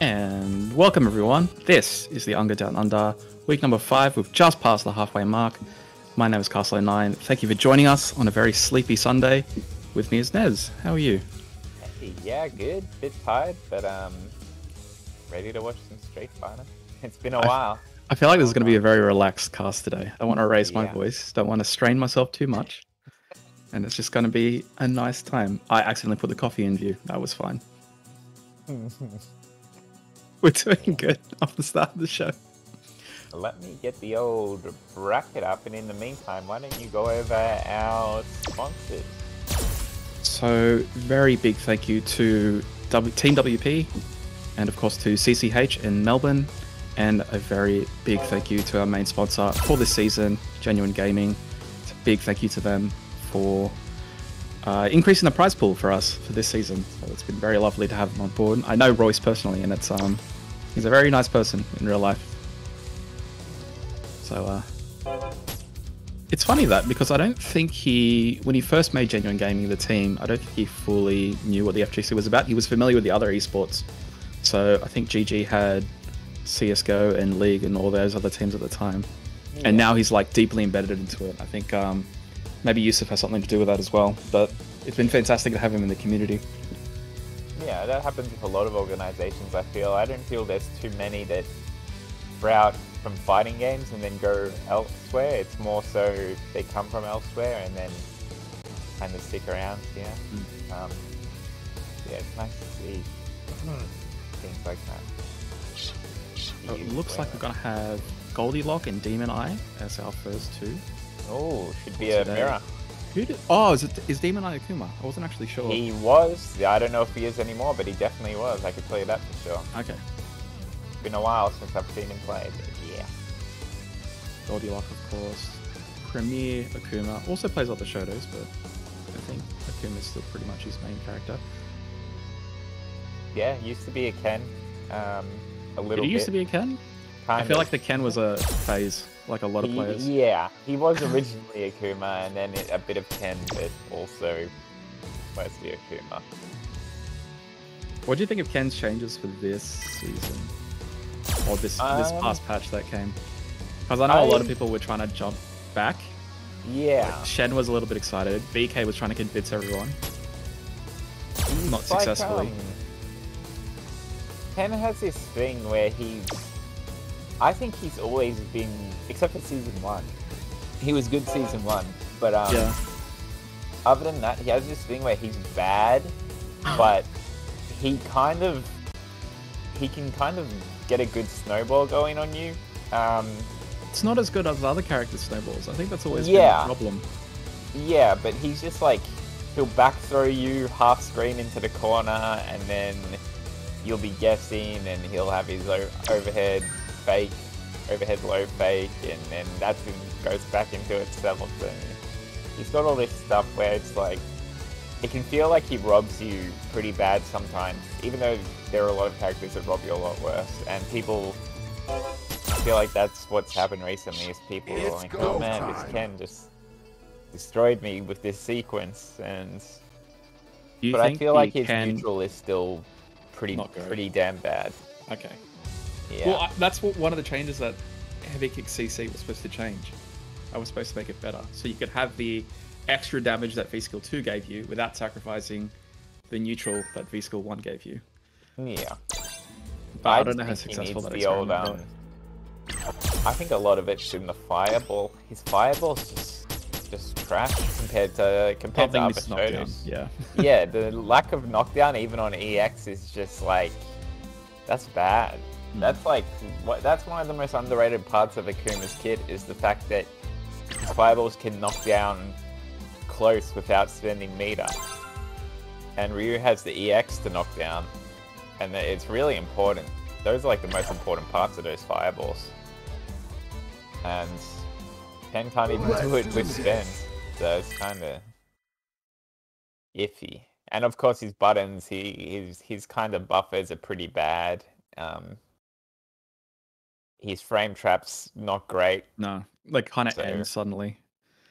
And welcome everyone. This is the UNGA Down Under, week number five. We've just passed the halfway mark. My name is Castle9. Thank you for joining us on a very sleepy Sunday. With me is Nez. How are you? Hey, yeah, good. Bit tired, but um, ready to watch some Street Fighter. It's been a I- while. I feel like this is going to be a very relaxed cast today. I want to raise my voice, don't want to strain myself too much. And it's just going to be a nice time. I accidentally put the coffee in view. That was fine. We're doing good off the start of the show. Let me get the old bracket up, and in the meantime, why don't you go over our sponsors? So, very big thank you to w- Team WP and, of course, to CCH in Melbourne. And a very big thank you to our main sponsor for this season, Genuine Gaming. It's a big thank you to them for uh, increasing the prize pool for us for this season. So, it's been very lovely to have him on board. I know Royce personally, and it's um, he's a very nice person in real life. So, uh, it's funny that because I don't think he, when he first made Genuine Gaming the team, I don't think he fully knew what the FGC was about. He was familiar with the other esports, so I think GG had CS:GO and League and all those other teams at the time, and now he's like deeply embedded into it. I think um, maybe Yusuf has something to do with that as well. But it's been fantastic to have him in the community. Yeah, that happens with a lot of organizations. I feel I don't feel there's too many that sprout from fighting games and then go elsewhere. It's more so they come from elsewhere and then kind of stick around. Yeah. Um, yeah, it's nice to see things like that. So it looks like we're gonna have Goldielock and Demon Eye as our first two. Oh, should be a mirror. Who did? Oh, is it is Demon Akuma? I wasn't actually sure. He was. Yeah, I don't know if he is anymore, but he definitely was. I could tell you that for sure. Okay, It's Been a while since I've seen him play, but yeah. Goldilock, of course. Premier Akuma also plays other Shotos, but I think Akuma is still pretty much his main character. Yeah, used to be a Ken. Um, a little Did he used to be a Ken? kind I feel of. like the Ken was a phase, like a lot of He- players. Yeah, he was originally Akuma, and then a bit of Ken, but also mostly Akuma. What do you think of Ken's changes for this season? Or this this Um, past patch that came? Because I know a lot of people were trying to jump back. Yeah. Shen was a little bit excited. BK was trying to convince everyone. He's Not like, successfully. um, Ken has this thing where he's. I think he's always been, except for season one. He was good season one, but um, Yeah. other than that, he has this thing where he's bad, but he kind of he can kind of get a good snowball going on you. Um, It's not as good as other characters' snowballs. I think that's always Yeah. been a problem. yeah, but he's just like he'll back throw you half screen into the corner, and then you'll be guessing, and he'll have his o- overhead fake, overhead low fake, and then that's when goes back into itself. And he's got all this stuff where it's like it can feel like he robs you pretty bad sometimes, even though there are a lot of characters that rob you a lot worse. And people I feel like that's what's happened recently is people are like, oh man, this Ken just destroyed me with this sequence and but I feel like his Ken- neutral is still pretty pretty damn bad. Okay. Yeah. Well, I, that's what one of the changes that Heavy Kick CC was supposed to change. I was supposed to make it better, so you could have the extra damage that V Skill Two gave you without sacrificing the neutral that V Skill One gave you. yeah. But I, I don't know how successful that experiment um, was. I think a lot of it's in the fireball. His fireball's just just trash compared to compared to Something other needs knockdown. shows. Yeah. yeah, the lack of knockdown even on EX is just like that's bad. That's like what that's one of the most underrated parts of Akuma's kit is the fact that his fireballs can knock down close without spending meter. And Ryu has the EX to knock down. And it's really important. Those are like the most important parts of those fireballs. And Ken can't even do it with spend. So it's kinda iffy. And of course his buttons, he his his kind of buffers are pretty bad. Um his frame traps not great. No, like kind of So- ends suddenly.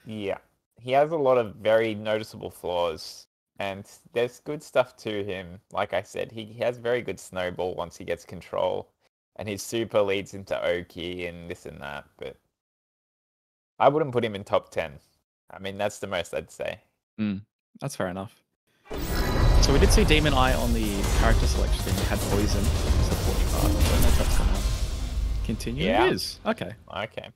Yeah. He has a lot of very noticeable flaws. and there's good stuff to him. Like I said, he he has very good snowball once he gets control, and his super leads into Oki and this and that. But I wouldn't put him in top ten. I mean, that's the most I'd say. Hmm, that's fair enough. So we did see Demon Eye on the character selection thing. He had poison. Support card. I don't know if that's continue. Yeah. It is. Okay. Okay.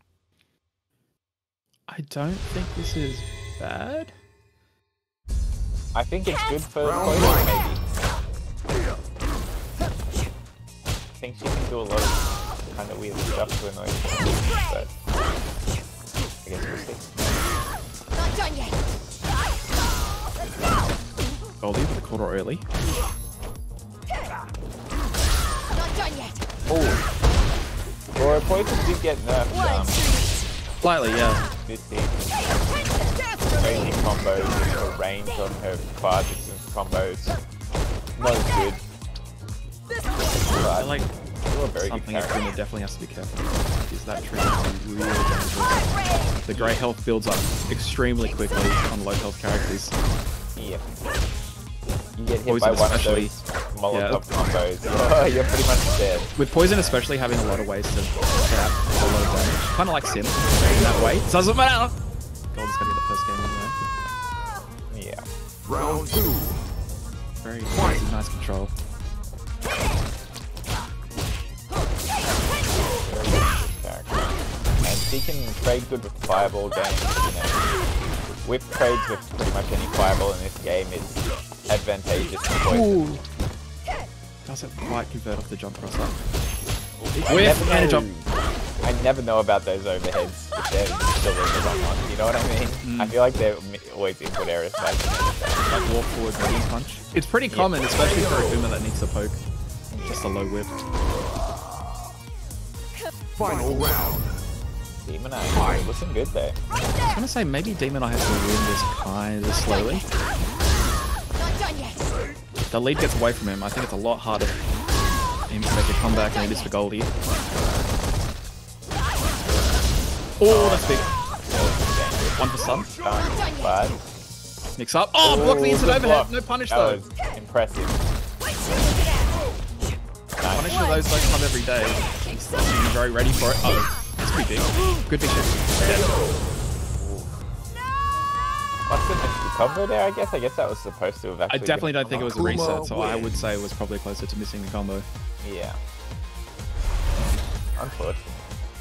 I don't think this is bad. I think it's good for Round poison, maybe. I think she can do a lot of kind of weird stuff to annoy people, but I guess we'll see. Not done yet. Goldie with the quarter early. Not done yet. Oh, well, poison did get nerfed um. Slightly, yeah. this. Crazy combos and her range on her far distance combos. Not as good. I But like very something character. Akuma definitely has to be careful. Is that tree can really dangerous. The grey health builds up extremely quickly on low health characters. Yep. You get hit Poison by one of those Molotov combos. Oh, you're pretty much dead. With poison, especially having a lot of ways to get out a lot of damage. Kind of like Sim in that way. Doesn't matter. Goldie's gonna be the first game anyway. Yeah. Round two. Very easy, nice control. Very. And he can trade good with fireball games, you know. Whip trades with pretty much any fireball in this game is advantageous to poison. Doesn't quite convert off the jump cross up. I Whiff never and a know- jump. I never know about those overheads if they're still in the wrong one. You know what I mean? Mm. I feel like they're always input errors. Like, Like walk forward medium punch. It's pretty common, especially for a Akuma that needs to poke. Just a low whip. Final round. Demon Eye, looking good there. I was gonna say maybe Demon Eye has to win this kind of slowly. The lead gets away from him, I think it's a lot harder for him to make a comeback than it is for Goldie. Oh, that's big. One for. Um, but Mix up. Oh, block the instant overhead. block. No punish though. impressive. Punish Nice. for those don't come every day. Be very ready for it. Oh, that's pretty big. Good big shit. Dead. What's the combo there? I guess. I guess that was supposed to have I definitely been- don't think it was a Akuma reset, so I would say it was probably closer to missing the combo. Yeah. Unfortunate.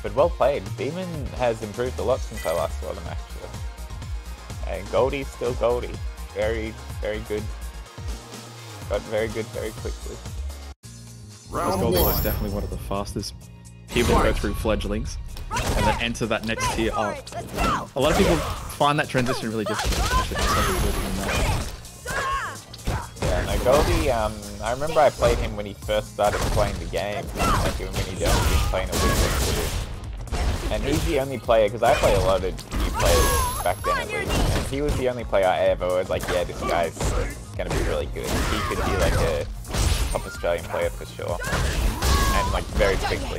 But well played. Demon has improved a lot since I last saw them actually. And Goldie's still Goldie. Very, very good. Got very good very quickly. Because Round Goldie was one. definitely one of the fastest people to go through fledglings and then enter that next tier up. A lot of people find that transition really difficult. Goldie, um, I remember I played him when he first started playing the game. Like when only been playing a week. And he's the only player, because I play a lot of new players back then at least. And he was the only player I ever was like, yeah, this guy's gonna be really good. He could be like a top Australian player for sure. And like very quickly.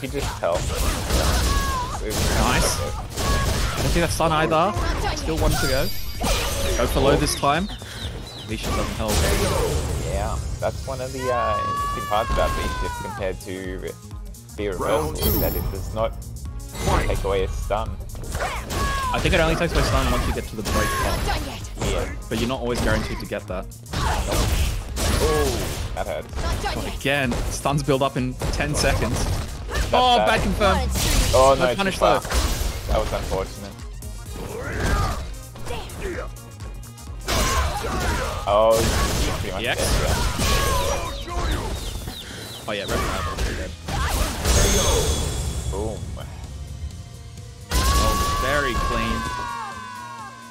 You could just tell. It Nice. I don't think that's done either. Still yet. one to go. Go for low this time. Leash doesn't help. Yeah, that's one of the uh, interesting parts about these shifts compared to the reversal is that it does not take away a stun. I think it only takes away stun once you get to the break part, Not done yet. Yeah. but you're not always guaranteed to get that. Oh, that hurts. Not done yet. Again, stuns build up in 10 seconds. Oh, That's Oh, bad. bad confirmed. Oh No no, punish too though. That was unfortunate. Oh, he's pretty much Yes. dead, yeah. Oh yeah, red fireball, pretty dead. Boom. Oh, very clean.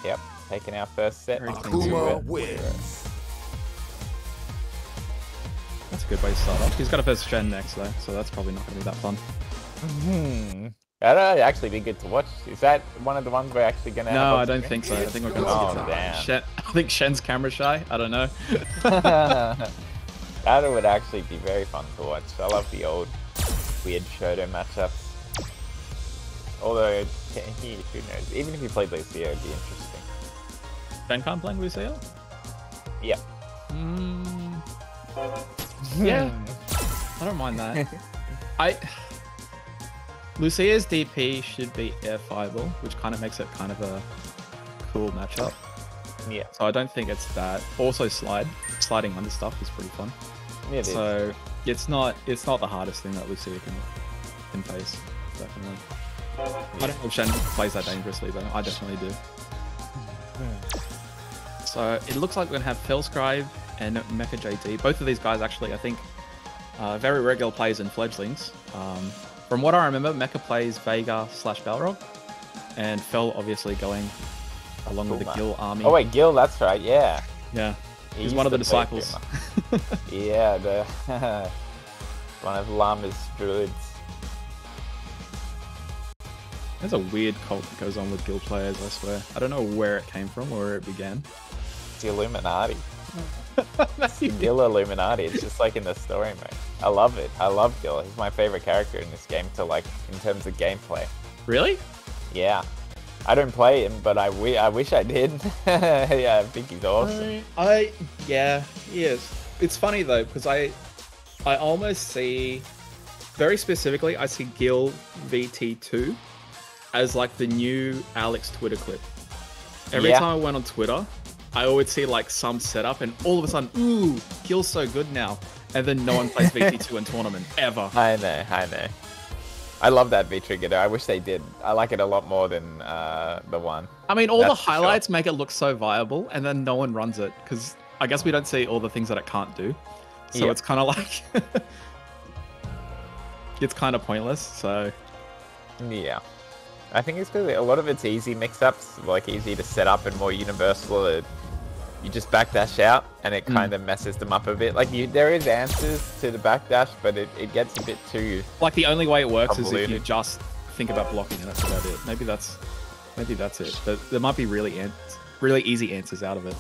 Yep, taking our first set. Very to clean. Akuma wins. That's a good way to start off. He's got a first gen next though, so that's probably not going to be that fun. Hmm. That'd actually be good to watch. Is that one of the ones we're actually gonna? have No, I don't think so. I think we're going to Oh, skip damn. Shen, I think Shen's camera shy. I don't know. that would actually be very fun to watch. I love the old weird Shoto matchups. Although, he, who knows? Even if he played Lucia, it'd be interesting. Ben can't play Lucia? Yep. Mm, yeah, hmm. I don't mind that. I Lucia's DP should be air fireball, which kind of makes it kind of a cool matchup. Yeah. So I don't think it's that. Also, slide sliding under stuff is pretty fun. It is. So it's not it's not the hardest thing that Lucia can can face. Definitely. I don't know if Shen plays that dangerously but I definitely do. Hmm. So it looks like we're gonna have Felscribe and Mecha JD. Both of these guys actually, I think, uh, very regular players in fledglings. Um, from what I remember, Mecha plays Vega slash Balrog, and Fell obviously going along with the Cool, man. Gil army. Oh wait, Gil, that's right. Yeah. yeah, He he's one of the disciples. Yeah, the one of Llama's druids. There's a weird cult that goes on with guild players, I swear. I don't know where it came from or where it began. It's the Illuminati. Gil Illuminati. It's just like in the story mode. I love it. I love Gil. He's my favorite character in this game to like in terms of gameplay. Really? Yeah. I don't play him, but I, wi- I wish I did. yeah, I think he's awesome. I yeah, he is. It's funny though because I I almost see very specifically I see Gil VT2 as like the new Alex Twitter clip. Every Yeah. time I went on Twitter, I always see like some setup and all of a sudden, ooh, Gil's so good now. And then no one plays VT2 in tournament ever. I know, I know. I love that V trigger though. I wish they did. I like it a lot more than uh, the one. I mean, all the That's sure. highlights make it look so viable, and then no one runs it because I guess we don't see all the things that it can't do. So Yeah. it's kind of like it's kind of pointless. So Yeah. I think it's because a lot of it's easy mix-ups, like easy to set up and more universal. It, you just backdash out, and it Mm. kind of messes them up a bit. Like you, there is answers to the backdash, but it, it gets a bit too. like the only way it works is if you just think about blocking, and that's about it. Maybe that's maybe that's it. But there might be really an- really easy answers out of it.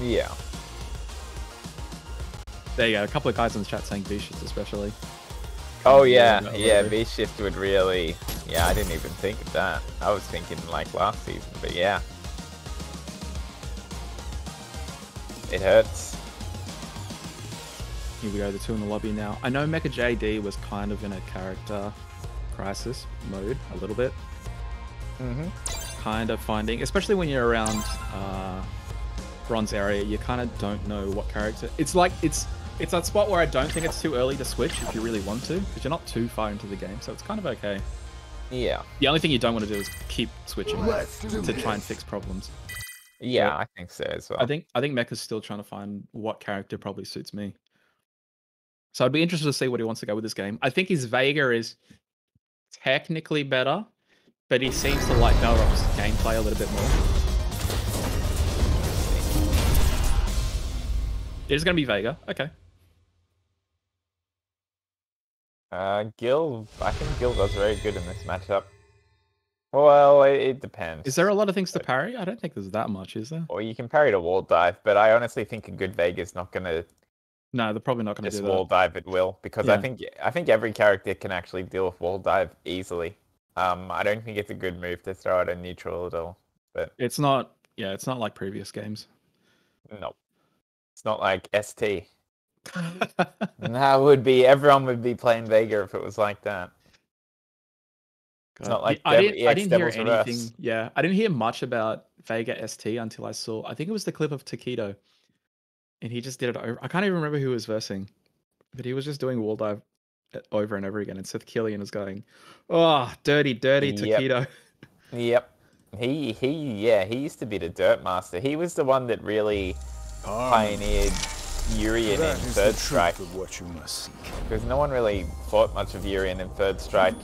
Yeah. There you go. A couple of guys in the chat saying vicious, especially. Oh Yeah, yeah, no, yeah. really. V shift would really. Yeah, I didn't even think of that. I was thinking like last season, but yeah. It hurts. Here we go, the two in the lobby now. I know Mecha JD was kind of in a character crisis mode a little bit. Mm-hmm. Kind of finding, especially when you're around uh, bronze area, you kind of don't know what character. It's like it's it's that spot where I don't think it's too early to switch if you really want to, because you're not too far into the game, so it's kind of okay. Yeah. The only thing you don't want to do is keep switching Let's to try and fix problems. Yeah, I think so as well. I think I think Mecha's still trying to find what character probably suits me. So I'd be interested to see what he wants to go with this game. I think his Vega is technically better, but he seems to like Balrog's gameplay a little bit more. It is going to be Vega. Okay. Uh, Gil, I think Gil does very good in this matchup. Well, it, it depends. Is there a lot of things to parry? I don't think there's that much, is there? Or you can parry to wall dive, but I honestly think a good Vega's not gonna No, they're probably not going to just wall dive at will because I think I think every character can actually deal with wall dive easily. Um, I don't think it's a good move to throw out a neutral at all. But It's not. Yeah, it's not like previous games. no, it's not like ST. that would be everyone would be playing Vega if it was like that. God, not like I didn't, I didn't hear Devil's Reverse. anything. Yeah, I didn't hear much about Vega ST until I saw. I think it was the clip of Tokido, and he just did it. Over, I can't even remember who was versing, but he was just doing wall dive uh, over and over again. And Seth Killian is going, "Oh, dirty, dirty Yep. Tokido." Yep. He he yeah, he used to be the dirt master. He was the one that really pioneered Urien That in third strike. truth of what you must seek. Because no one really fought much of Urien in third strike.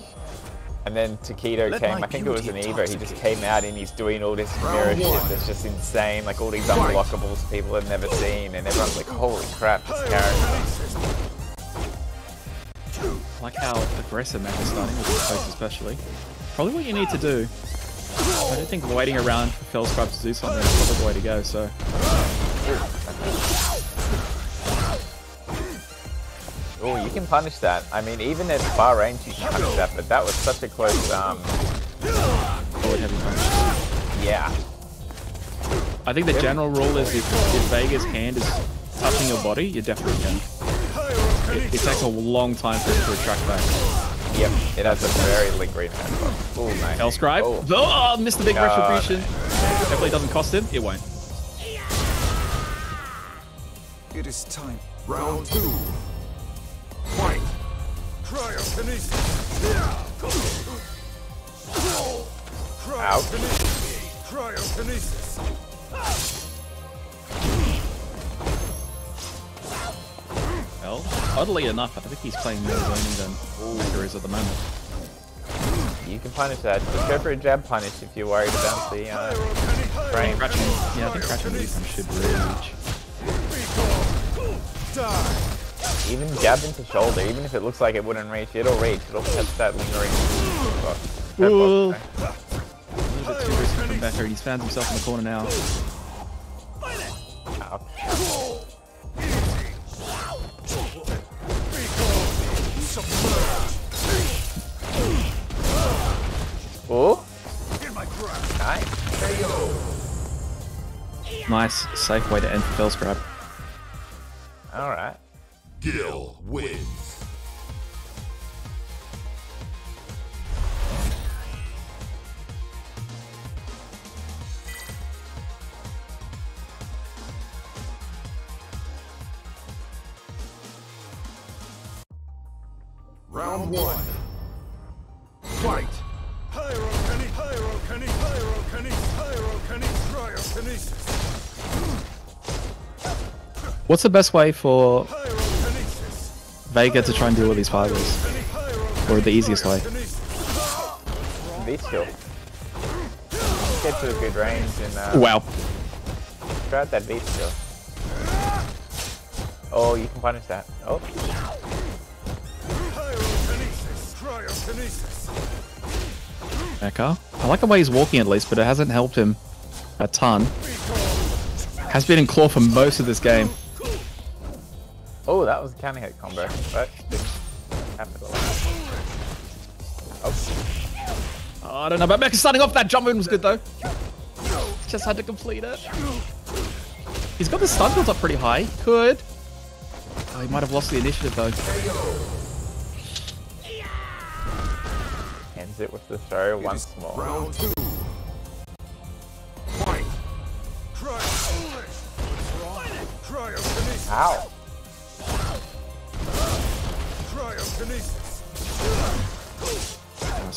And then Tokido Let came, I think it was an beauty Evo, he just came out and he's doing all this mirror shit one. that's just insane, like all these Fight. unblockables people have never seen, and everyone's like, holy crap, this character. Like how aggressive Mac is starting with this post, especially. Probably what you need to do. I don't think waiting around for Felscribe to do something is probably the way to go. So Oh, you can punish that. I mean, even at far range you can punish that, but that was such a close, um, forward heavy punch. yeah. I think the general rule is if, if Vega's hand is touching your body, you definitely can. It, it takes a long time for it to retract back. Yep, it has a very lingering hand. Oh, nice. Felscribe. Oh. Oh, missed the big God. retribution. Definitely doesn't cost him. It won't. It is time. Round two. Fight. Cryokinesis. Ow. Cryokinesis. Well, oddly enough, I think he's playing more zoning than Vega is at the moment. You can punish that. Just go for a jab punish if you're worried about the uh, frame. Crouching, yeah, I think crouching should really reach. Die. Even jab into shoulder, even if it looks like it wouldn't reach, it'll reach. It'll catch that lingering. spot. Ooh. box, A bit too risky from Becker. He's found himself in the corner now. Ow. Ooh, In my grab. nice. Nice, safe way to end the for grab. Alright. Gil wins. Round one. Fight. Cryokinesis. What's the best way for Pyrokinesis. Vega to try and deal with these fibers? Or the easiest way? Beast kill. Get to a good range and uh, Wow. try out that beast kill. Oh, you can punish that. Oh, Pyrokinesis. Cryokinesis. Becker. I like the way he's walking at least, but it hasn't helped him a ton. Has been in claw for most of this game. That was a counter hit combo, but didn't capitalize. Oh, Oh, I don't know, but Becca starting off that jump move was good though. Just had to complete it. He's got the stun built up pretty high. Could. Oh, he might have lost the initiative though. ends it with the show once more. Round two. Fight. Cryokinesis. Ow.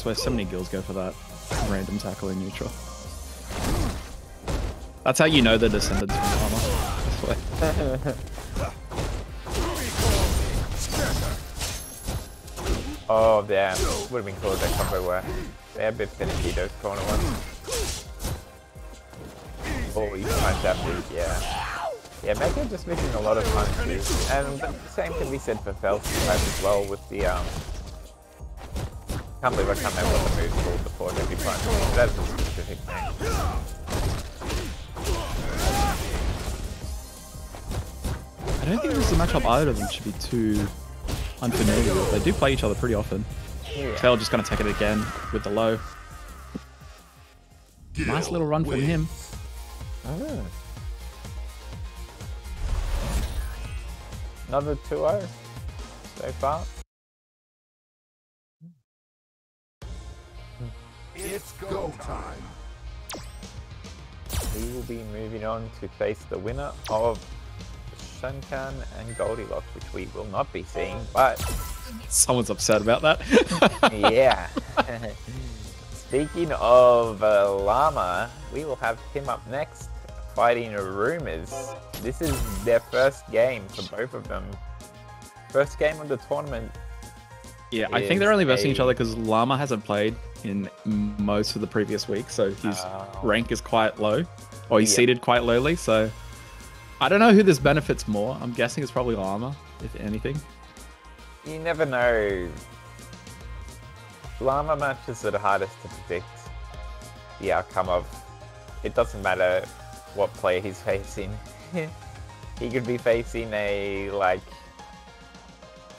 Swear so many girls go for that random tackle in neutral. That's how you know they're descendants from Armor. I swear. Oh, damn. Would have been cool if that combo were. They're a bit finicky, those corner ones. Oh, you can punch big, yeah. Yeah, Mega just missing a lot of punches. And the same can be said for Felsen as well with the, um... can't believe I can't remember what the move's called before heavy punch. That's a specific name. I don't think this is a matchup either of them should be too unfamiliar with. They do play each other pretty often. Yeah. Tail just gonna take it again with the low. Nice little run from him. Oh. Another 2-0 so far. It's go time. We will be moving on to face the winner of Schenkhan and Goldielocks, which we will not be seeing, but Someone's upset about that. yeah. Speaking of uh, Llama, we will have him up next fighting Rumours. This is their first game for both of them. First game of the tournament. yeah, I think they're only versing each other because Llama hasn't played in most of the previous weeks, so his Oh. rank is quite low, or he's Yeah. seated quite lowly. So I don't know who this benefits more. I'm guessing it's probably Llama, if anything. You never know. Llama matches are the hardest to predict the outcome of. It doesn't matter what player he's facing. he could be facing a like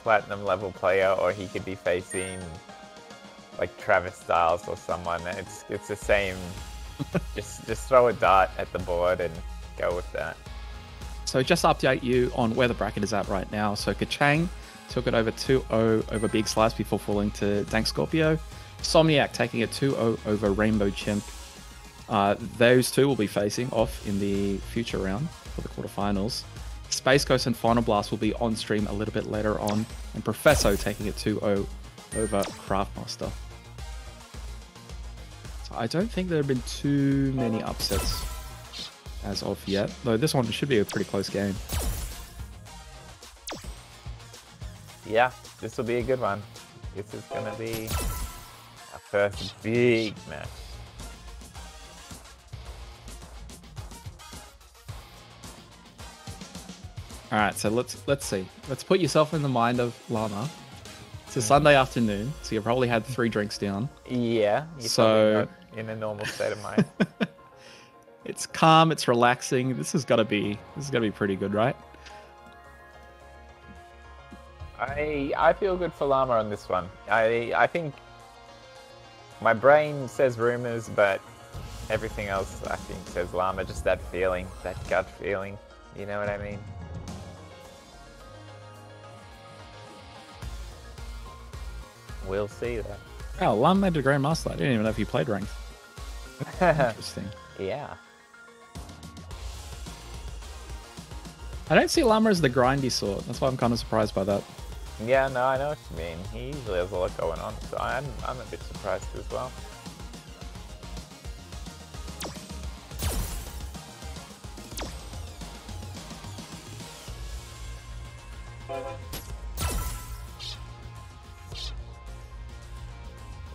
platinum level player, or he could be facing like Travis Styles or someone. It's it's the same just just throw a dart at the board and go with that. So just update you on where the bracket is at right now. So Kacheng took it over 2-0 over Big Slice before falling to Dank Scorpio. Somniac taking it 2-0 over Rainbow Chimp. Uh, those two will be facing off in the future round for the quarterfinals. Space Ghost and Final Blast will be on stream a little bit later on, and Professo taking it 2-0 over Craftmaster. I don't think there have been too many upsets as of yet, though this one should be a pretty close game. Yeah, this will be a good one. This is gonna be our first big match. All right, so let's let's see. Let's put yourself in the mind of Llama. It's a mm. Sunday afternoon, so you've probably had three drinks down. Yeah, So- in a normal state of mind. It's calm, it's relaxing. This has got to be this is to be pretty good, right? I I feel good for Llama on this one. I I think my brain says Rumours, but everything else I think says Llama. Just that feeling, that gut feeling. You know what I mean? We'll see that. Oh, Llama made a Grandmaster. I didn't even know if he played ranked. Interesting. yeah. I don't see Llama as the grindy sort. That's why I'm kind of surprised by that. Yeah, no, I know what you mean. He usually has a lot going on, so I'm I'm a bit surprised as well.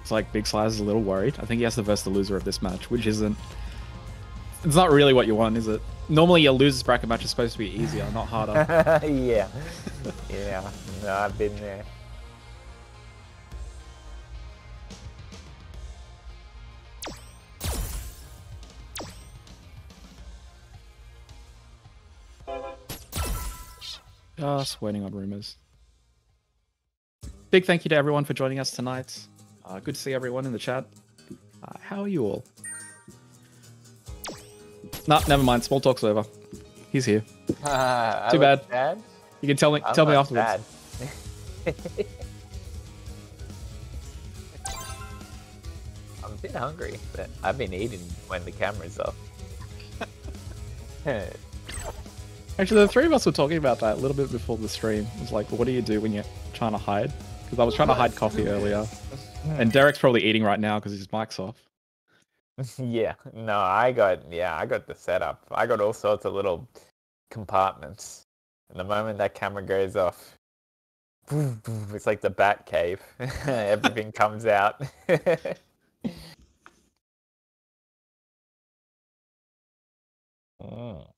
It's like Big Slice is a little worried. I think he has to verse the loser of this match, which isn't. It's not really what you want, is it? Normally, your losers bracket match is supposed to be easier, not harder. yeah. yeah. No, I've been there. Just waiting on Rumours. Big thank you to everyone for joining us tonight. Uh, good to see everyone in the chat. Uh, how are you all? Nah, never mind. Small talk's over. He's here. I Too bad. Bad? You can tell me. I'm tell me afterwards. bad. I'm a bit hungry, but I've been eating when the camera's off. Actually, the three of us were talking about that a little bit before the stream. It was like, what do you do when you're trying to hide? Because I was trying to hide coffee earlier, and Derek's probably eating right now because his mic's off. yeah, no, I got yeah, I got the setup. I got all sorts of little compartments. And the moment that camera goes off, it's like the bat cave. Everything comes out. Mm.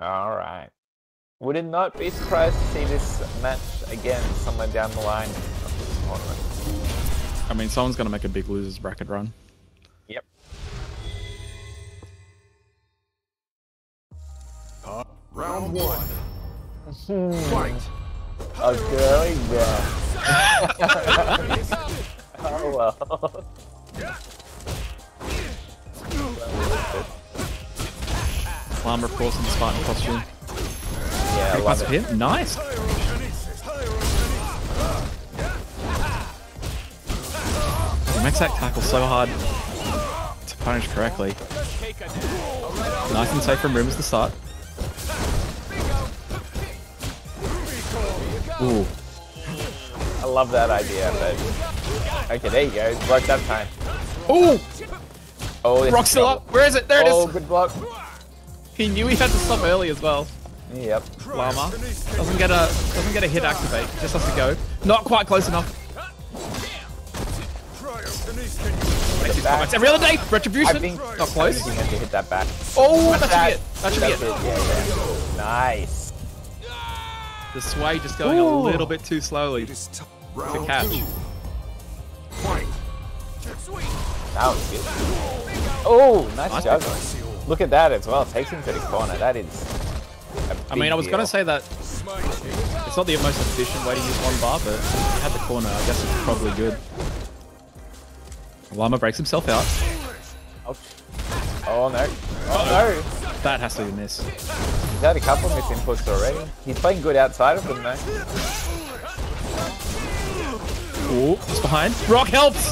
All right. Would it not be surprised to see this match again somewhere down the line of this tournament? I mean, someone's gonna make a big losers bracket run. Yep. Uh, round one. Fight. A girly girl. oh well. Llama, of course, in the Spartan costume. Yeah, I love pass it. him. Nice. He makes that tackle so hard to punish correctly. Nice and safe from Rumours to start. Ooh. I love that idea, but okay, there you go. It worked that time. Ooh! Oh, it's Rock's still up. Where is it? There it is. Oh, good block. He knew he had to stop early as well. Yep. Llama doesn't get a doesn't get a hit activate. Just has to go. Not quite close enough. Makes his comments every other day. Retribution. I think Not close. I think to hit that back. Oh, that That- should be it. That should That's be it. Yeah, yeah. Nice. The sway just going Ooh. a little bit too slowly It is t- to catch. two. That was good. Oh, nice Nice. Look at that as well. Takes him to the corner. That is. I mean, I was gonna say that it's not the most efficient way to use one bar, but you had the corner, I guess it's probably good. Llama breaks himself out. Ouch. Oh no. Oh no. That has to be a miss. He's had a couple miss inputs already. He's playing good outside of them though. Ooh, it's behind. Rock helps!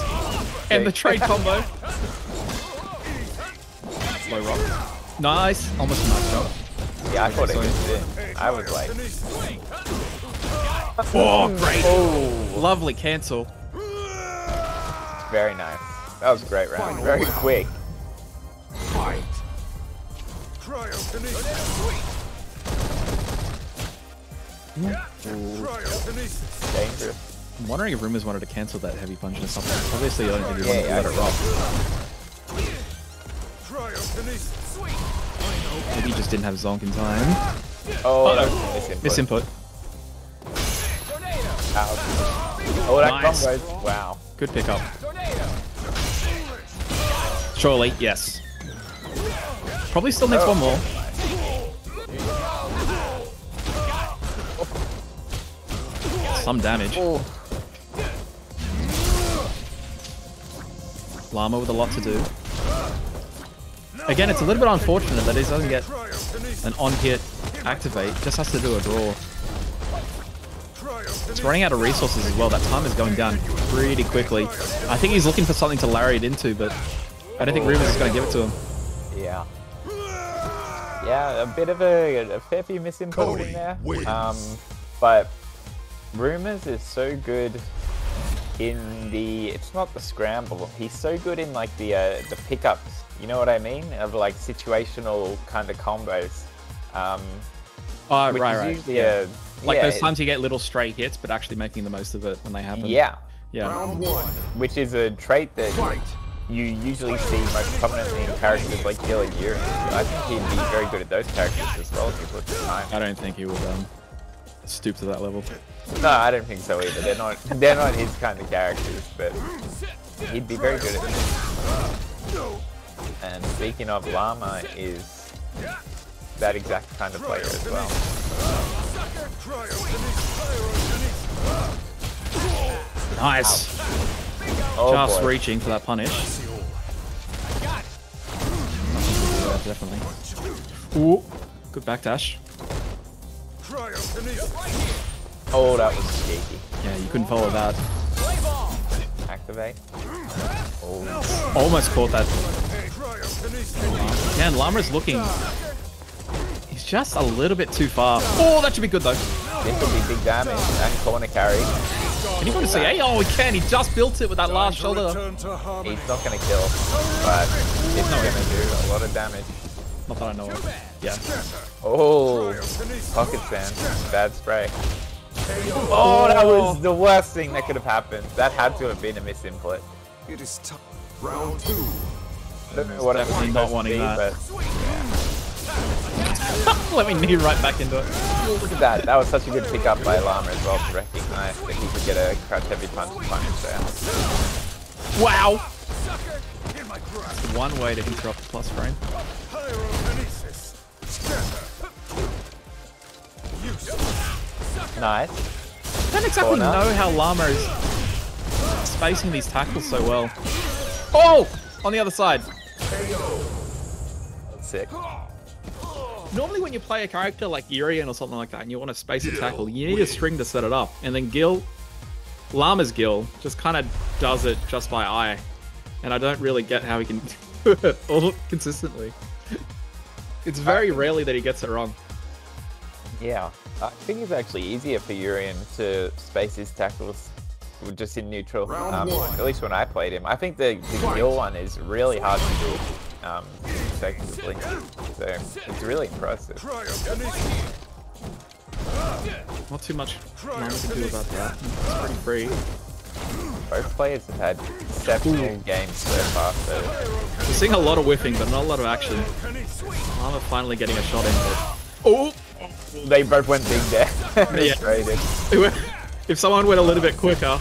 And the trade combo. Low rock. Nice. Almost a nice shot. Yeah, I thought it was in. I was like, Oh, great. oh, Lovely cancel. very nice. That was a great round. Very quick. Fight. Cryokinesis. Cryokinesis. Dangerous. I'm wondering if Rumours wanted to cancel that heavy punch or something. Obviously, I don't think he Yeah, wanted to yeah, let it rock. Cryokinesis. Maybe he just didn't have Zonk in time. Oh, that Uh-oh. was misinput. Miss input. Ouch. Oh, that Nice. combo. Wow. Good pickup. Surely, yes. Probably still needs Oh. one more. Some damage. Oh, Llama with a lot to do. Again, it's a little bit unfortunate that he doesn't get an on-hit activate. Just has to do a draw. It's running out of resources as well. That time is going down pretty quickly. I think he's looking for something to lariat into, but I don't think Rumours is going to give it to him. yeah. Yeah, a bit of a, a fair few misinput Cody in there. Um, but Rumours is so good in the. It's not the scramble. He's so good in like the uh, the pickups. You know what I mean? Of like situational kind of combos. Um, Oh, which right, is right. usually Yeah. a Like yeah, those times you get little stray hits, but actually making the most of it when they happen. Yeah, Yeah. Round one. which is a trait that Fight. you usually see most prominently in characters like Gill and Urien. I think he'd be very good at those characters as well if you put the time. I don't think he would um, stoop to that level. No, I don't think so either. They're not they're not his kind of characters, but he'd be very good at them. And speaking of Llama is that exact kind of player as well. Nice. Oh Just boy. reaching for that punish. Yeah, definitely. Ooh. Good backdash. Oh, that was sneaky. Yeah, you couldn't follow that. Activate. Oh, Almost caught that. Yeah, and Llama's looking. He's just a little bit too far. Oh, that should be good though. this will be big damage and corner carry. Can you want to see? Hey, oh, he can. He just built it with that last shoulder. Return to harmony. He's not gonna kill, but it's gonna do a lot of damage. Not that I know of. Yeah. Oh, pocket sand, bad spray. Oh, that was the worst thing that could have happened. That had to have been a misinput. It is time. Round two. I don't know what it was Definitely not supposed wanting be, that. but Let me knee right back into it. look at that. That was such a good pickup by Llama as well to recognize that he could get a crouch heavy punch punish there. Wow. One way to interrupt the plus frame. Pyrokinesis. Scatter. Use. Nice. I don't exactly Corner. know how Llama is spacing these tackles so well. Oh! On the other side. Sick. Normally when you play a character like Urien or something like that and you want to space a tackle, you need a string to set it up. And then Gill, Llama's Gill, just kind of does it just by eye. And I don't really get how he can do it all consistently. It's very rarely that he gets it wrong. Yeah. I think it's actually easier for Urien to space his tackles just in neutral. Um, at least when I played him. I think the, the Fight. Gill one is really hard to do um, effectively. So it's really impressive. Not too much Llama can do about that. It's pretty free. Both players have had exceptional games so far. So We're seeing a lot of whiffing, but not a lot of action. Kinesis. Finally getting a shot in. Oh! They both went big there. Yeah. If someone went a little bit quicker,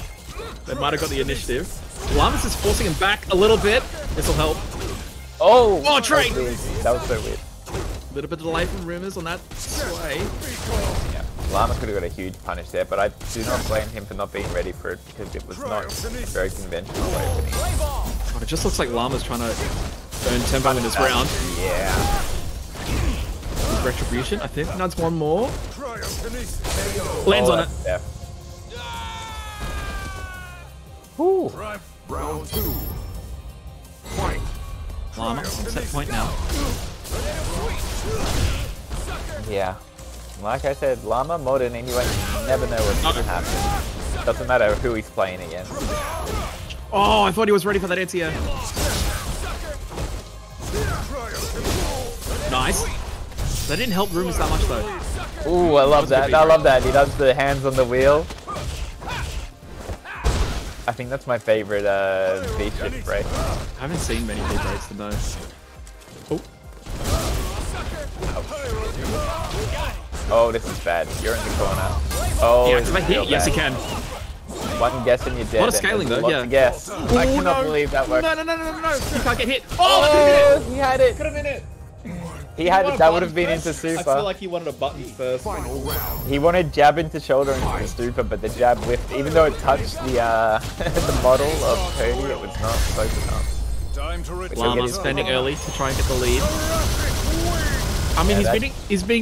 they might have got the initiative. Llama's is forcing him back a little bit. This will help. Oh! Oh, trade! That was. That was so weird. A little bit of delay from Rumours on that sway. Yeah. Llama could have got a huge punish there, but I do not blame him for not being ready for it because it was not very conventional opening. God, it just looks like Llama's trying to earn tempo in this round. Yeah. With Retribution, I think that's one more. Lands Oh, on it. that's def. Whew. Right. Round two. Fight. Llama on set point now. Yeah. Like I said, Llama more than anyone, you never know what's gonna happen. Doesn't matter who he's playing against. Oh, I thought he was ready for that anti-air. Nice. That didn't help Rumours that much though. Ooh, I love That was that. good I love that. He does the hands on the wheel. I think that's my favorite uh, V-shift break. I haven't seen many big breaks to those. Oh, Oh, this is bad. You're in the corner. Oh, yeah, this can I hit? Yes, bad. you can. One guess and you're dead. Lot of scaling, though, lots yeah. to guess. I Oh, cannot no. believe that worked. No, no, no, no, no, no. You can't get hit. Oh, Oh, he had it. Could have been it. He had it. That would have been into super. I feel like he wanted a button first. Final round. He wanted jab into shoulder into the super, but the jab whiffed. Even though it touched the uh, the model of Cody, it was not close enough. Time to return. Llama spending early to try and get the lead. I mean, Yeah, he's that- been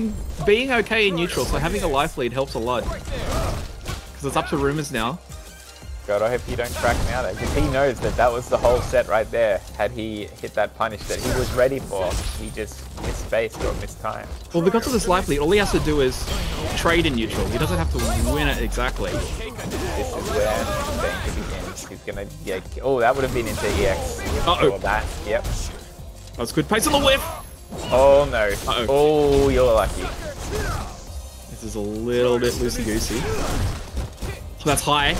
he's being okay in neutral, so having a life lead helps a lot. Because it's up to Rumours now. God, I hope you don't crack him out because he knows that that was the whole set right there. Had he hit that punish that he was ready for, he just missed misspaced or mistimed. Well, because of this life lead, all he has to do is trade in neutral. He doesn't have to win it exactly. This is where danger begins. He's gonna, yeah. Oh, that would have been into EX. Uh-oh. That. Yep. That's good pace on the whip. Oh no. Uh-oh. Oh, you're lucky. This is a little bit loosey goosey. That's high.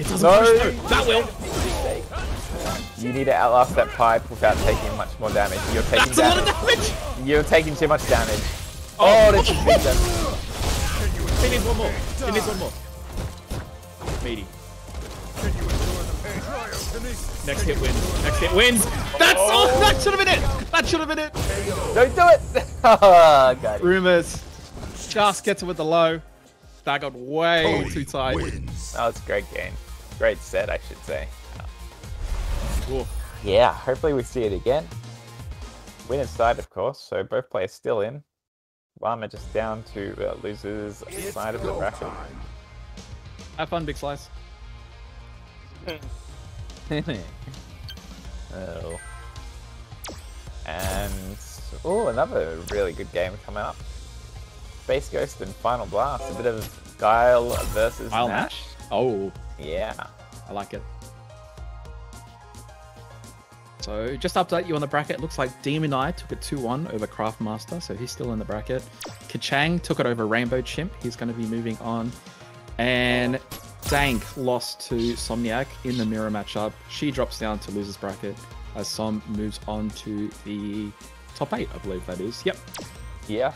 It doesn't No. push though. That will. You need to outlast that pipe without taking much more damage. You're taking That's a lot of damage. damage. You're taking too much damage. Oh, oh this is big damage. He needs one more. He needs one more. Meaty. Next hit wins. Next hit wins. That's oh, that should have been it. That should have been it. Don't do it. oh, God. Rumours. Just gets it with the low. That got way too tight. Wins. That was a great game. Great set, I should say. Oof. Yeah, hopefully we see it again. Winner's side, of course, so both players still in. Llama just down to uh, losers It's side of the go bracket. time. Have fun, Big Slice. oh. And oh, another really good game coming up. Space Ghost and Final Blast. A bit of Guile versus I'll Nash. Oh, Yeah. I like it. So, just update you on the bracket, looks like Demon Eye took it 2 1 over Craftmaster, so he's still in the bracket. Kacheng took it over Rainbow Chimp, he's going to be moving on. And Dank lost to Somniac in the mirror matchup. She drops down to losers bracket as Som moves on to the top 8, I believe that is. Yep. Yeah.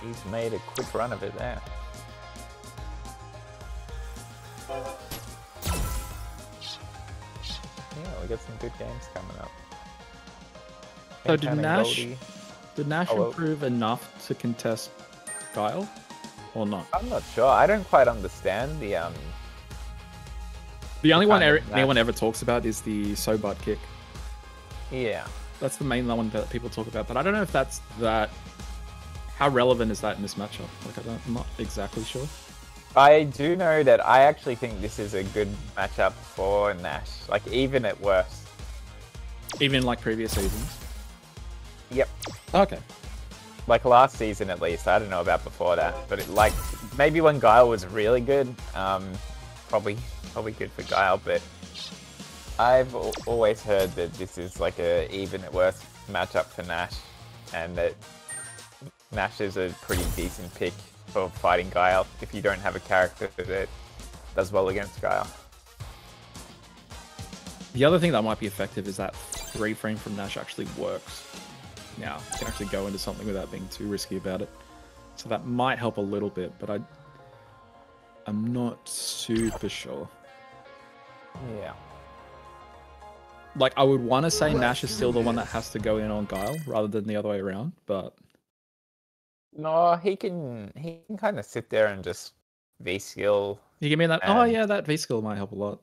He's made a quick run of it there. Yeah, we got some good games coming up. So did Nash- Goldie. Did Nash Oh, well. improve enough to contest Guile? Or not? I'm not sure. I don't quite understand the um. The only one er- anyone ever talks about is the Sobat kick. Yeah. That's the main one that people talk about, but I don't know if that's that. How relevant is that in this matchup? Like, I I'm not exactly sure. I do know that I actually think this is a good matchup for Nash. Like even at worst. Even like previous seasons. Yep. Okay. Like last season at least. I don't know about before that, but it, like maybe when Guile was really good, um, probably probably good for Guile. But I've al- always heard that this is like a even at worst matchup for Nash, and that Nash is a pretty decent pick for fighting Guile if you don't have a character that does well against Guile. The other thing that might be effective is that three frame from Nash actually works. Now, you can actually go into something without being too risky about it. So that might help a little bit, but I, I'm not super sure. Yeah. Like, I would want to say Nash is still the one that has to go in on Guile rather than the other way around, but No, he can he can kind of sit there and just V skill. You give me that. Oh yeah, that V skill might help a lot.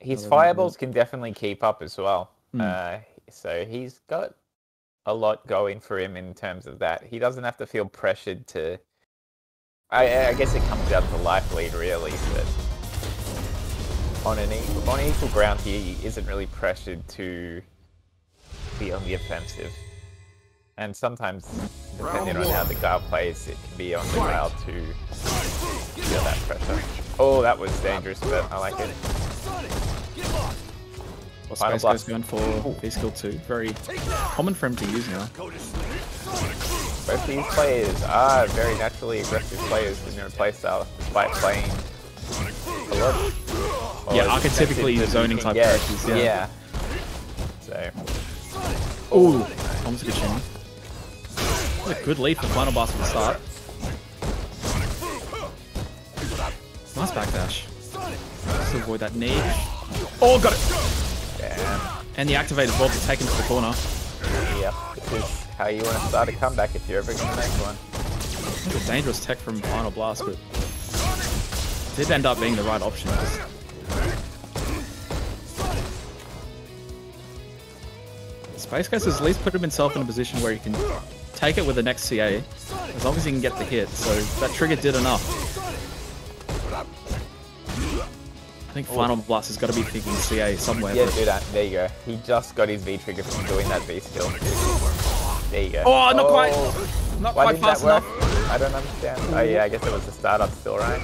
His fireballs can definitely keep up as well. Hmm. Uh, so he's got a lot going for him in terms of that. He doesn't have to feel pressured to. I, I guess it comes down to life lead really, but on an equal, on equal ground, he isn't really pressured to be on the offensive. And sometimes, depending on how the guy plays, it can be on the guy to feel that pressure. Oh, that was dangerous, but I like it. Well, Final Space Blast. Going for V skill two. Very common for him to use now. Both these players are very naturally aggressive players in their playstyle, despite playing a lot. or Yeah, as archetypically defensive zoning type characters, yeah. So, Ooh, almost a good a good lead for final boss at the start. Nice backdash. Just to avoid that knee. Oh, got it! And the activated vault to take him to the corner. Yep. This is how you want to start a comeback if you're ever going to make one. A dangerous tech from Final Blast, but did end up being the right option. 'cause- Space Ghost has at least put him himself in a position where he can take it with the next CA, as long as he can get the hit. So that trigger did enough. I think oh. Final Blast has got to be thinking CA somewhere. Yeah, but- do that. There you go. He just got his V trigger from doing that V skill. There you go. Oh, not quite. Oh. Not Why quite didn't that fast work? enough. I don't understand. Oh yeah, I guess it was the startup still, right?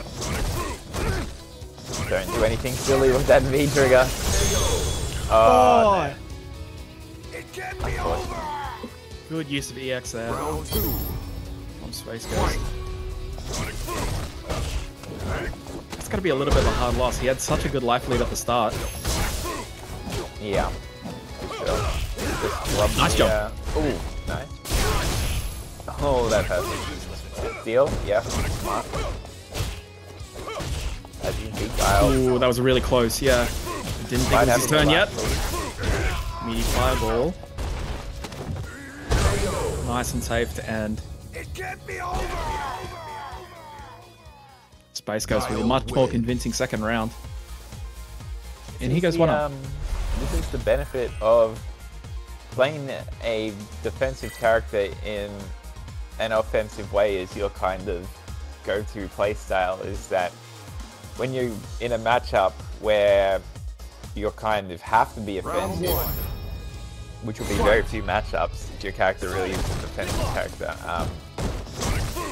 Don't do anything silly with that V trigger. Oh, no. Good use of EX there from Space Ghost. It's got to be a little bit of a hard loss. He had such a good life lead at the start. Yeah. Sure. Nice the, jump. uh, Ooh, nice. Oh, that hurt. Deal? Yeah, smart. As you big. Ooh, that was really close. Yeah. Didn't think Might it was his turn yet. Meaty fireball. Nice and safe to end. Space Ghost with a much more convincing second round. And he goes is one up. um, This is the benefit of playing a defensive character in an offensive way is your kind of go-to play style is that when you're in a matchup where you kind of have to be offensive, which will be very few matchups if your character really is a defensive character, um,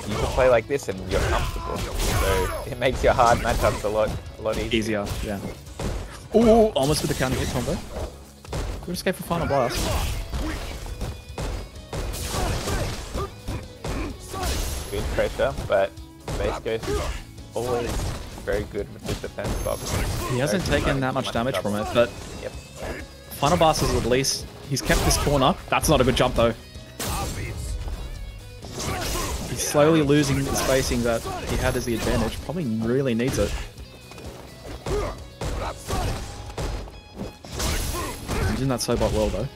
you can play like this and you're comfortable. So it makes your hard matchups a lot, a lot easier. Easier, yeah. Ooh, almost with the counter hit combo. Good escape for Final Blast. good pressure, but Ghost is always very good with the defensive options. He hasn't Very taken that much much damage from it, but Yep. Final Blast is at least he's kept this corner. That's not a good jump though. He's slowly losing the spacing that he had as the advantage. Probably really needs it. He's in that Sobat well though.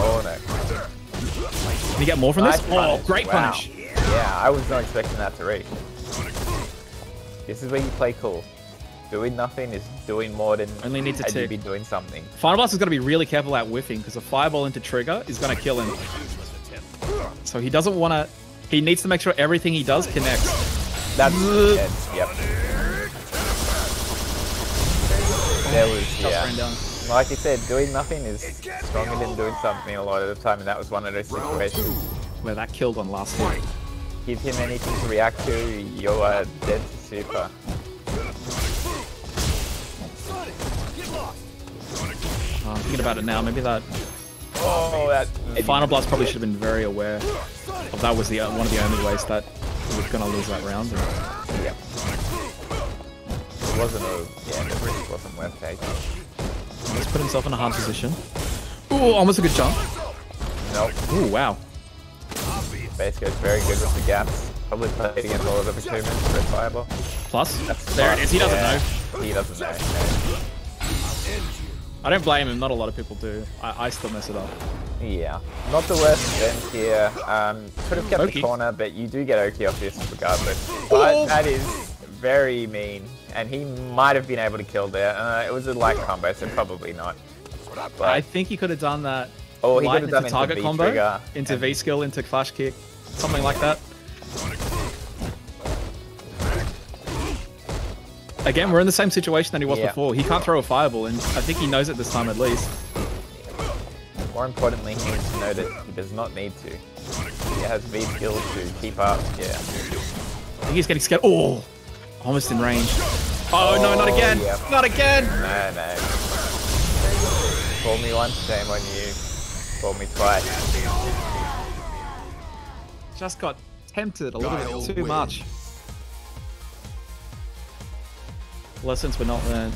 Oh no. Can he get more from this? Nice Oh, punish. great Wow. punish. Yeah, I was not expecting that to reach. This is where you play cool. Doing nothing is doing more than Only needs a tick. be doing something. Final Blast is going to be really careful at whiffing because a fireball into trigger is going to kill him. So he doesn't want to. He needs to make sure everything he does connects. That's dead. Yep. There was yeah. Like you said, doing nothing is stronger than doing something a lot of the time, and that was one of those situations. Where that killed on last hit. Give him anything to react to, you are dead to super. Uh, I'm thinking about it now. Maybe that Oh, that Final Blast probably should have been very aware of that was the uh, one of the only ways that he was going to lose that round. Yep. It wasn't a yeah, it risk wasn't worth taking. Let's put himself in a hard position. Ooh, almost a good jump. Nope. Ooh, wow. Base goes very good with the gaps. Probably played against a lot of attunements for Fireball. Plus, That's there it smart. is. He doesn't Yeah, know. He doesn't know. I don't blame him. Not a lot of people do. I, I still mess it up. Yeah, not the worst defense here. Um, could have kept Oki. the corner, but you do get Oki off this regardless. But that is very mean, and he might have been able to kill there. Uh, it was a light combo, so probably not. I think he could have done that. oh, he could have into done target into combo, into V skill, into flash kick, something like that. Again, we're in the same situation that he was Yeah. before. He can't throw a fireball, and I think he knows it this time at least. More importantly, he needs to know that he does not need to. He has V skill to keep up. Yeah. I think he's getting scared. Oh, almost in range. Oh, no, not Oh, again! yeah. Not again! No, no. Call me once, shame on you. Call me twice. Just got tempted a little bit too wins. much. Lessons were not learned.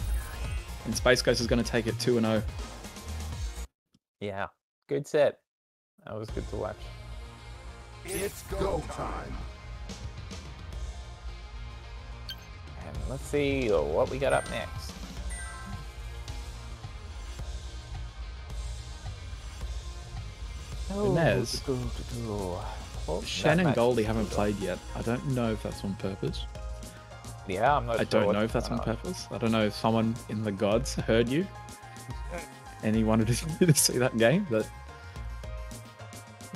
And Space Ghost is going to take it 2 0. Yeah. Good set. That was good to watch. It's go time. And let's see what we got up next. Nez. Oh, Shen and Goldie haven't played yet. I don't know if that's on purpose. Yeah, I'm not I sure don't know if that's on going purpose. I don't know if someone in the gods heard you and he wanted you to see that game, but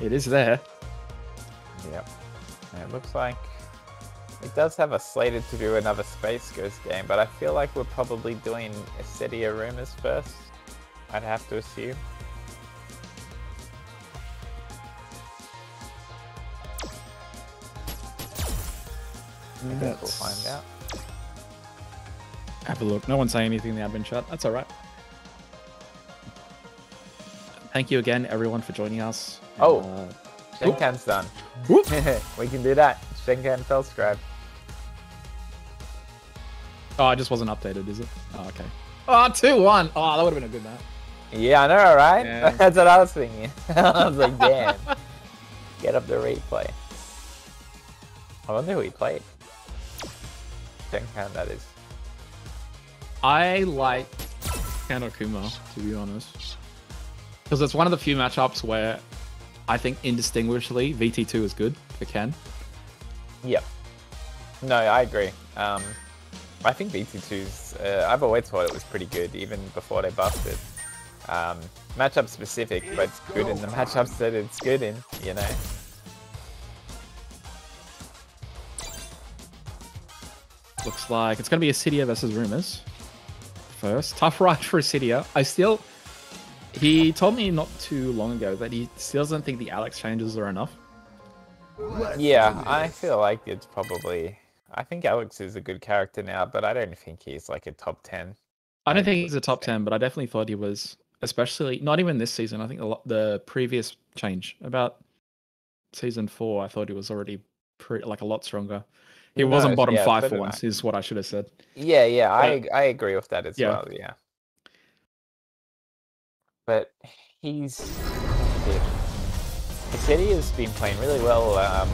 it is there. Yep. And it looks like it does have a slated to do another Space Ghost game, but I feel like we're probably doing Isseddia Rumours first. I'd have to assume. I guess we'll find out. Have a look. No one's saying anything in the admin chat. That's all right. Thank you again, everyone, for joining us. Oh. Uh, Schenkhan's done. we can do that. Schenkhan Felscribe. Oh, I just wasn't updated, is it? Oh, okay. Oh, 2 1. Oh, that would have been a good match. Yeah, I know, right? Yeah. That's what I was thinking. I was like, damn. Get up the replay. I wonder who he played. Schenkhan, that is. I like Ken Akuma, to be honest. Because it's one of the few matchups where I think indistinguishably VT2 is good for Ken. Yep. No, I agree. Um, I think VT2's, Uh, I've always thought it was pretty good, even before they buffed it. Um, matchup specific, but it's good in the matchups that it's good in. You know. Looks like it's going to be Isseddia versus Rumours. First, tough ride for Isseddia. I still. He told me not too long ago that he still doesn't think the Alex changes are enough. Yeah, I feel like it's probably. I think Alex is a good character now, but I don't think he's like a top ten. I don't think he's a top 10, but I definitely thought he was, especially not even this season. I think the, the previous change, about season four, I thought he was already pretty, like a lot stronger. He Who wasn't bottom Yeah, five for once, I. is what I should have said. Yeah, yeah, I I agree with that as Yeah. well. Yeah. But he's. Yeah. He said he has been playing really well. Um,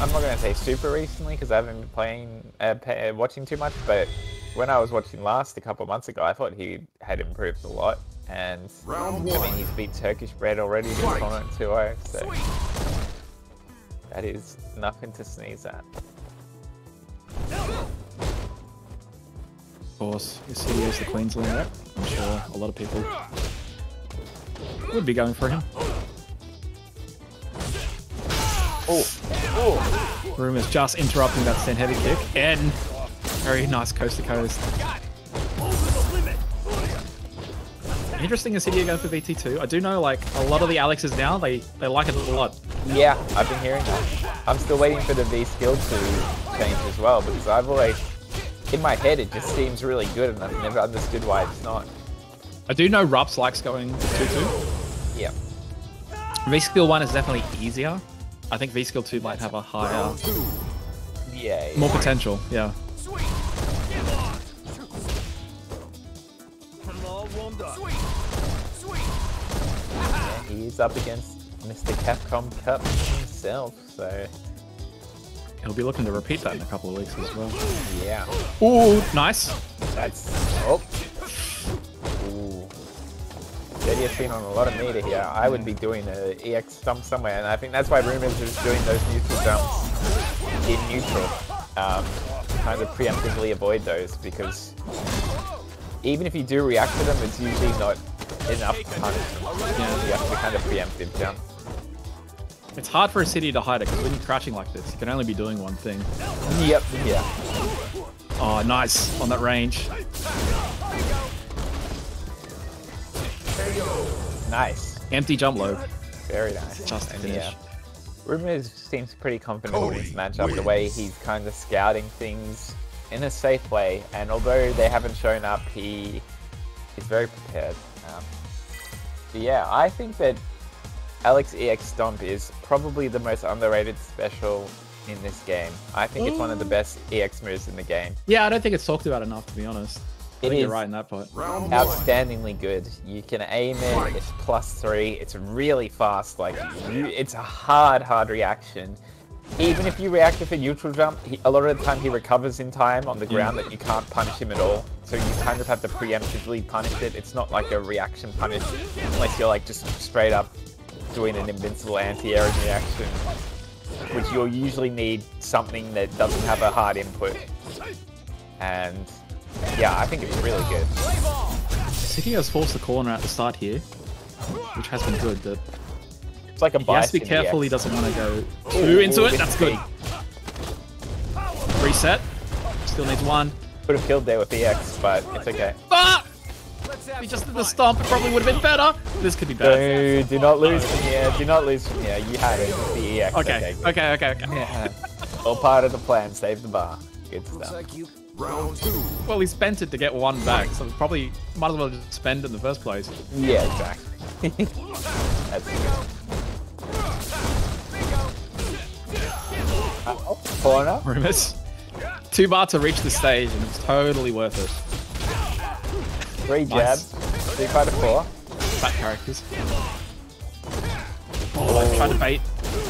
I'm not going to say super recently because I haven't been playing, uh, pa- uh, watching too much. But when I was watching last a couple of months ago, I thought he had improved a lot. And Round I mean, he's beat Turkish Bread already in Fight. tournament 2-0. So that is nothing to sneeze at. Of course, Isseddia is the Queensland rep. I'm sure a lot of people would be going for him. Oh, Rumours just interrupting that stand heavy kick, and very nice coast to coast. Interesting Isseddia going for VT2. I do know like a lot of the Alexes now, they, they like it a lot. Yeah, I've been hearing that. I'm still waiting for the V skill to change as well because I've always, in my head, it just seems really good and I've never understood why it's not. I do know Rups likes going 2-2. Yeah. V skill 1 is definitely easier. I think V skill 2 might have a higher. Yeah. more potential. Yeah. Yeah, He's up against Mr. Capcom Cup himself, so He'll be looking to repeat that in a couple of weeks as well. yeah. Ooh, nice. That's oh. Ooh. Isseddia's been on a lot of meter here. I would be doing a EX dump somewhere, and I think that's why Rumours is doing those neutral dumps in neutral. Um, kind of preemptively avoid those, because even if you do react to them, it's usually not enough to punish them. Yeah. You have to kind of preemptive jump. It's hard for a city to hide it because when you're crouching like this, you can only be doing one thing. Yep, yeah. Oh, nice on that range. Nice. Empty jump low. Very nice. Just And finish. yeah. Rumours seems pretty confident in this Cody matchup, the way he's kind of scouting things in a safe way. And although they haven't shown up, he is very prepared. Um, but yeah, I think that Alex EX Stomp is probably the most underrated special in this game. I think it's one of the best EX moves in the game. Yeah, I don't think it's talked about enough, to be honest. I It think you're right in that point. Outstandingly good. You can aim it. It's plus three. It's really fast. Like you, it's a hard, hard reaction. Even if you react with a neutral jump, he, a lot of the time he recovers in time on the ground that you can't punish him at all. So you kind of have to preemptively punish it. It's not like a reaction punish unless you're like just straight up doing an invincible anti-air reaction, which you'll usually need something that doesn't have a hard input. And yeah, I think it's really good. City has forced the corner at the start here, which has been good. But It's like a he has to be careful he doesn't want to go too into it. That's good. Reset. Still needs one. Could have killed there with the EX, but it's okay. Ah! If he just did the stomp, it probably would have been better. This could be bad. Dude, do not lose from here. Do not lose from here. You had it with the EX. Okay, good. okay, okay, okay. Yeah. All part of the plan. Save the bar. Good stuff. Round two. Well, he spent it to get one back, so probably might as well just spend it in the first place. Yeah, exactly. That's good. Uh, corner. Rumours. Two bar to reach the stage, and it's totally worth it. Three Nice. jabs. Three five to four. Fat characters. Oh, I tried to bait.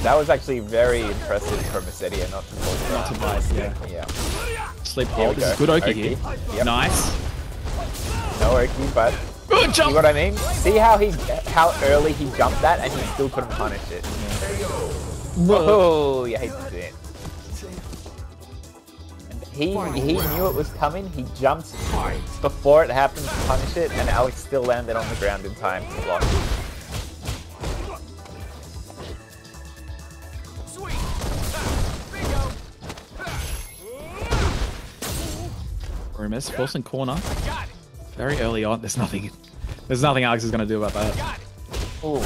That was actually very impressive from Isseddia, not to fall Not to bite, yeah. Yeah. Sleep Here oh, hold. This is good Oki Oki. here. Yep. Nice. No Oki, but Good jump! See what I mean? See how he, how early he jumped that, and he still couldn't punish it. Whoa! You hate to see it. He he knew it was coming. He jumped before it happened to punish it, and Alex still landed on the ground in time to block. Rumours forcing corner. Very early on. There's nothing. There's nothing Alex is gonna do about that. Ooh,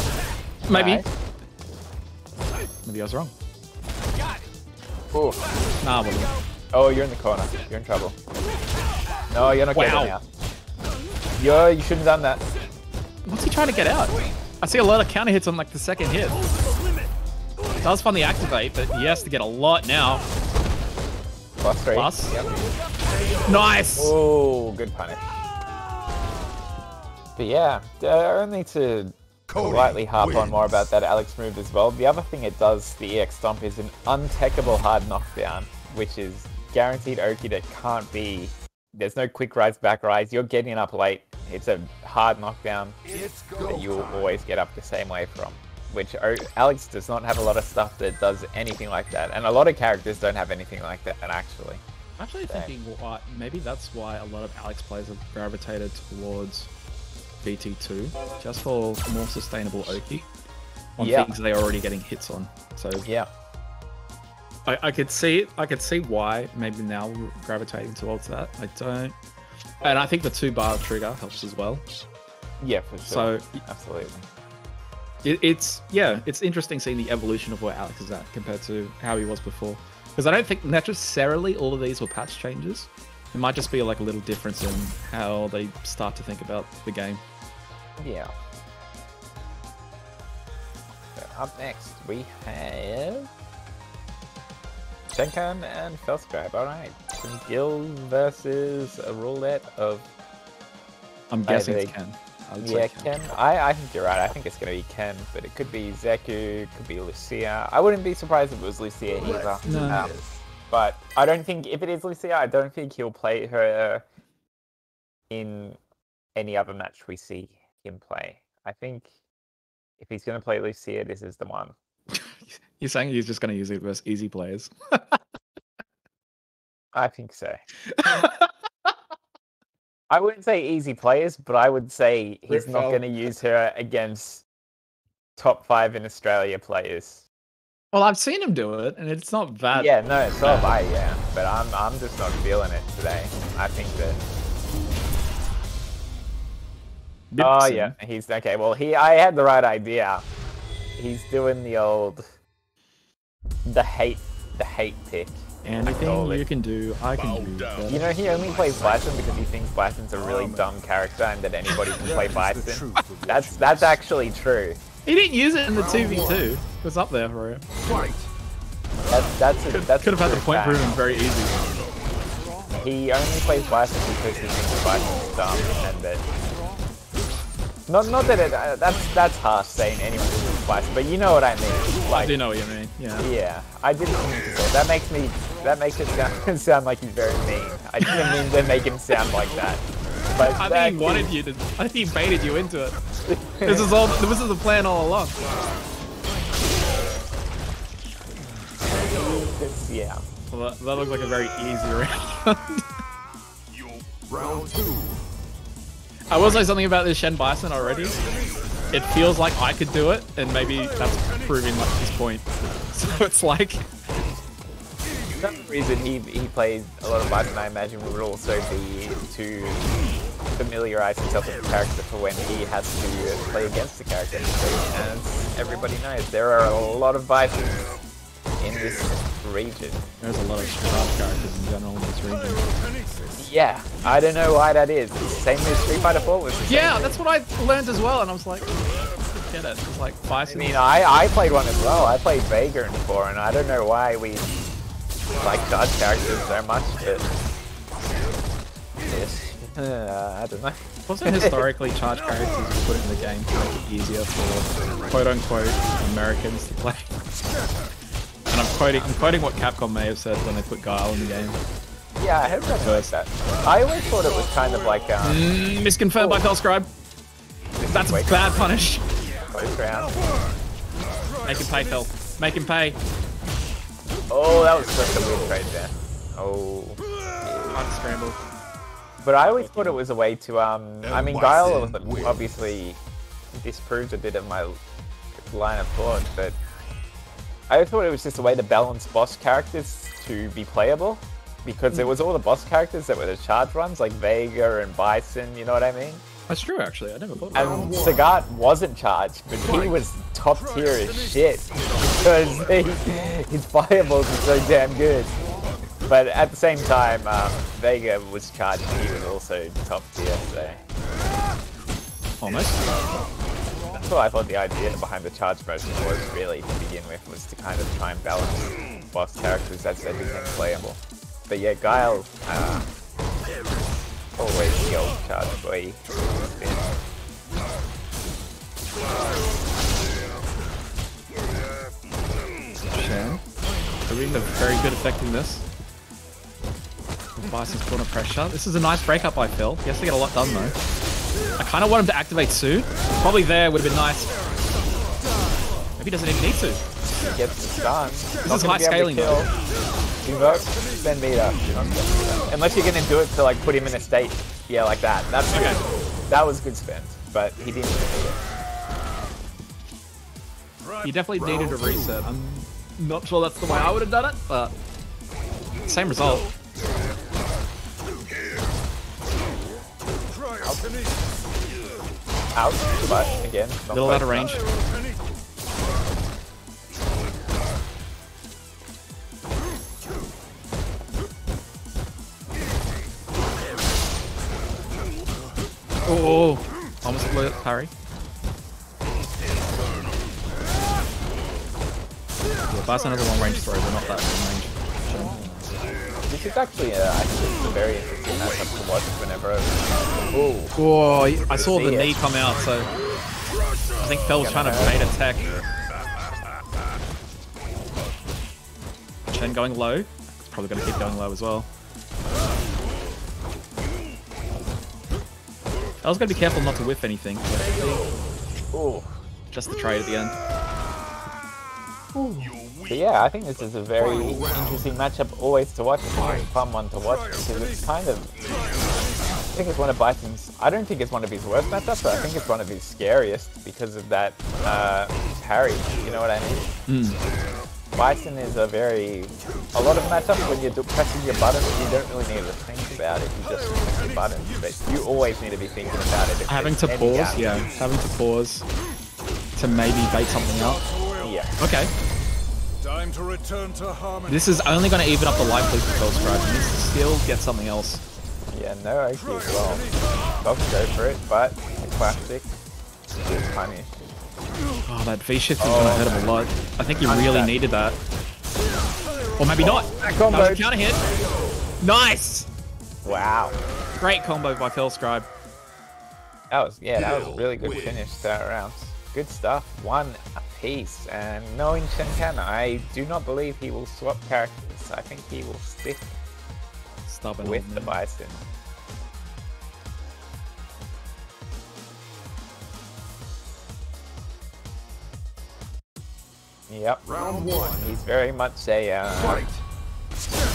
Maybe. nice. Maybe I was wrong. Ooh. Nah, well, Oh, you're in the corner. You're in trouble. No, you're not Wow. getting out. Yo, you shouldn't have done that. what's he trying to get out? I see a lot of counter hits on like the second hit. It does fund the activate, but he has to get a lot now. Plus three. Plus. Yep. Nice. Oh, good punish. But yeah, uh, only to Cody slightly harp on more about that Alex move as well. The other thing it does, the EX Stomp, is an untechable hard knockdown, which is guaranteed Oki that can't be. There's no quick rise, back rise. You're getting up late. It's a hard knockdown that you'll time. always get up the same way from. Which o- Alex does not have a lot of stuff that does anything like that, and a lot of characters don't have anything like that actually. Actually thinking why, uh, maybe that's why a lot of Alex players have gravitated towards VT2, just for more sustainable Oki on Yeah. things they're already getting hits on. So Yeah. I, I could see I could see why maybe now we're gravitating towards that. I don't, and I think the two bar trigger helps as well. Yeah, for sure. So absolutely. it, it's yeah, it's interesting seeing the evolution of where Alex is at compared to how he was before. Because I don't think necessarily all of these were patch changes. It might just be like a little difference in how they start to think about the game. Yeah. So up next we have Schenkhan and Felscribe. Alright. Some Gill versus a roulette of I'm guessing it's Ken. I Yeah, Ken. Ken. I, I think you're right. I think it's gonna be Ken, but it could be Zeku, could be Lucia. I wouldn't be surprised if it was Lucia either. No. Um, but I don't think if it is Lucia, I don't think he'll play her in any other match we see him play. I think if he's gonna play Lucia, this is the one. You're saying he's just going to use it versus easy players. I think so. I wouldn't say easy players, but I would say he's not going to use her against top five in Australia players. well, I've seen him do it, and it's not that. yeah, no, so have I, yeah. But I'm I'm just not feeling it today. I think that Oh yeah, he's okay. Well, he I had the right idea. He's doing the old the hate the hate pick. Anything Totally. you can do, I can Bow do. down. better. You know, he only plays Bison because he thinks Bison's a really dumb character and that anybody can play That is the Bison. truth of what That's that's actually true. He didn't use it in the 2v2. It was up there for him. Fight. That's that's a, that's Could have had the true point fact. proven very easy. He only plays Bison because he thinks Bison's dumb and that. Not not that it, uh, that's that's harsh saying anyone can play Bison, but you know what I mean. I do know what you mean. Yeah. Yeah, I didn't mean to say that. Makes me that makes it sound, sound like he's very mean. I didn't mean to make him sound like that. But I that think he wanted you to. I think he baited you into it. This is all. This is the plan all along. is- yeah. Well, that, that looks like a very easy round. Round two. I will say something about this Shen Bison already. It feels like I could do it, and maybe that's proving like his point. So it's like, For some reason he he plays a lot of Bison. I imagine would also be to familiarize himself with the character for when he has to play against the character. As everybody knows, there are a lot of Bison in this region. there's a lot of sharp characters in general in this region. Yeah, I don't know why that is. Same as Street Fighter 4 was the same. Yeah, that's what I learned as well, and I was like, get it. It's like I Bison. mean, I, I played one as well. I played Vega in 4, and I don't know why we like charge characters so much, but... Yes. Uh, I don't know. Wasn't historically charged characters were put in the game to make it easier for quote unquote Americans to play. And I'm quoting I'm quoting what Capcom may have said when they put Guile in the game. Yeah, I heard something like that. I always thought it was kind of like um, Mm, misconfirmed by Felscribe. That's a bad punish. close round. Make him pay, Fel. Make him pay. Oh, that was such a weird trade there. Oh. Hard scramble. But I always thought it was a way to, um, I mean, And Guile obviously disproved a bit of my line of thought, but I thought it was just a way to balance boss characters to be playable. Because it was all the boss characters that were the charge runs, like Vega and Bison, you know what I mean? That's true, actually. I never thought about And Sagat wasn't charged, but he was top tier as shit because he, his fireballs are so damn good. But at the same time, um, Vega was charged and he was also top tier, so. Almost. What I thought the idea behind the charge motion was really to begin with, was to kind of try and balance boss characters as they became playable. But yeah, Guile, uh, always the old charge boy. Shen. Doing a very good effect in this. Bison's corner pressure. This is a nice breakup by Fel. He has to get a lot done though. I kind of want him to activate soon. Probably there would have been nice. Maybe he doesn't even need to. He gets the stun. This is high scaling, though. Invoke, spend meter. Not spend meter. Unless you're gonna do it to like put him in a state, yeah, like that. That's Okay. good. That was good spend, but he didn't need it. He definitely needed a reset. I'm not sure that's the way I would have done it, but same result. Out, but again, Little out of range. Oh, almost blew parry. Yeah, Bison has a long range throw, but not that long range. This is actually, uh, actually a very interesting matchup to watch whenever. Ooh, Oh, I saw the See it. knee come out, so I think Phil was trying to bait attack. Chen going low. It's probably going to keep going low as well. I was going to be careful not to whiff anything. Ooh. Just the trade at the end. But yeah, I think this is a very interesting matchup always to watch. It's a very fun one to watch because it's kind of. I think it's one of Bison's. I don't think it's one of his worst matchups, but I think it's one of his scariest because of that uh, parry. You know what I mean? Bison is a very. A lot of matchups when you're pressing your buttons, you don't really need to think about it. You just press your buttons, but you always need to be thinking about it. Having to pause, gap. yeah. Having to pause to maybe bait something out. Yeah. Okay. Time to return to harmony. This is only going to even up the life loop for Scribe. He needs to still get something else. Yeah, no IQ as well. Dogs go for it, but the classic is punish. Oh, that V shift is oh. going to hurt him a lot. I think he really that. needed that. Or maybe not. That combo. was a counter hit. Nice! Wow. Great combo by Felscribe. That was yeah, that was a really good finish to that round. Good stuff. One apiece. And knowing Schenkhan, I do not believe he will swap characters. I think he will stick Stubborn with the. Bison. Yep. Round one. He's very much a uh,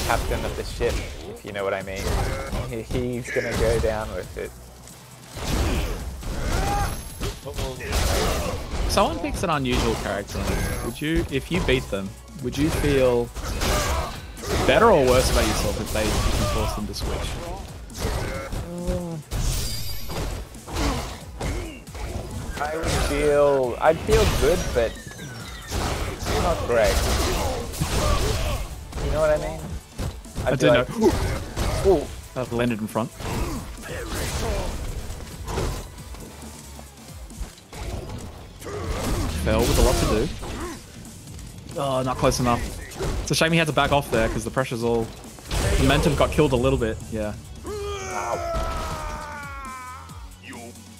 captain of the ship, if you know what I mean. He's gonna go down with it. Someone picks an unusual character. Would you, if you beat them, would you feel better or worse about yourself if they if you force them to switch? I would feel, I'd feel good, but not great. You know what I mean? I'd I do know. like, Ooh, That landed in front. Fel with a lot to do. Oh, not close enough. It's a shame he had to back off there because the pressure's all. Momentum got killed a little bit. Yeah.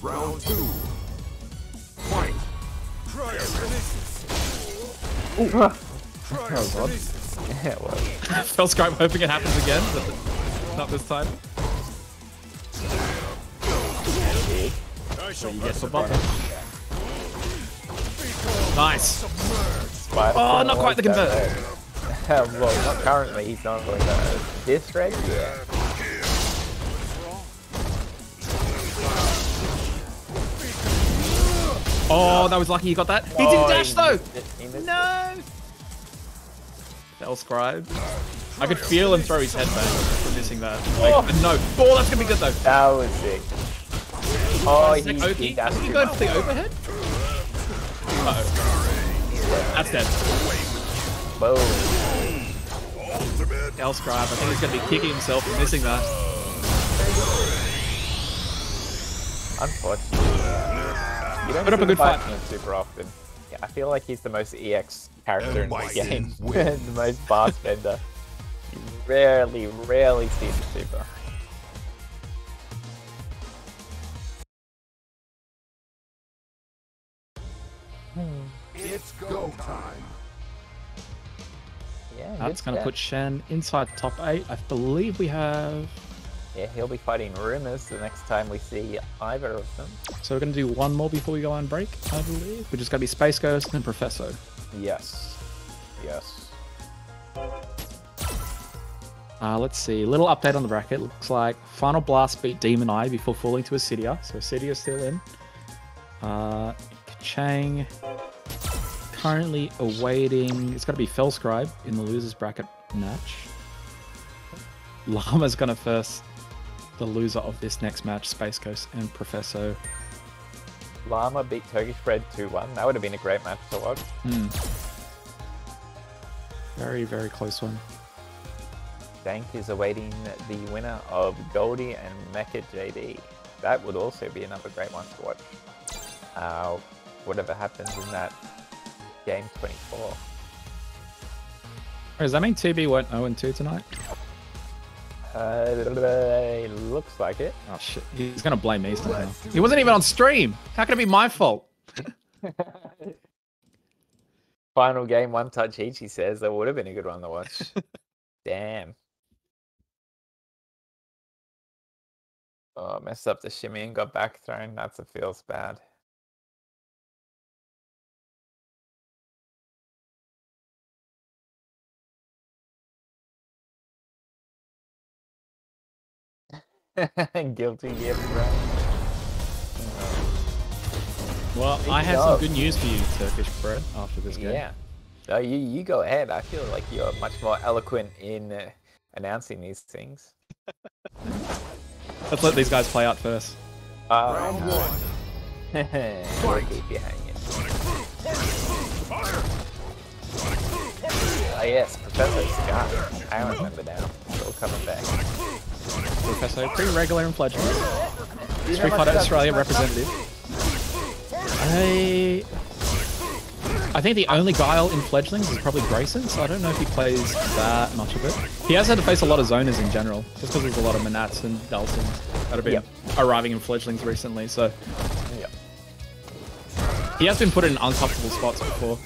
Round two. Fight. Try telekinesis. Try That was odd. telekinesis. yeah, well, Felscribe hoping it happens again, but not this time. I shall He pass gets the it button. Nice. Oh, not quite the convert. well, not currently, he's not going to. This red, yeah. Oh, that was lucky you got that. He didn't dash he though. missed he missed. No. Felscribe. I could feel him throw his head back for missing that. Like, Oh. No. Oh, that's gonna be good though. That was sick. Oh, he's, he, he dashed Did he go for the overhead? Uh oh. That's dead. Boom. Fel I think he's gonna be kicking himself for missing that. Unfortunately. You don't Put up see a good Bison fight. super often. Yeah, I feel like he's the most EX character in the game. the most bar spender. You rarely, rarely see the super. It's go time. Yeah, That's gonna put Shen inside top eight. I believe we have. Yeah, he'll be fighting Rumours the next time we see either of them. So we're gonna do one more before we go on break, I believe. We're just gonna be Space Ghost and Professor. Yes. Yes. Uh, let's see. Little update on the bracket. Looks like Final Blast beat Demon Eye before falling to Isseddia. So Isseddia's still in. Uh, Chang currently awaiting. It's got to be Felscribe in the losers bracket match. Llama's gonna first the loser of this next match, Space Ghost and Professor. Llama beat Turkish Bread 2-1. That would have been a great match to watch. Hmm. Very, very close one. Dank is awaiting the winner of Goldie and Mecha JD. That would also be another great one to watch. Uh, whatever happens in that game 24. Oh, Does that mean 2B went 0 2 tonight? Uh, looks like it. Oh shit, he's gonna blame me somehow. He wasn't even on stream. How can it be my fault? Final game, one touch each, he says. That would have been a good one to watch. Damn. Oh, messed up the shimmy and got back thrown. That's a feels bad. Guilty gift, right? Well, I have some good news for you, Turkish bread, after this game. Yeah. No, you you go ahead. I feel like you're much more eloquent in uh, announcing these things. Let's let these guys play out first. Uh, Round one. we'll keep you hanging. Oh yes, Professor Scott. I remember now. Still coming back. Professor, pretty regular in fledgling. Street Fighter Australia about this matchup? representative. I I think the only Guile in fledglings is probably Grayson, so I don't know if he plays that much of it. He has had to face a lot of zoners in general, just because there's a lot of Menats and Dhalsims that have been Yep. arriving in fledglings recently, so Yep. he has been put in uncomfortable spots before.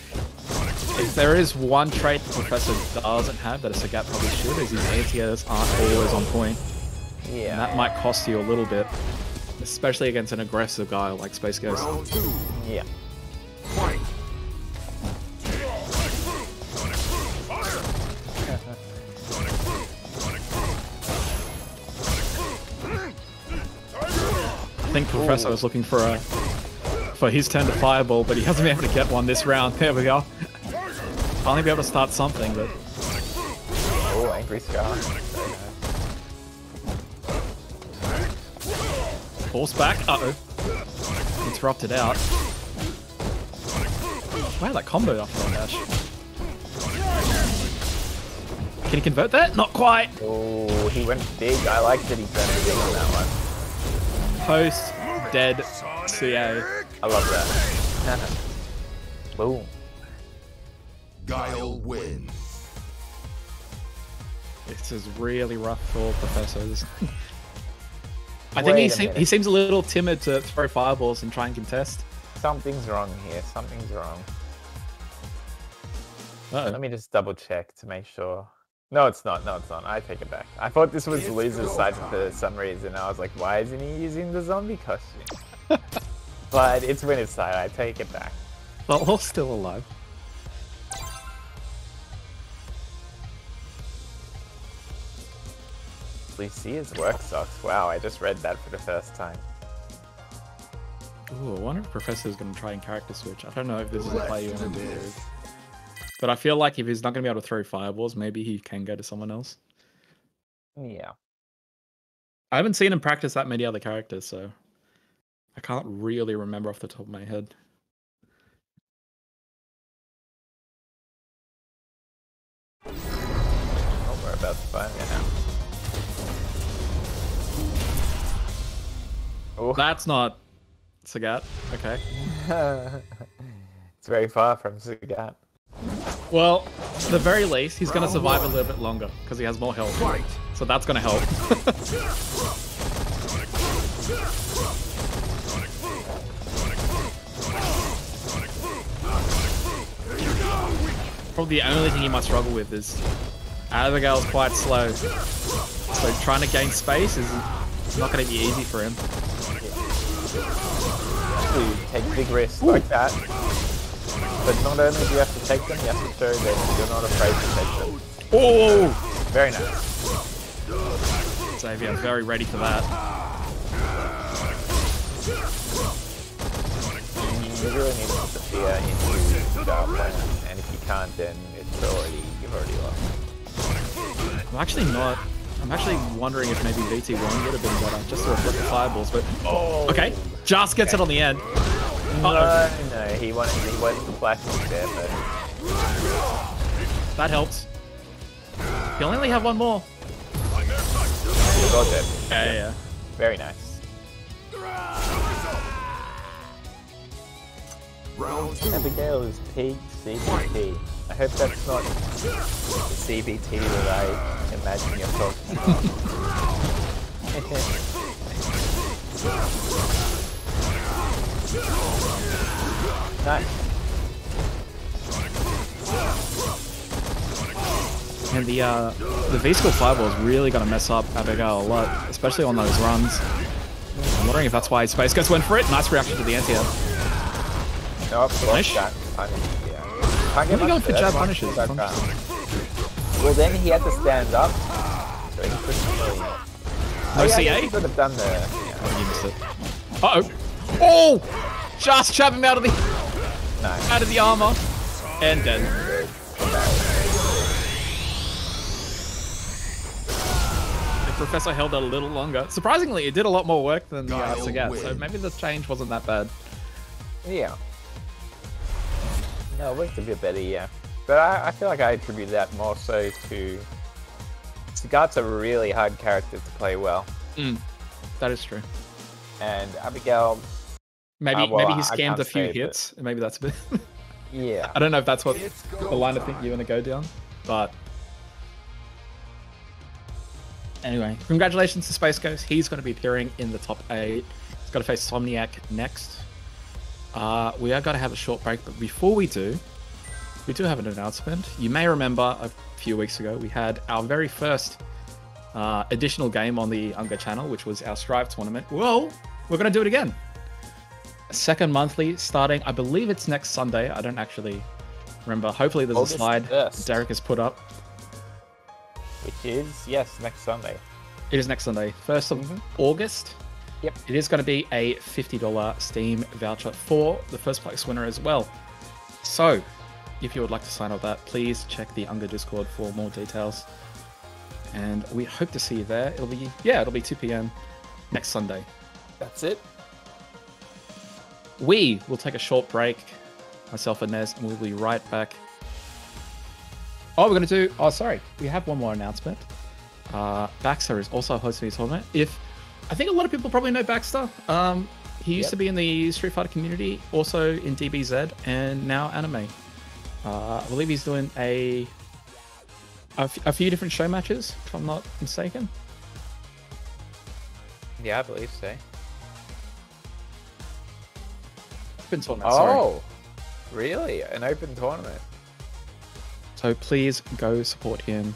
If there is one trait the Professor doesn't have that a Sagat probably should, is his anti-airs aren't always on point. Yeah. And that might cost you a little bit, especially against an aggressive guy like Space Ghost. Round two. Yeah. Fight. I think Professor was looking for a for his turn to fireball, but he hasn't been able to get one this round. There we go. Finally be able to start something, but Oh, angry Scar. Force back. Uh oh. Interrupted out. Wow, that combo off the dash. Can he convert that? Not quite. Oh, he went big. I like that he went big on that one. Post dead CA. I love that. Boom. Guile wins. This is really rough for professors. I think he, a se- he seems a little timid to throw fireballs and try and contest. Something's wrong here. Something's wrong. Uh-oh. Let me just double check to make sure. No, it's not. No, it's not. I take it back. I thought this was loser's side for some reason. I was like, why isn't he using the zombie costume? but it's winner's side. I take it back. Well, all still alive. Lucia's work sucks. Wow, I just read that for the first time. Ooh, I wonder if Professor's going to try and character switch. I don't know if this is a play you want do to do. But I feel like if he's not going to be able to throw fireballs, maybe he can go to someone else. Yeah. I haven't seen him practice that many other characters, so I can't really remember off the top of my head. Oh, we're about to find it now. Oh, That's not Sagat. Okay. it's very far from Sagat. Well, at the very least, he's going to survive a little bit longer because he has more health. Fight. So that's going to help. Probably the only thing he might struggle with is Abigail's quite slow. So trying to gain space is not going to be easy for him. Ooh, take big risks like that. But not only do you have to take them, you have to show that you're not afraid to take them. Oh! Very nice. Xavier, very ready for that. You really need to put fear into the plan, and if you can't, then it's already you've already lost. I'm actually not. I'm actually wondering if maybe VT1 would have been better just to reflect the fireballs, but Oh, okay. Just gets it on the end. No, Uh-oh. no, he wanted he wanted the flashing there, but That helps. You only have one more. he got it. Yeah, yeah. Very nice. Round two. Abigail is peak CBT. I hope that's not the CBT that I imagine you're talking about. nice. And the uh, the V-Skill fireball is really going to mess up Abigail a lot, especially on those runs. I'm wondering if that's why Space Ghost went for it. Nice reaction to the anti air. Nope, Punish? Can't get Really much going for that jab punishes. Well, then he had to stand up, so he couldn't really No Oh, yeah, CA? You could have done the. You missed it. Uh oh. Oh! Just chop him out of the No. out of the armor. And dead. The professor held out a little longer. Surprisingly, it did a lot more work than the uh, Guile Sagat, so maybe the change wasn't that bad. Yeah. No, it worked a bit better, yeah. But I, I feel like I attribute that more so to. Sagat's a really hard character to play well, That is true. and Abigail, Maybe Uh, well, maybe he scammed a few hits. and Maybe that's a bit. yeah. I don't know if that's what It's the go line I time. think you're gonna go down, but anyway, congratulations to Space Ghost. He's going to be appearing in the top eight. He's got to face Somniac next. Uh, we are going to have a short break, but before we do, we do have an announcement. You may remember a few weeks ago we had our very first uh, additional game on the UNGA channel, which was our Strive tournament. Well, we're going to do it again. Second monthly starting, I believe it's next Sunday. I don't actually remember. Hopefully, there's August a slide 1st. Derek has put up. Which is, yes, next Sunday. It is next Sunday, 1st of August. Yep. It is going to be a $50 Steam voucher for the first place winner as well. So, if you would like to sign up that, please check the UNGA Discord for more details. And we hope to see you there. It'll be, yeah, it'll be 2 p.m. next Sunday. That's it. We will take a short break, myself and Nez, and we'll be right back. Oh, we're going to do. Oh, sorry. We have one more announcement. Uh, Baxter is also hosting a tournament. If I think a lot of people probably know Baxter. Um, he used Yep. to be in the Street Fighter community, also in DBZ, and now anime. Uh, I believe he's doing a a, f- a few different show matches, if I'm not mistaken. Yeah, I believe so. Open tournament, sorry. Oh, really? An open tournament? So please go support him.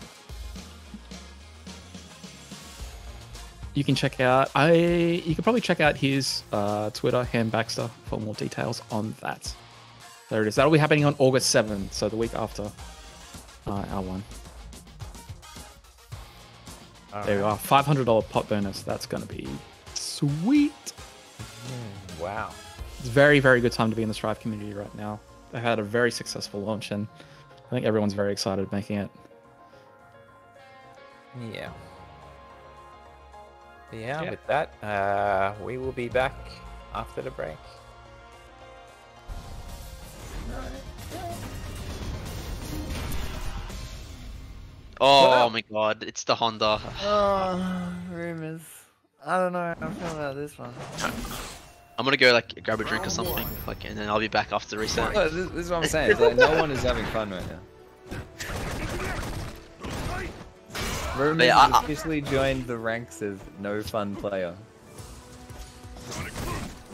You can check out I you can probably check out his uh, Twitter, Ham Baxter, for more details on that. There it is. That'll be happening on August 7th, so the week after uh, our one. There we are. $500 pot bonus. That's going to be sweet. Wow. It's very, very good time to be in the Strive community right now. They had a very successful launch, and I think everyone's very excited making it. Yeah. Yeah, Yeah. with that, uh, we will be back after the break. Oh my god, it's the Honda. Oh, Rumours. I don't know how I feel about this one. I'm gonna go like grab a drink or something, like, and then I'll be back after the reset. Look, this, this is what I'm saying. Like no one is having fun right now. Rumours Yeah, I- officially joined the ranks of no fun player.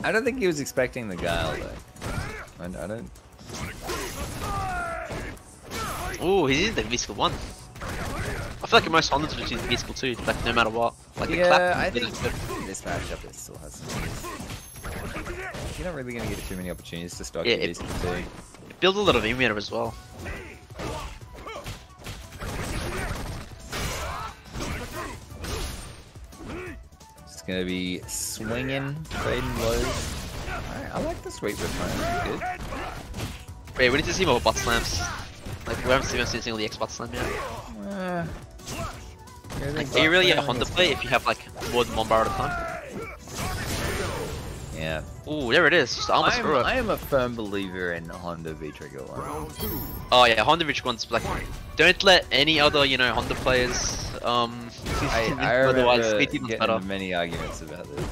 I don't think he was expecting the guile though. I, I don't. Oh, he's in the V-Skill 1. I feel like most Hondas would use V-Skill 2, like no matter what. Like the Yeah, clap I think good. this matchup it still has some. You're not really going to get too many opportunities to stock Yeah, your it- V-Skill too. It builds a lot of as well. Going to be swinging, fading lows. Alright, I like the sweep with mine. Good. Wait, we need to see more butt slams. Like, we haven't seen seen single the EX butt slam yet. Uh, Like, are you really a Honda play if you have like more than one bar at a time? Yeah. Ooh, there it is. Just almost I am. I am a firm believer in Honda V Trigger one. Oh yeah, Honda Rich one's like, don't let any other you know Honda players um. I, I otherwise, remember speed demons getting better. many arguments about this.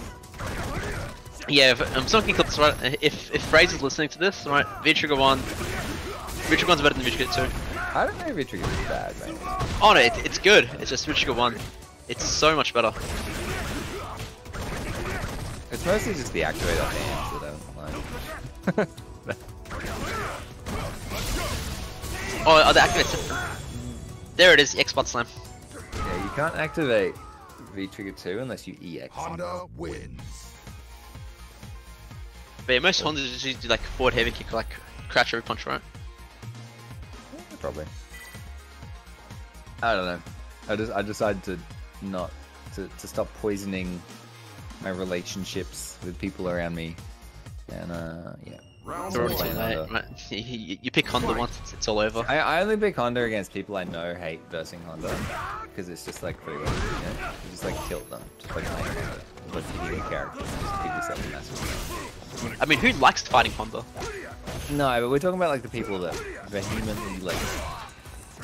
Yeah, if, um, someone can clip this right. If if Fraser is listening to this, right, V Trigger one, V Trigger one's better than V Trigger two. I don't know if V Trigger is bad, man. Oh no, it, it's good. It's just V Trigger one. It's so much better. It's mostly just the activator hands that I don't like. Oh, oh the activate's different. There it is, EX butt slam. Yeah, you can't activate V Trigger 2 unless you EX. Honda wins. But yeah, most Hondas just do like forward heavy kick, like crouch over punch, right? Probably. I don't know. I just I decided to not to, to stop poisoning my relationships with people around me. And uh, yeah. Round It's already Sorry, too one. Honda. late. Right. You, you, you pick Honda once, it's, it's all over. I, I only pick Honda against people I know hate versing Honda because it's just like pretty much, you know, you just like tilt them, just like playing Honda, but hitting a character, just give yourself a massive. I mean, who likes fighting Honda? No, but we're talking about like the people that vehemently like,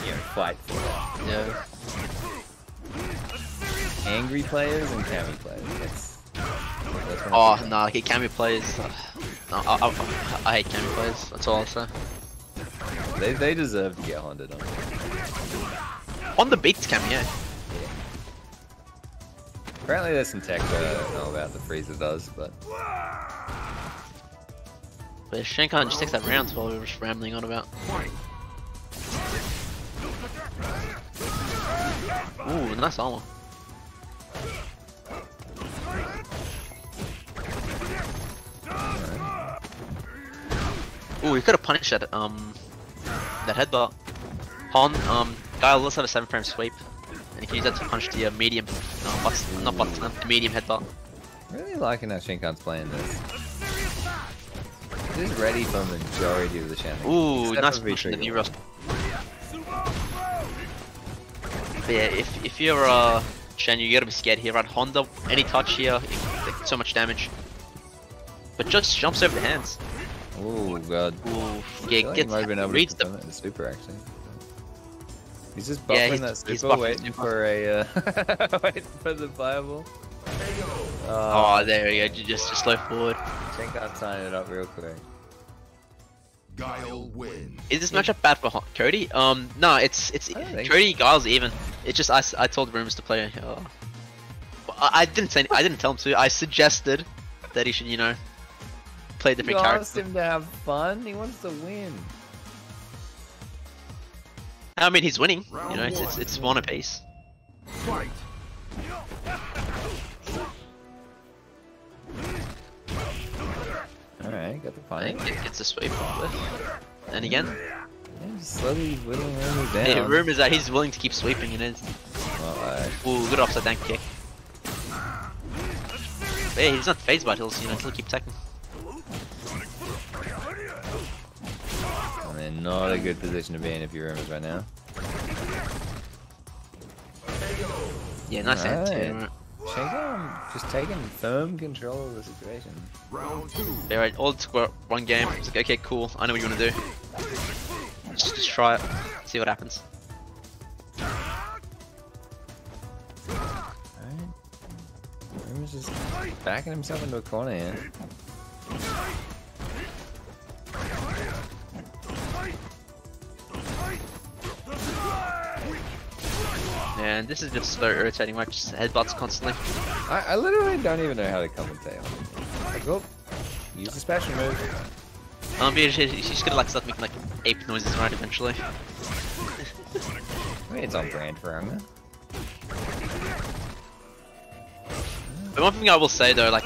you know, fight for it. Yeah. Angry players and cammy players. That's, that's what I'm Oh, thinking. no, like, Cammy plays. Uh, no, I, I, I hate Cammy plays, that's all I'll say. They, they deserve to get hunted on. On the beats Cammy, yeah. Apparently there's some tech that I don't know about the Fraser does, but But Schenkhan just takes that rounds while we were just rambling on about. Ooh, nice armor. Ooh, he could have punished that um that headbutt. Hon, um, guy does have a seven frame sweep, and he can use that to punch the uh, medium, no, butts, not butts, no, the medium headbutt. really liking how Schenkhan's playing this. He's ready for the majority of the channel. Ooh, Except nice push in the. Rust. But yeah, if, if you're uh, Shen, you gotta be scared here, right? Honda, any touch here, so much damage. But just jumps over the hands. Oh god. Ooh, yeah, like he gets, might have been able to reads confirm the. the super actually. He's just Yeah, he's- that he's super, buffing waiting super. for a uh, waiting for the fireball. Oh, there we go. Just, just slow forward. Schenkhan tying it up real quick. Guile win. Is this matchup bad for Cody? Um, no, it's it's I don't think Cody Guile's even. It's just I, I told Rumours to play. Uh, I, I didn't say I didn't tell him to. I suggested that he should you know play a You different asked character. him to have fun. He wants to win. I mean, he's winning. You know, it's it's, one. it's one apiece. Fight. All right, got the I fight. think it gets a sweep. And again, Yeah, slowly whittling Rumours yeah, down. rumors that he's willing to keep sweeping it is. Alright. Ooh, good offside down kick. Yeah, he's not phased by hills, you know, he'll keep attacking. And then not a good position to be in if you're Rumours right now. Yeah, nice hand too. Alright. Right. Schenkhan just taking firm control of the situation. Round two. Yeah, right, all took what, one game. It's like, okay, cool, I know what you want to do. Just, just try it, see what happens. Alright. Rumours just backing himself into a corner here. And this is just so irritating, My Just headbutts constantly. I, I literally don't even know how to commentate on it. Like, oh, use the special move. Um, yeah, she- she's just gonna like start making like ape noises, right? Eventually. I mean, it's on brand for Rumor. But one thing I will say though, like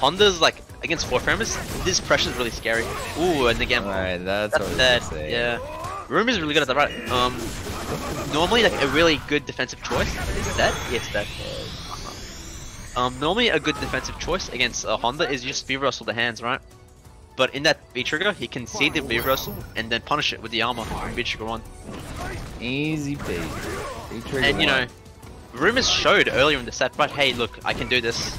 Honda's like against four framers, this pressure is really scary. Ooh, and again, Alright, that's, that's what I was dead. gonna say. Yeah, Room is really good at that, right? Um, normally like a really good defensive choice. Is it dead? Yes, that. Um, normally a good defensive choice against a Honda is just V-reversal the hands, right? But in that V trigger, he can see the V-reversal and then punish it with the armor from V trigger one. Easy peasy. And you know, Rumours showed earlier in the set, but hey, look, I can do this.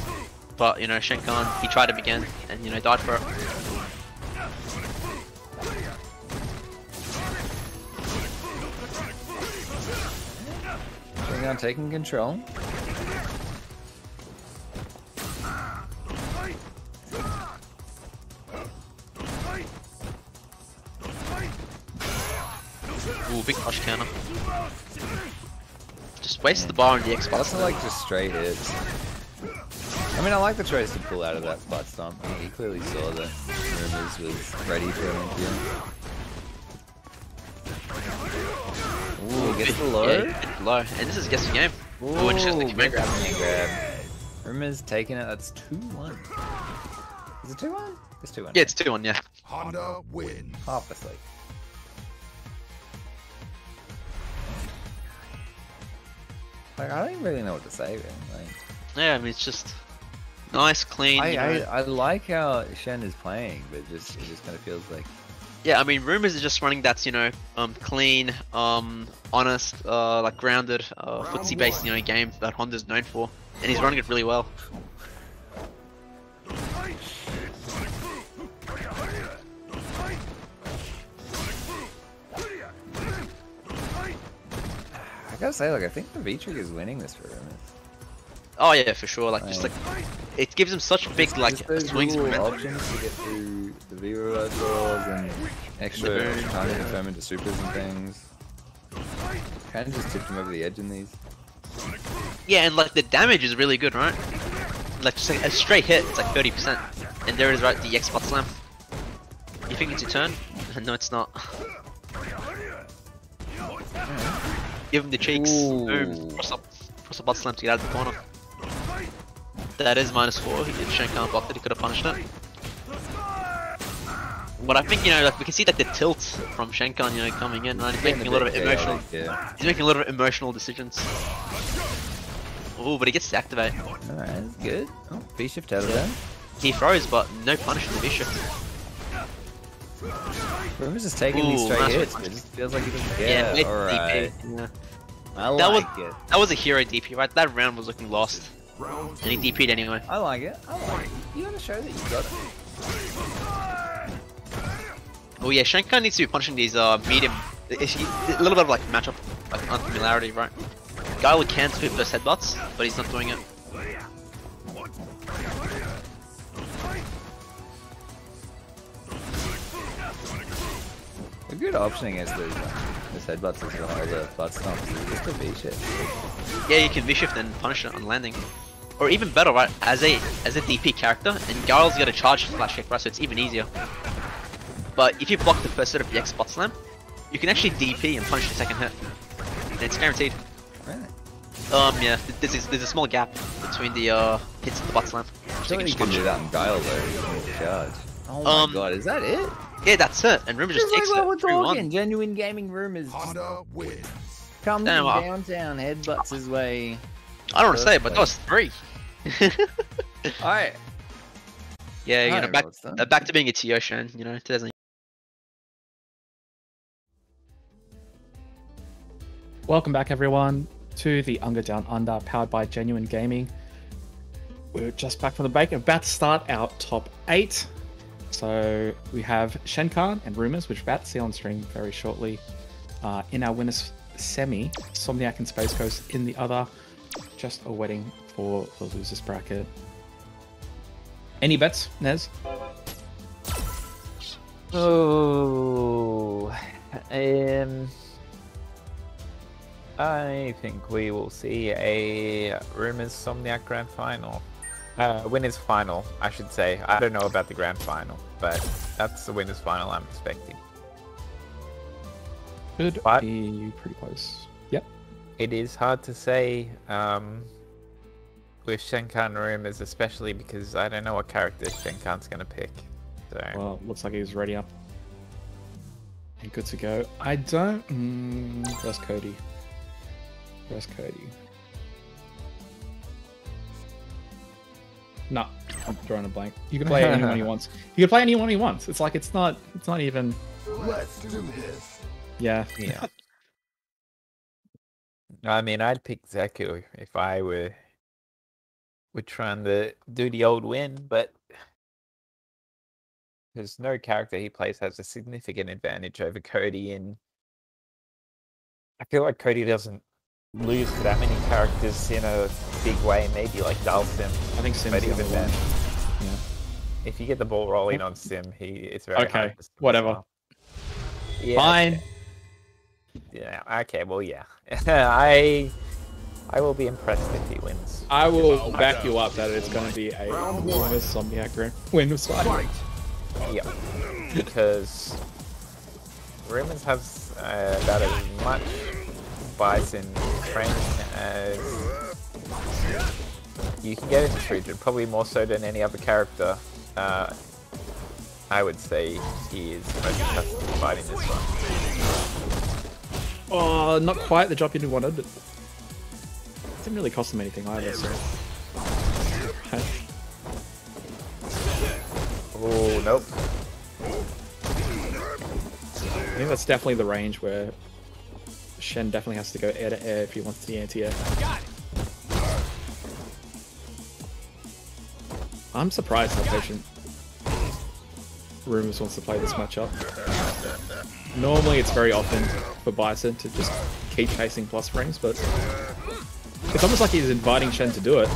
But you know, Schenkhan, he tried him again, and you know, died for it. Schenkhan taking control. Ooh, big push counter. Just waste the bar on the X Lots box. of like just straight hits. I mean, I like the choice to pull out of that butt stomp. I mean, he clearly saw that Rumours was ready for interview. Ooh, gets the low. Yeah, low. And this is guess the game. Ooh, and just the command grab. grab. Rumours taking it. That's 2-1. Is it 2-1? It's 2-1. Yeah, it's 2 1, yeah. Honda win. half asleep. Like I don't really know what to say. Man. Like Yeah, I mean it's just nice, clean. I, you I, know. I like how Shen is playing, but just it just kind of feels like Yeah, I mean, Rumours is just running that's you know, um, clean, um, honest, uh, like grounded, uh, footsie-based you know game that Honda's known for, and he's running it really well. I gotta say, like I think the V trigger is winning this for him. Oh yeah, for sure. Like just like it gives him such big like Just those swings of little momentum. options to get through the V reverse rolls and extra The time to confirm into supers and things. Kind of just tipped him over the edge in these. Yeah, and like the damage is really good, right? Like just like a straight hit, it's like 30%. And there it is, right? The EX butt slam. You think it's your turn? No, it's not. Give him the cheeks. Boom. Ooh. Cross up, cross the butt slam to get out of the corner. That is minus four. He did Schenkhan block that He could have punished it. But I think you know, like we can see like the tilt from Schenkhan, you know, coming in, and he's making a lot of emotional. Yeah. He's making a lot of emotional decisions. Oh, but he gets to activate. Alright, that's good. Oh, V shift out of there. He throws, but no punish from the bishop. Rumours just taking these straight nice hits, but it feels like he doesn't Yeah, care. mid Alright. Yeah. I That was- like it. That was a hero DP, right? That round was looking lost, and he DP'd anyway. I like it. I like it. You gotta show that you got it. Oh yeah, Schenkhan needs to be punishing these uh medium. he- A little bit of like matchup, like unfamiliarity, right? Guy with can sweep those headbutts, but he's not doing it. A good option against those, those headbutts as well, the butt stomps. is a V shift. Yeah, you can V-shift and punish it on landing. Or even better, right? As a as a DP character, and Guile's got a charge flash kick, right? So it's even easier. But if you block the first hit of the EX butt slam, you can actually DP and punish the second hit. And it's guaranteed. Right. Um, yeah, th- there's, a- there's a small gap between the uh, hits of the butt slam. I So you feel can like you just can punish do that in Guile though, with the charge. Oh my Um, god, is that it? Yeah, that's it. And Rumor just Just like takes what it. we're 3-1. talking. Genuine gaming Rumours. Honda wins. Comes Damn, well. downtown, headbutts his way. I don't want to say it, but that was three. Alright. yeah, you know, back, well, it's done. uh, back to being a TO Shan, you know, 2000. Welcome back, everyone, to the UNGA Down Under, powered by Genuine Gaming. We're just back from the break, about to start our top eight. So we have Schenkhan and Rumours, which we're about to see on stream very shortly. Uh, in our winners semi, Somniac and Space Ghost in the other. Just awaiting for the losers bracket. Any bets, Nez? Oh, um, I think we will see a Rumours Somniac Grand Final. Uh, winners final, I should say. I don't know about the Grand Final, but that's the winners final I'm expecting. Could But- be pretty close. Yep. It is hard to say um, with Schenkhan Rumours, especially because I don't know what character Schenkhan's going to pick. So Well, looks like he's ready up. And good to go. I don't. Mm, where's Cody? Where's Cody? No, I'm drawing a blank. You can play anyone he wants. You can play anyone he wants. It's like it's not. It's not even. Let's do this. Yeah. yeah. I mean, I'd pick Zeku if I were were trying to do the old win, but there's no character he plays has a significant advantage over Cody, and I feel like Cody doesn't lose to that many characters in a big way. Maybe like Dhalsim, I think Sim's but even then. Yeah. if you get the ball rolling on Sim, he it's very Okay, whatever. Yeah, Fine. okay. Yeah. Okay. Well, yeah. I I will be impressed if he wins. I will back you up that it's going to be a Somniac grand- winner's fight. Fight. Yeah. Because Rumours has uh, about as much Bison training as you can get in this region, probably more so than any other character. Uh, I would say he is most accustomed to fighting this one. Oh, not quite the job you wanted. Didn't really cost him anything either, so. Oh nope. I think that's definitely the range where Shen definitely has to go air to air if he wants the anti-air. I'm surprised how patient Rumours wants to play this matchup. Normally it's very often for Bison to just keep chasing plus frames, but it's almost like he's inviting Shen to do it.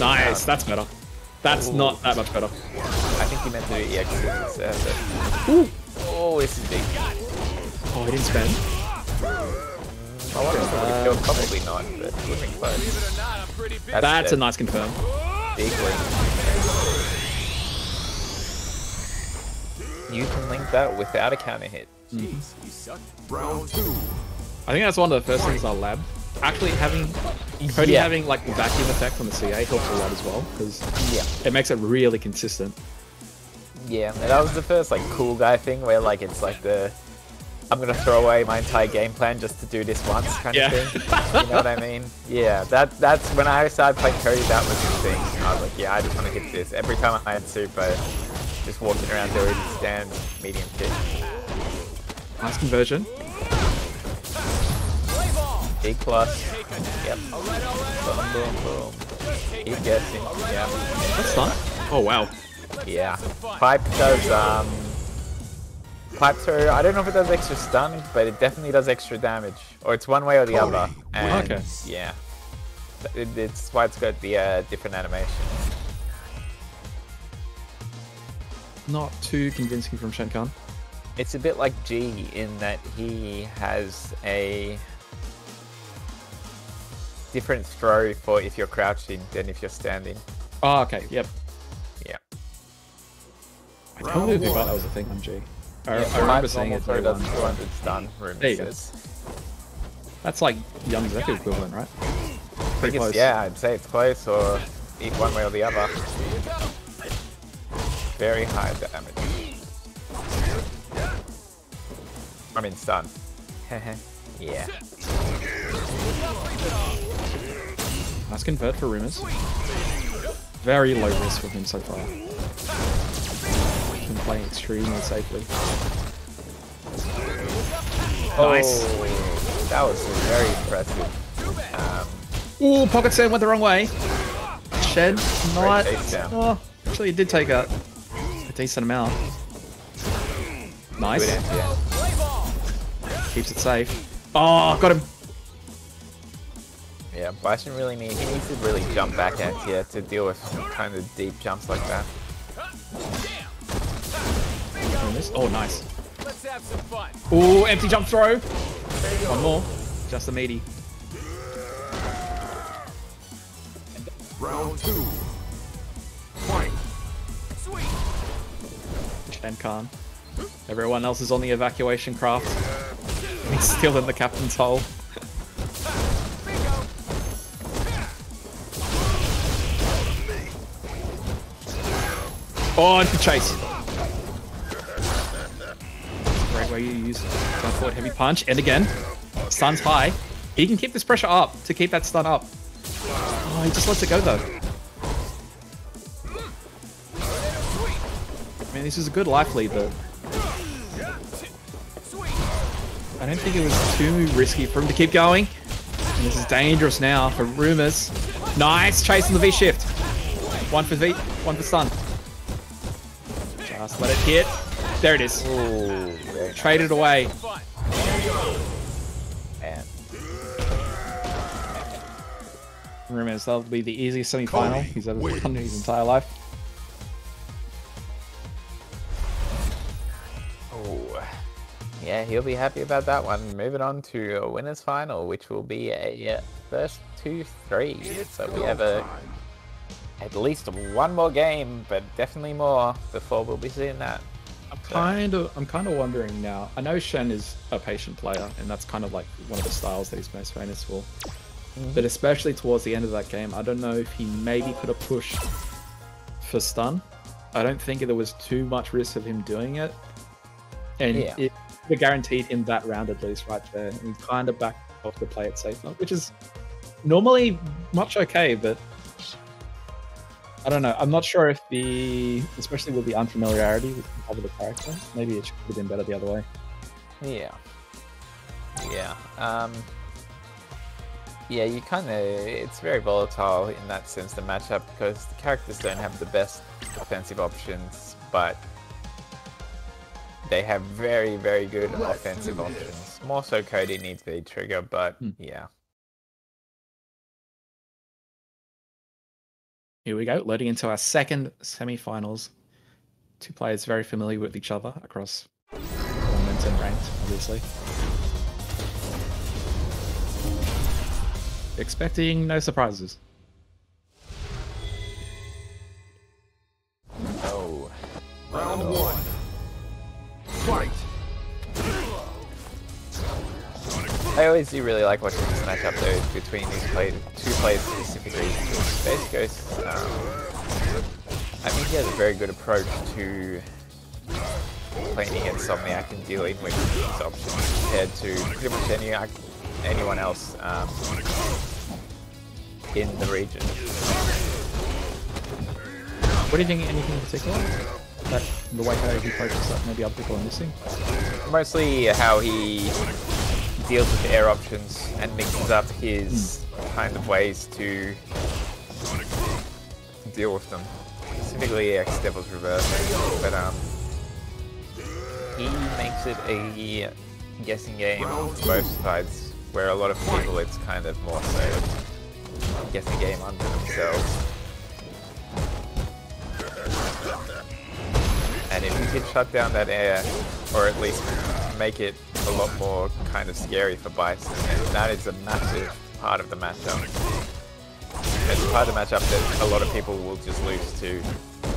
Nice, that's better. That's not that much better. I think he meant to do EX instead. But... Oh, this is big. Oh, he didn't spend. I wonder if it would killed. Probably not, but it would have been close. That's, That's a nice confirm. Big link. You can link that without a counter hit. Round two. I think that's one of the first things I'll lab. Actually, having Cody Yeah. having like the vacuum effect on the CA helps a lot as well because Yeah. it makes it really consistent. Yeah, and that was the first like cool guy thing where like it's like the I'm gonna throw away my entire game plan just to do this once kind Yeah. of thing. You know what I mean? Yeah, that that's when I started playing Cody. That was the thing. I was like, yeah, I just want to hit this. Every time I had super, just walking around doing stand medium kick. Nice conversion. Big plus. Yep. Boom, boom, boom. Yeah. That's fun. Oh wow. Yeah. Pipe does um Pipe throw, I don't know if it does extra stun, but it definitely does extra damage. Or it's one way or the other. And Okay. yeah. It, it's why it's got the uh, different animation. Not too convincing from Schenkhan. It's a bit like G in that he has a different throw for if you're crouching than if you're standing. Oh, okay. Yep. Yeah. I totally forgot that was a thing on G. I, I remember seeing it. throw does 200 stun, Rumor There you go. That's like Young Zeku equivalent, right? Pretty close. yeah, I'd say it's close or one way or the other. Very high damage. I mean stun. yeah. Nice convert for Rumours. Very low risk from him so far. Been playing extremely safely. Nice. Oh, that was very impressive. Um, Ooh, pocket sand went the wrong way. Shed, not. Oh, actually, it did take a decent amount. Nice. Keeps it safe. Oh, got him. Yeah, Bison really need he needs to really jump back at here to deal with kind of deep jumps like that. Oh, nice. Let's have some fun. Ooh, empty jump throw. One more. Just a meaty. Round two. Fight. Shen Khan. Everyone else is on the evacuation craft. He's still in the captain's hole. Oh, and chase. Great way you use jump forward heavy punch. And again, stun's high. He can keep this pressure up to keep that stun up. Oh, he just lets it go though. Mean, this is a good life lead, but I don't think it was too risky for him to keep going. And this is dangerous now for Rumours. Nice, chasing the V shift. One for V, one for Sun. Just let it hit. There it is. Nice. Traded away. Rumours, that'll be the easiest semi-final he's ever done in his entire life. He'll be happy about that one. Moving on to a winners final, which will be a uh, first two three. So we have a at least one more game, but definitely more before we'll be seeing that. I'm kind of, I'm kind of wondering now. I know Shen is a patient player, and that's kind of like one of the styles that he's most famous for. But especially towards the end of that game, I don't know if he maybe could have pushed for stun. I don't think there was too much risk of him doing it. and Yeah. it, they're guaranteed in that round at least, right there. And you kind of back off to play it safer, which is normally much okay, but I don't know. I'm not sure if the, especially with the unfamiliarity with of the character, maybe it should have been better the other way. Yeah. Yeah. Um. Yeah, you kind of. It's very volatile in that sense, the matchup, because the characters don't have the best offensive options, but they have very, very good offensive options. More so, Cody needs the trigger, but Hmm. yeah. Here we go, loading into our second semi-finals. Two players very familiar with each other across tournaments and ranked, obviously. Expecting no surprises. Oh. Round one. Fight. I always do really like watching this matchup though between these play two players specifically. Space Ghost, um, I think he has a very good approach to playing against Somniac and dealing with his options compared to pretty much any anyone else um, in the region. What do you think? Anything in particular? That the way how he approaches that maybe other people are missing. Mostly how he deals with air options and mixes up his kind of ways to deal with them. Specifically EX Devil's Reverse. But um he makes it a guessing game on both sides, where a lot of people it's kind of more so a guessing game unto themselves. And if you could shut down that air, or at least make it a lot more kind of scary for Bison, and that is a massive part of the matchup. It's part of the matchup that a lot of people will just lose to,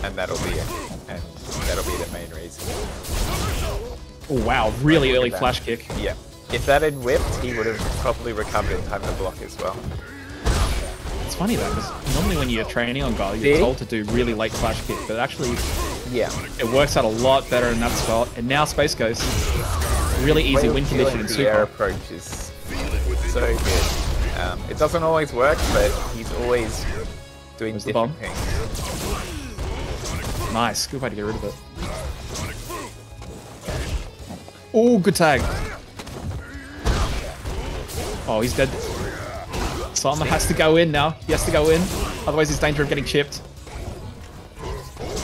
and that'll be it. And that'll be the main reason. Oh wow, really early flash kick. Yeah. If that had whipped, he would have probably recovered in time to block as well. It's funny though, because normally when you're training on Guile, you're told to do really late flash kick, but actually Yeah. it works out a lot better in that spot. And now Space Ghost, really easy Way win condition in the Super. air approach is so good. Um, it doesn't always work, but he's always doing There's the different bomb. things. Nice, good way to get rid of it. Oh, good tag. Oh, he's dead. Sama has to go in now. He has to go in. Otherwise, he's danger of getting chipped.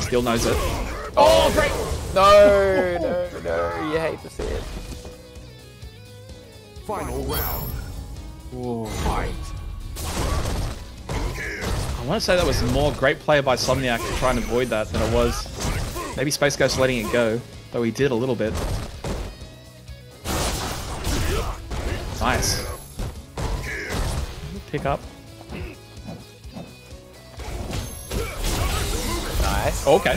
Still knows it. Oh, great! No, no, no, you hate to see it. Final round. Whoa. Fight. I want to say that was more great play by Somniac to try and avoid that than it was maybe Space Ghost letting it go, though he did a little bit. Nice. Pick up. Nice. Okay.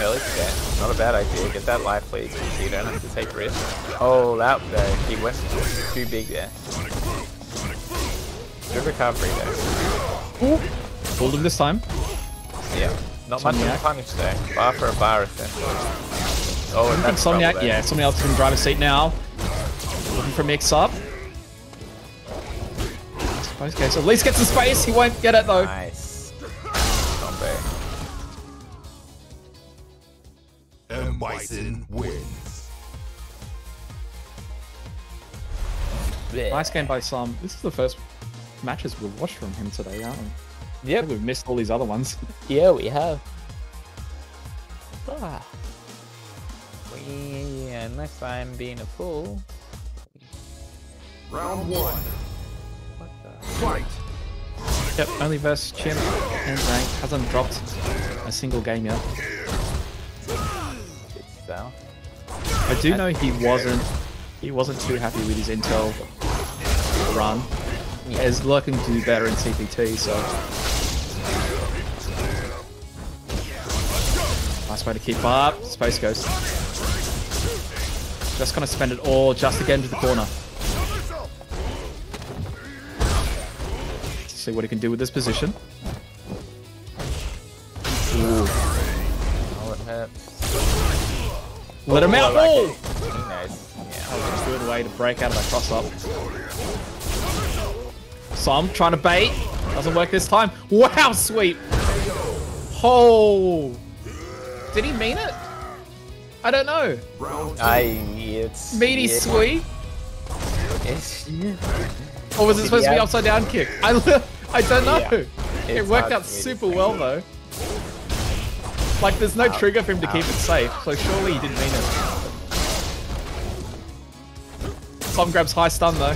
Set. Not a bad idea. Get that life lead so you don't have to take risks. Oh, that though. He went too big there. Good recovery there. Pulled him this time. Yeah. Not much of a Somniac. punish there. Bar for a bar essentially. Oh, and that's Somniac, yeah, somebody else can drive a seat now. Looking for mix up. Space Ghost at least gets some space. He won't get it though. Nice. M. Bison wins. Nice game by Sam. This is the first matches we've watched from him today, aren't we? I Yep. we've missed all these other ones. Yeah, we have. Ah. We, unless I'm being a fool. Round one. What the? Fight. Yep, only versus Chimp and Rank. Hasn't dropped a single game yet. Stuff. I do uh, know he wasn't he wasn't too happy with his Intel run. Is looking to do better in CPT, so nice way to keep up. Space Ghost. Just gonna spend it all just again to get into the corner. See what he can do with this position. Ooh. Oh. Let him oh, out! Like Oh! Yeah. That was a good way to break out of that cross up. So I'm trying to bait. Doesn't work this time. Wow, sweep. Oh. Did he mean it? I don't know. I it's Meaty yeah, sweep? It's, Or was it supposed to be upside down kick? I, I don't know. Yeah. It worked out for me to super well though. Like there's no uh, trigger for him to uh. keep it safe, so surely he didn't mean it. Tom grabs high stun though.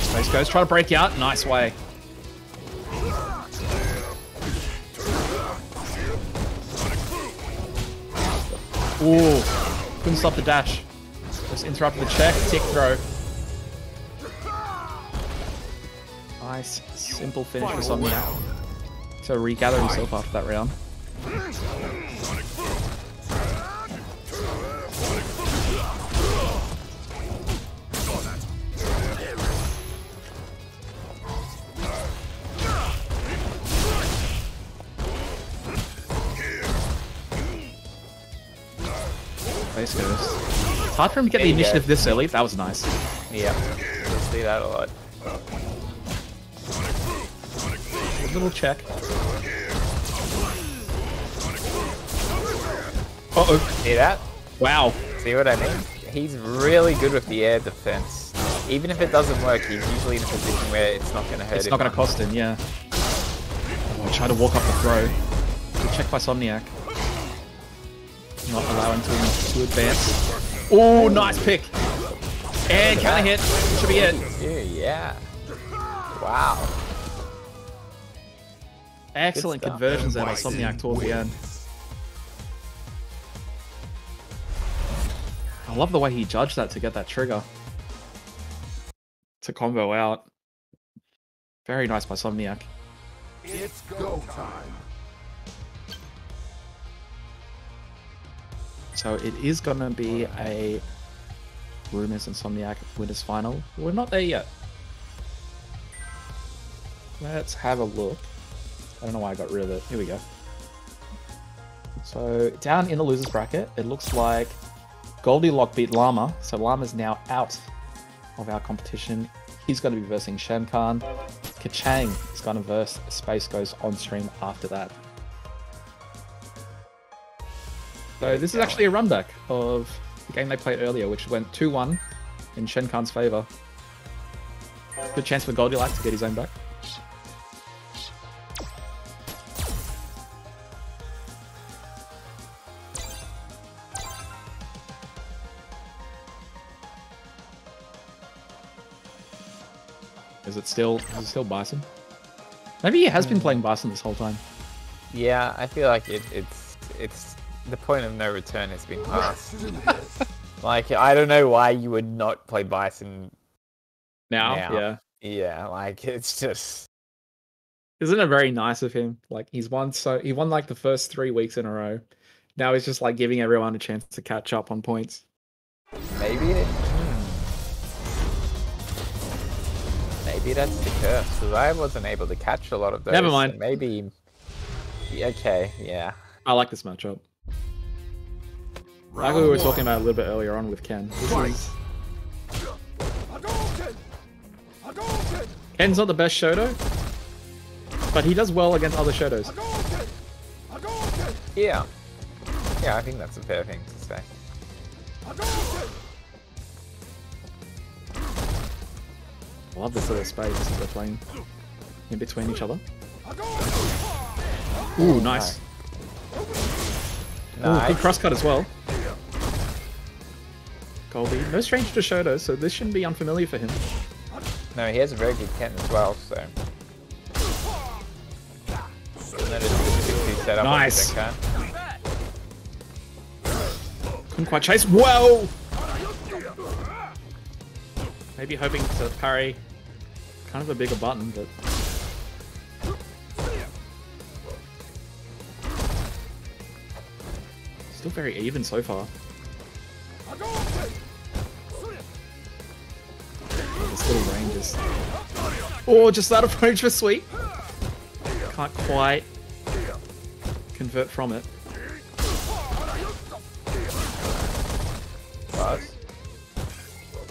Space Ghost try to break out. Nice way. Ooh, couldn't stop the dash. Just interrupted the check, tick throw. Nice, simple finish for Somniac. So regather himself after that round. Face goes. It's hard for him to get the go. initiative this early. That was nice. yeah. You'll see that a lot. Good little check. Uh oh. See that? Wow. See what I mean? He's really good with the air defense. Even if it doesn't work, he's usually in a position where it's not going to hurt It's him. not going to cost him, yeah. Oh, try to walk up the throw. Good check by Somniac. Not allowing to, to advance. Oh, nice pick. And counter hit. Should be it. Yeah, yeah. Wow. Excellent conversions there by Bison Somniac towards the end. I love the way he judged that to get that trigger. To combo out. Very nice by Somniac. It's go time. So it is going to be a Rumours Insomniac Winners Final. We're not there yet. Let's have a look. I don't know why I got rid of it. Here we go. So down in the losers bracket, it looks like Goldielock beat Llama. So Llama's now out of our competition. He's going to be versing Schenkhan. Kacheng is going to verse Space Ghost on stream after that. So this is actually a run back of the game they played earlier, which went 2-1 in Schenkhan's favor. Good chance for Goldielocks to get his own back. Is it still is it still Bison? Maybe he has been hmm. playing Bison this whole time. Yeah, I feel like it, it's it's the point of no return has been passed. like I don't know why you would not play Bison. Now, Now. yeah. Yeah, like it's just Isn't it very nice of him? Like he's won so he won like the first three weeks in a row. Now he's just like giving everyone a chance to catch up on points. maybe Maybe that's the curse because I wasn't able to catch a lot of those. Never mind. Maybe. Okay. Yeah. I like this matchup. Like we were talking about a little bit earlier on with Ken. Is... Ken's not the best Shoto, but he does well against other Shotos. Yeah. Yeah, I think that's a fair thing to say. I love this little space that they're playing in between each other. Ooh, nice. Ooh, Nice. good crosscut as well. Colby, no stranger to Shoto, so this shouldn't be unfamiliar for him. No, he has a very good Ken as well, so. Notice the 2 setup on the Nice. Couldn't quite chase. Whoa! Maybe hoping to parry kind of a bigger button, but. Still very even so far. This little range is Oh, just that approach for sweet! Can't quite convert from it. Buzz.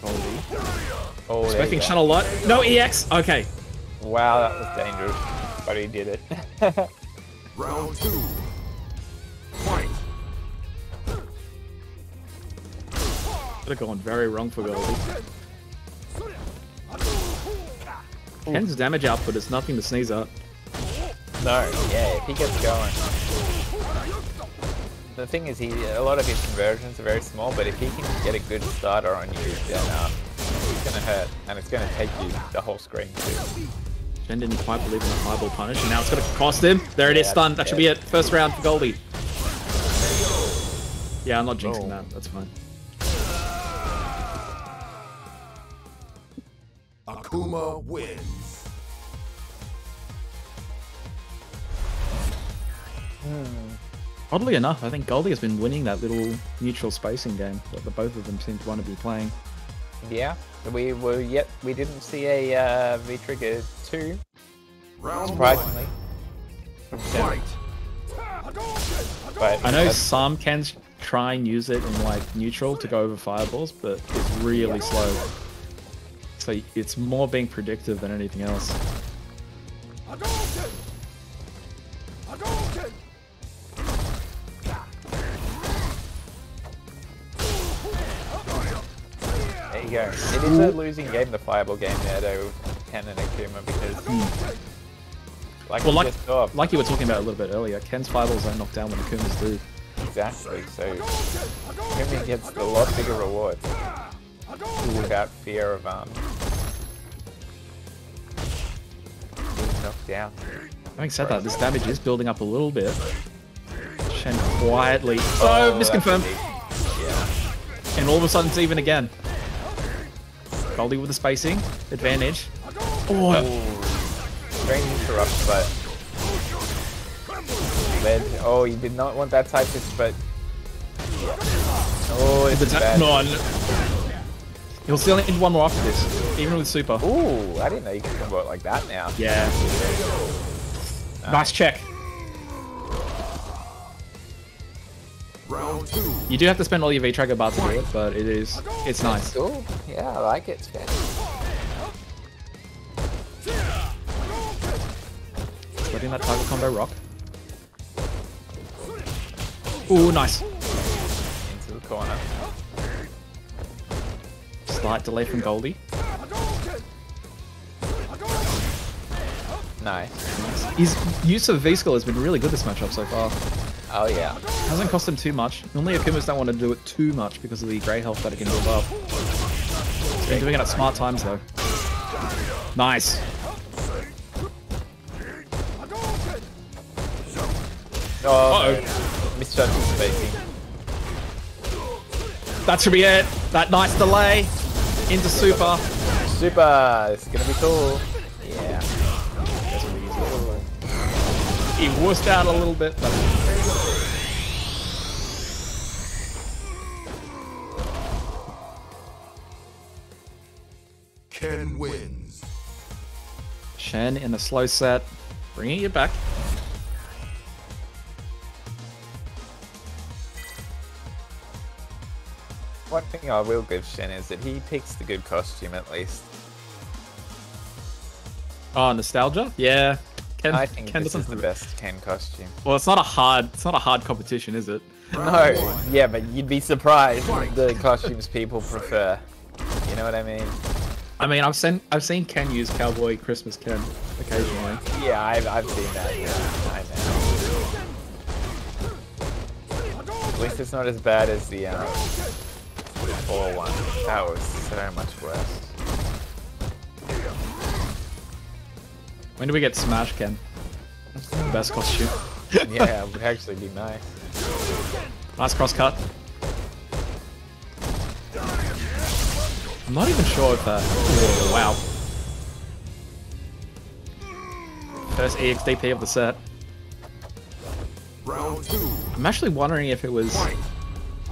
Goldie. Oh, there Expecting you go. Channel Light. No EX. Okay. Wow, that was dangerous. But he did it. Round two. Fight. Could have gone very wrong for Goldie. Ken's damage output is nothing to sneeze at. no, yeah, if he gets going. The thing is, he a lot of his conversions are very small, but if he can get a good starter on you, then uh, it's gonna hurt, and it's gonna take you the whole screen too. Jen didn't quite believe in the fireball punish, and now it's going to cost him. There it is, Yeah, stunned. That should be it. First round for Goldie. Yeah, I'm not jinxing Oh. that. That's fine. Akuma wins. Oddly enough, I think Goldie has been winning that little neutral spacing game that the both of them seem to want to be playing. Yeah, we were yet we didn't see a uh, V Trigger two, Round surprisingly. one. Fight. But I know that's- some can try and use it in like neutral to go over fireballs, but it's really slow. So it's more being predictive than anything else. Go. It is a losing game, the fireball game there, though, Ken and Akuma, because like Well, like like you were talking about a little bit earlier, Ken's fireballs don't knock down when Akuma's do. exactly. So Akuma gets a lot bigger rewards without fear of um being knocked down. Having said that, this damage is building up a little bit. Shen quietly. Oh, Oh, misconfirmed. Yeah. And all of a sudden it's even again. Goldie with the spacing. Advantage. Oh, Strange interrupt, but Led. Oh, you did not want that type of, but oh, it's the ta- bad. no, no. He'll still need one more after this, even with super. Ooh, I didn't know you could combo it like that now. Yeah. Nice check. You do have to spend all your V-Trigger bar to do it, but it is, it's nice. Cool. Yeah, I like it. It's fair. Letting that tiger combo rock. Ooh, nice. Into the corner. Slight delay from Goldie. Nice. His use of V-Skill has been really good this matchup so far. Oh yeah. Hasn't cost him too much. Normally Akumas don't want to do it too much because of the grey health that it can build up. He's been doing it at smart times though. Nice. Oh, Uh-oh. no. misjudged spacing. That should be it. That nice delay into super. Super. It's gonna be cool. Yeah. He wussed out a little bit, but Ken wins. Shen in a slow set, bringing it back. One thing I will give Shen is that he picks the good costume at least. Oh, nostalgia? Yeah. Ken, I think Ken this is the best Ken costume. Well, it's not a hard, it's not a hard competition, is it? No, yeah, but you'd be surprised the costumes people prefer. You know what I mean? I mean, I've seen, I've seen Ken use cowboy Christmas Ken occasionally. Yeah, I've, I've seen that. Yeah, I know. At least it's not as bad as the um, four one. That was so much worse. When do we get Smash Ken? Best costume. Yeah, it would actually be nice. Nice cross cut. I'm not even sure if that. Oh, wow. First EXDP of the set. Round two. I'm actually wondering if it was.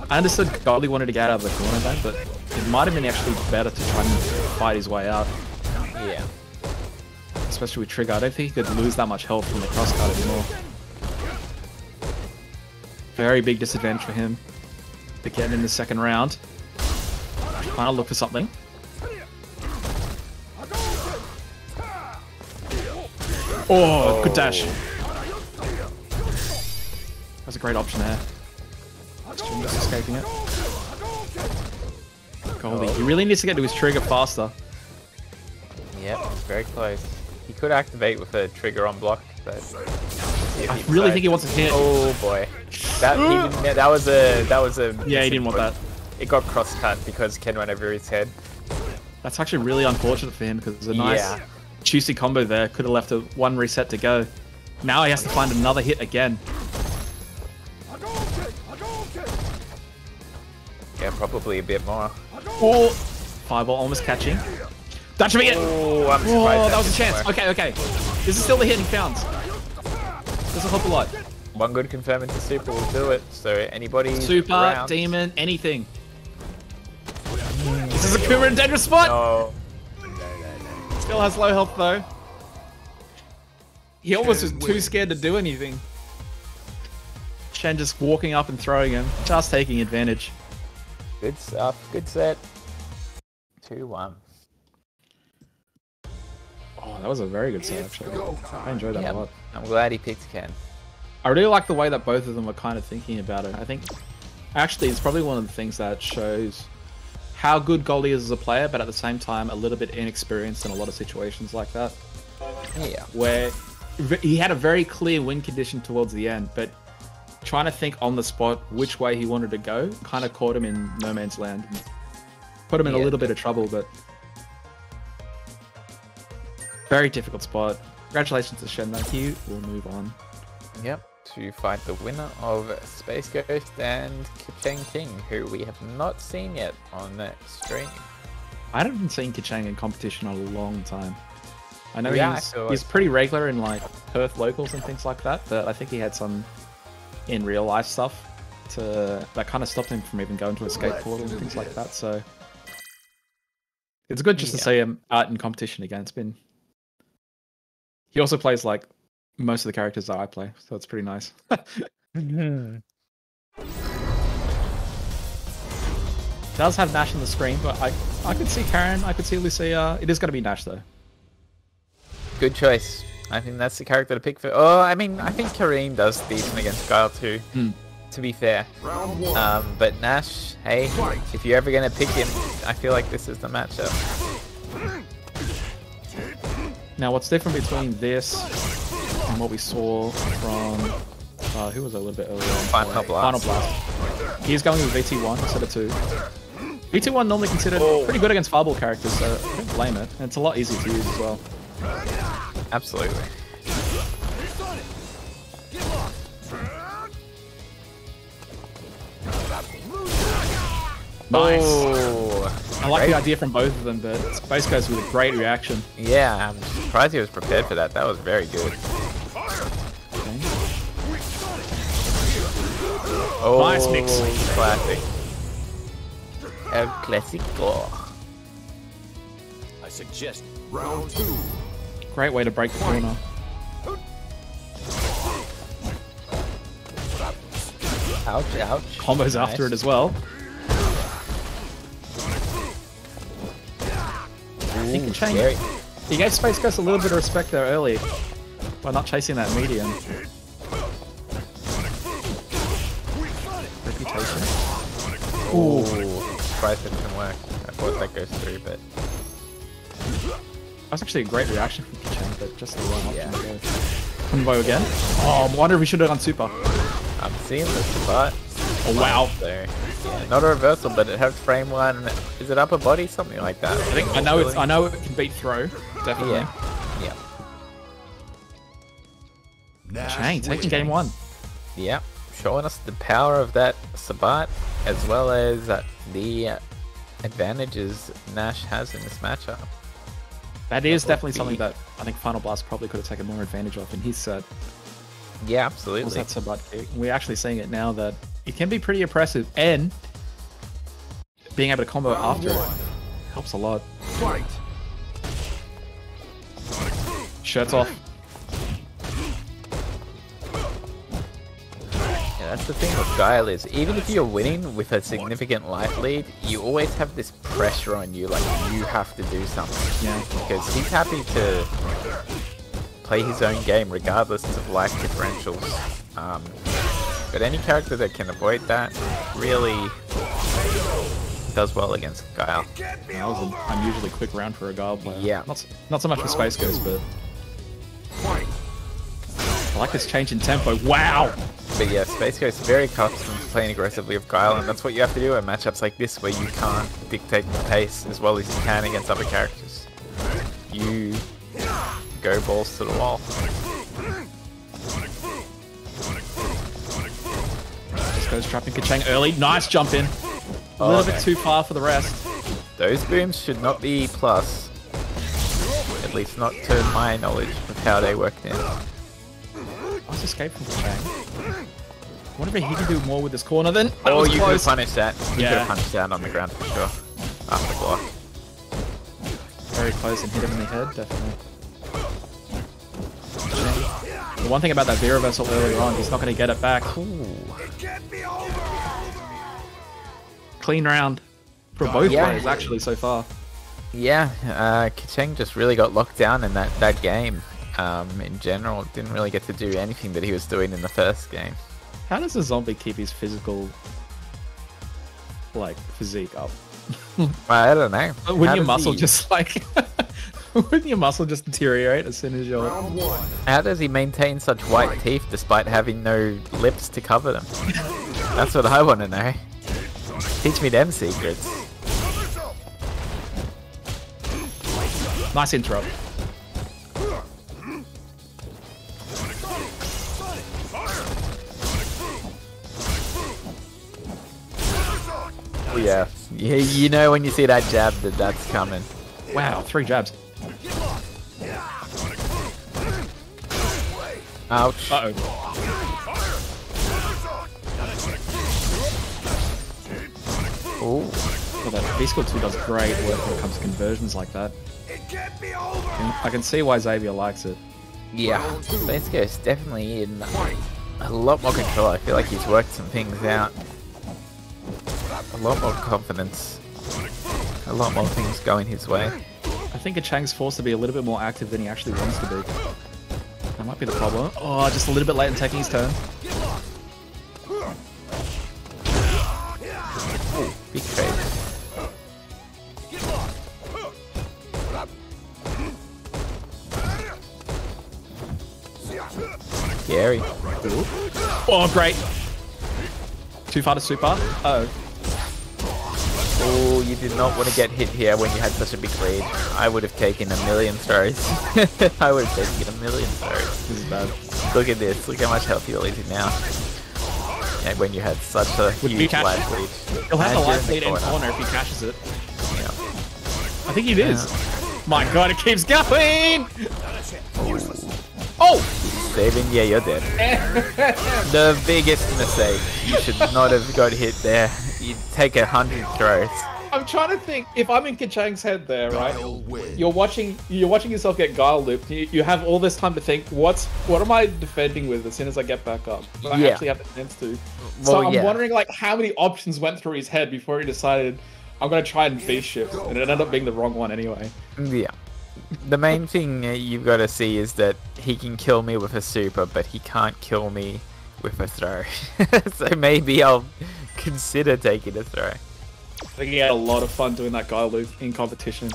I understood Goldie wanted to get out of the corner then, but it might have been actually better to try and fight his way out. Yeah. Especially with Trigger. I don't think he could lose that much health from the crossguard anymore. Very big disadvantage for him get in the second round. Trying to look for something. Oh, good dash. That's a great option there. Just escaping it. Goldie, he really needs to get to his trigger faster. Yep, very close. He could activate with a trigger on block, but I really think he wants to hit. Oh boy, that he that was a that was a Yeah, he didn't want that. It got cross cut because Ken went over his head. That's actually really unfortunate for him because it's a nice Yeah. juicy combo there. Could have left a one reset to go. Now he has to find another hit again. Yeah, probably a bit more. Oh, fireball almost catching. That should be it. Oh, I'm surprised Oh, that was a chance. work. Okay, okay. This is still the hit he found. This will help a lot. One good confirm into super will do it. So anybody Super, around, demon, anything. This is Akuma in dangerous spot. No, Still has low health though. He almost was too scared to do anything. Shen just walking up and throwing him, just taking advantage. good stuff. Good set. Two one. Oh, that was a very good set actually. I enjoyed that Yep. a lot. I'm glad he picked Ken. I really like the way that both of them are kind of thinking about it. I think actually it's probably one of the things that shows how good Goldie is as a player, but at the same time a little bit inexperienced in a lot of situations like that. Yeah. where he had a very clear win condition towards the end, but trying to think on the spot which way he wanted to go kind of caught him in no man's land. and Put him in a little bit of trouble, but very difficult spot. Congratulations to Shen, thank you. We'll move on. Yep. To fight the winner of Space Ghost and Kacheng King, who we have not seen yet on that stream. I haven't seen Kacheng in competition in a long time. I know Yeah, I he's, feel he's pretty regular in like Perth locals and things like that, but I think he had some in real life stuff to that kind of stopped him from even going to a skate portal and things like that. So it's good just to see him out in competition again. It's been. He also plays like most of the characters that I play, so it's pretty nice. Does have Nash on the screen, but I I could see Karin, I could see Lucia. It is going to be Nash though. Good choice. I think that's the character to pick for. Oh, I mean, I think Karin does decent against Guile too. Hmm. To be fair, Round one. um, but Nash, hey, if you're ever gonna pick him, I feel like this is the matchup. Now, what's different between this and what we saw from uh, who was a little bit earlier? on? Final Blast. Final Blast. He's going with VT1 instead of two. VT1 normally considered pretty good against Fireball characters, so I don't blame it. And it's a lot easier to use as well. Absolutely. Nice. Oh, I like the idea from both of them, but Space Ghost with a great reaction. Yeah, I'm surprised he was prepared for that. That was very good. Oh, Nice mix. Classic. El Clasico. I suggest Round two. Great way to break the corner. Ouch, ouch. Combos after it as well. I think Ooh, it changed. scary. He gave Space Ghost a little bit of respect there early by not chasing that medium. Reputation. Ooh, it didn't work. I thought that goes through, but That was actually a great reaction from Kacheng, but just the wrong option to go. Combo again. Oh, I wonder if we should have done super. I'm seeing this spot. Oh, wow. Yeah, not a reversal, but it has frame one. Is it upper body? Something like that. I think I know it's I know it can beat throw. Definitely. Yeah, yeah, Nash taking game one. yeah. Showing us the power of that Sobat, as well as uh, the uh, advantages Nash has in this matchup. That is That definitely be- something that I think Final Blast probably could have taken more advantage of in his set. Yeah, absolutely. Was absolutely. that Sobat kick. We're actually seeing it now that it can be pretty impressive and being able to combo after it helps a lot. Fight. Shirts off. Yeah, that's the thing with Guile is even if you're winning with a significant life lead, you always have this pressure on you, like you have to do something. Yeah. Because he's happy to play his own game regardless of life differentials. Um, but any character that can avoid that really does well against Guile. That was an unusually quick round for a Guile player. Yeah. Not, not so much for Space Ghost, but. I like this change in tempo. Wow! But yeah, Space Ghost is very accustomed to playing aggressively with Guile, and that's what you have to do in matchups like this where you can't dictate the pace as well as you can against other characters. You go balls to the wall. Just goes trapping Kacheng early. Nice jump in. A little bit Okay. too far for the rest. Those booms should not be plus. At least not to my knowledge of how they worked in. Nice escape from Kacheng. wonder if he can do more with this corner then. That Oh, you could close. punish that. You could Yeah. have punished that on the ground for sure. After block. Very close and hit him in the head, definitely. The one thing about that V Vessel earlier on, he's not going to get it back. Clean round for both Yeah. players, actually, so far. Yeah, uh, Kacheng just really got locked down in that, that game. Um, in general, didn't really get to do anything that he was doing in the first game. How does a zombie keep his physical, like, physique up? I don't know. Wouldn't How your muscle he- just, like... wouldn't your muscle just deteriorate as soon as you're... Round one. How does he maintain such white teeth despite having no lips to cover them? That's what I want to know. Teach me them secrets. Nice intro. Oh, yeah. yeah. You know when you see that jab that that's coming. Wow, three jabs. Ouch. Uh-oh. Ooh. Well, that V-Skill 2 does great work when it comes to conversions like that. And I can see why Xavier likes it. Yeah. Ghost definitely in a lot more control. I feel like he's worked some things out. A lot more confidence. A lot more things going his way. I think a Chang's forced to be a little bit more active than he actually wants to be. That might be the problem. Oh, just a little bit late in taking his turn. Big trade. Scary. Oh, great. Too far to super. Uh oh. Oh, you did not want to get hit here when you had such a big lead. I would have taken a million throws. I would have taken a million throws. This is bad. Look at this. Look how much health you're losing now. Yeah, when you had such a Would huge catch life lead. He'll have the And you're life in lead in corner. corner if he cashes it. Yeah. I think he it is. My god, it keeps going! Oh! Saving, yeah, you're dead. the biggest mistake. You should not have got hit there. You take a hundred throws. I'm trying to think if I'm in Kacheng's head there, right? You're watching you're watching yourself get guile looped. You, you have all this time to think, what's what am I defending with as soon as I get back up? That I actually have the chance to. so Well, I'm yeah. wondering like how many options went through his head before he decided I'm gonna try and V shift, and it ended up being the wrong one anyway. Yeah. The main thing uh, you've got to see is that he can kill me with a super, but he can't kill me with a throw. so maybe I'll consider taking a throw. I think he had a lot of fun doing that guy loop in competition.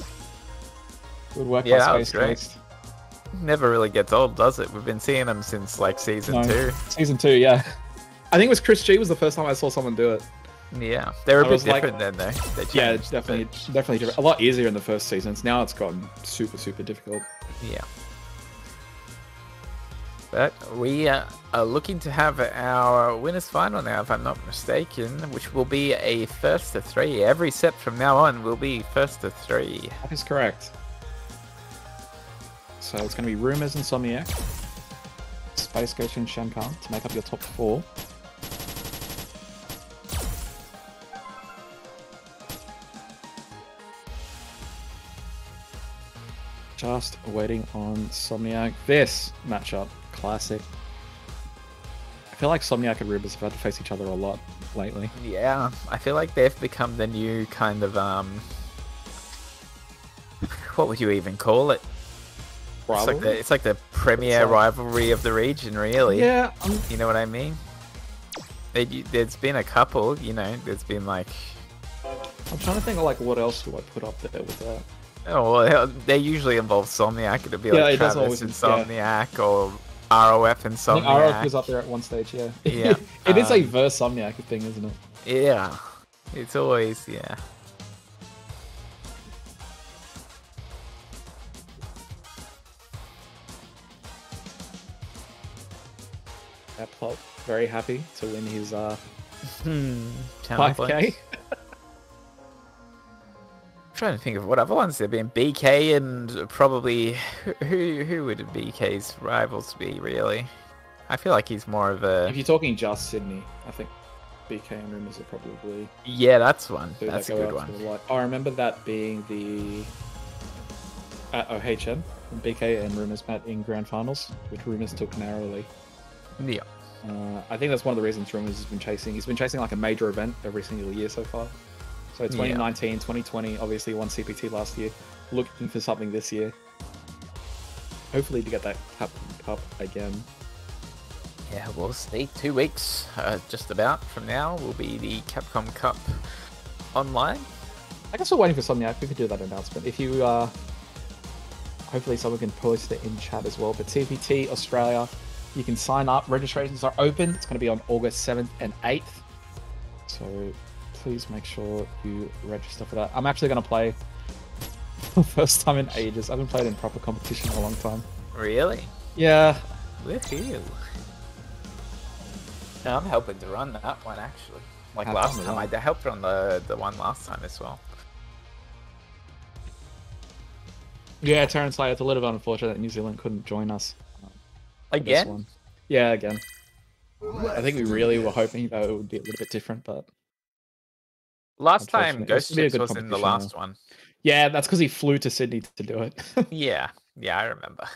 Good work Yeah, by Space great. Ghost. Never really gets old, does it? We've been seeing him since like season No. two. Season two, yeah. I think it was Chris G was the first time I saw someone do it. Yeah, they're a I bit was like- different then, though. They Yeah, changed, definitely definitely different. A lot easier in the first seasons. Now it's gotten super super difficult. yeah. But we uh, are looking to have our winners final now, if I'm not mistaken, which will be a first to three. Every set from now on will be first to three. That is correct. So it's going to be Rumours and Somniac, Space Ghost and Schenkhan to make up your top four. Just waiting on Somniac. This matchup, classic. I feel like Somniac and Rumours have had to face each other a lot lately. Yeah, I feel like they've become the new kind of um. What would you even call it? It's like, the, it's like the premier like- rivalry of the region, really. Yeah, um, You know what I mean? You- there's been a couple, you know. There's been like, I'm trying to think of like what else do I put up there with that. oh, well, they usually involve Somniac. It'll be Yeah, like it Travis always- and yeah. Or ROF and I RF was up there at one stage, yeah. Yeah, it is a um, verse Somniac thing, isn't it? Yeah, it's always yeah. That plot, very happy to win his uh, Hmm. channel 5k. trying to think of what other ones there've been. BK and probably who who would BK's rivals be really? I feel like he's more of a If you're talking just Sydney, I think BK and Rumours are probably yeah. That's one. That's a that go good one. the. I remember that being the at OHM, BK and Rumours met in grand finals, which Rumours took narrowly. Yeah. Uh, I think that's one of the reasons Rumours has been chasing. He's been chasing like a major event every single year so far. So 2019, 2020, obviously won CPT last year. Looking for something this year. Hopefully to get that cup, cup again. Yeah, we'll see. Two weeks, uh, just about from now, will be the Capcom Cup online. I guess we're waiting for something. We could do that announcement. If you, uh, hopefully someone can post it in chat as well. But CPT Australia, you can sign up. Registrations are open. It's going to be on August 7th and 8th. So please make sure you register for that. I'm actually going to play for the first time in ages. I haven't played in proper competition in a long time. Really? Yeah, Woohoo! No, I'm helping to run that one actually. Like Have last time, I. Helped run the the one last time as well. yeah, Terrence it's a little bit unfortunate that New Zealand couldn't join us. Uh, this Again? one. Yeah, again. I think we really were hoping that it would be a little bit different, but Last time Ghost it's gonna be a Chips good was in the last one. Yeah, that's because he flew to Sydney to do it. Yeah, yeah, I remember.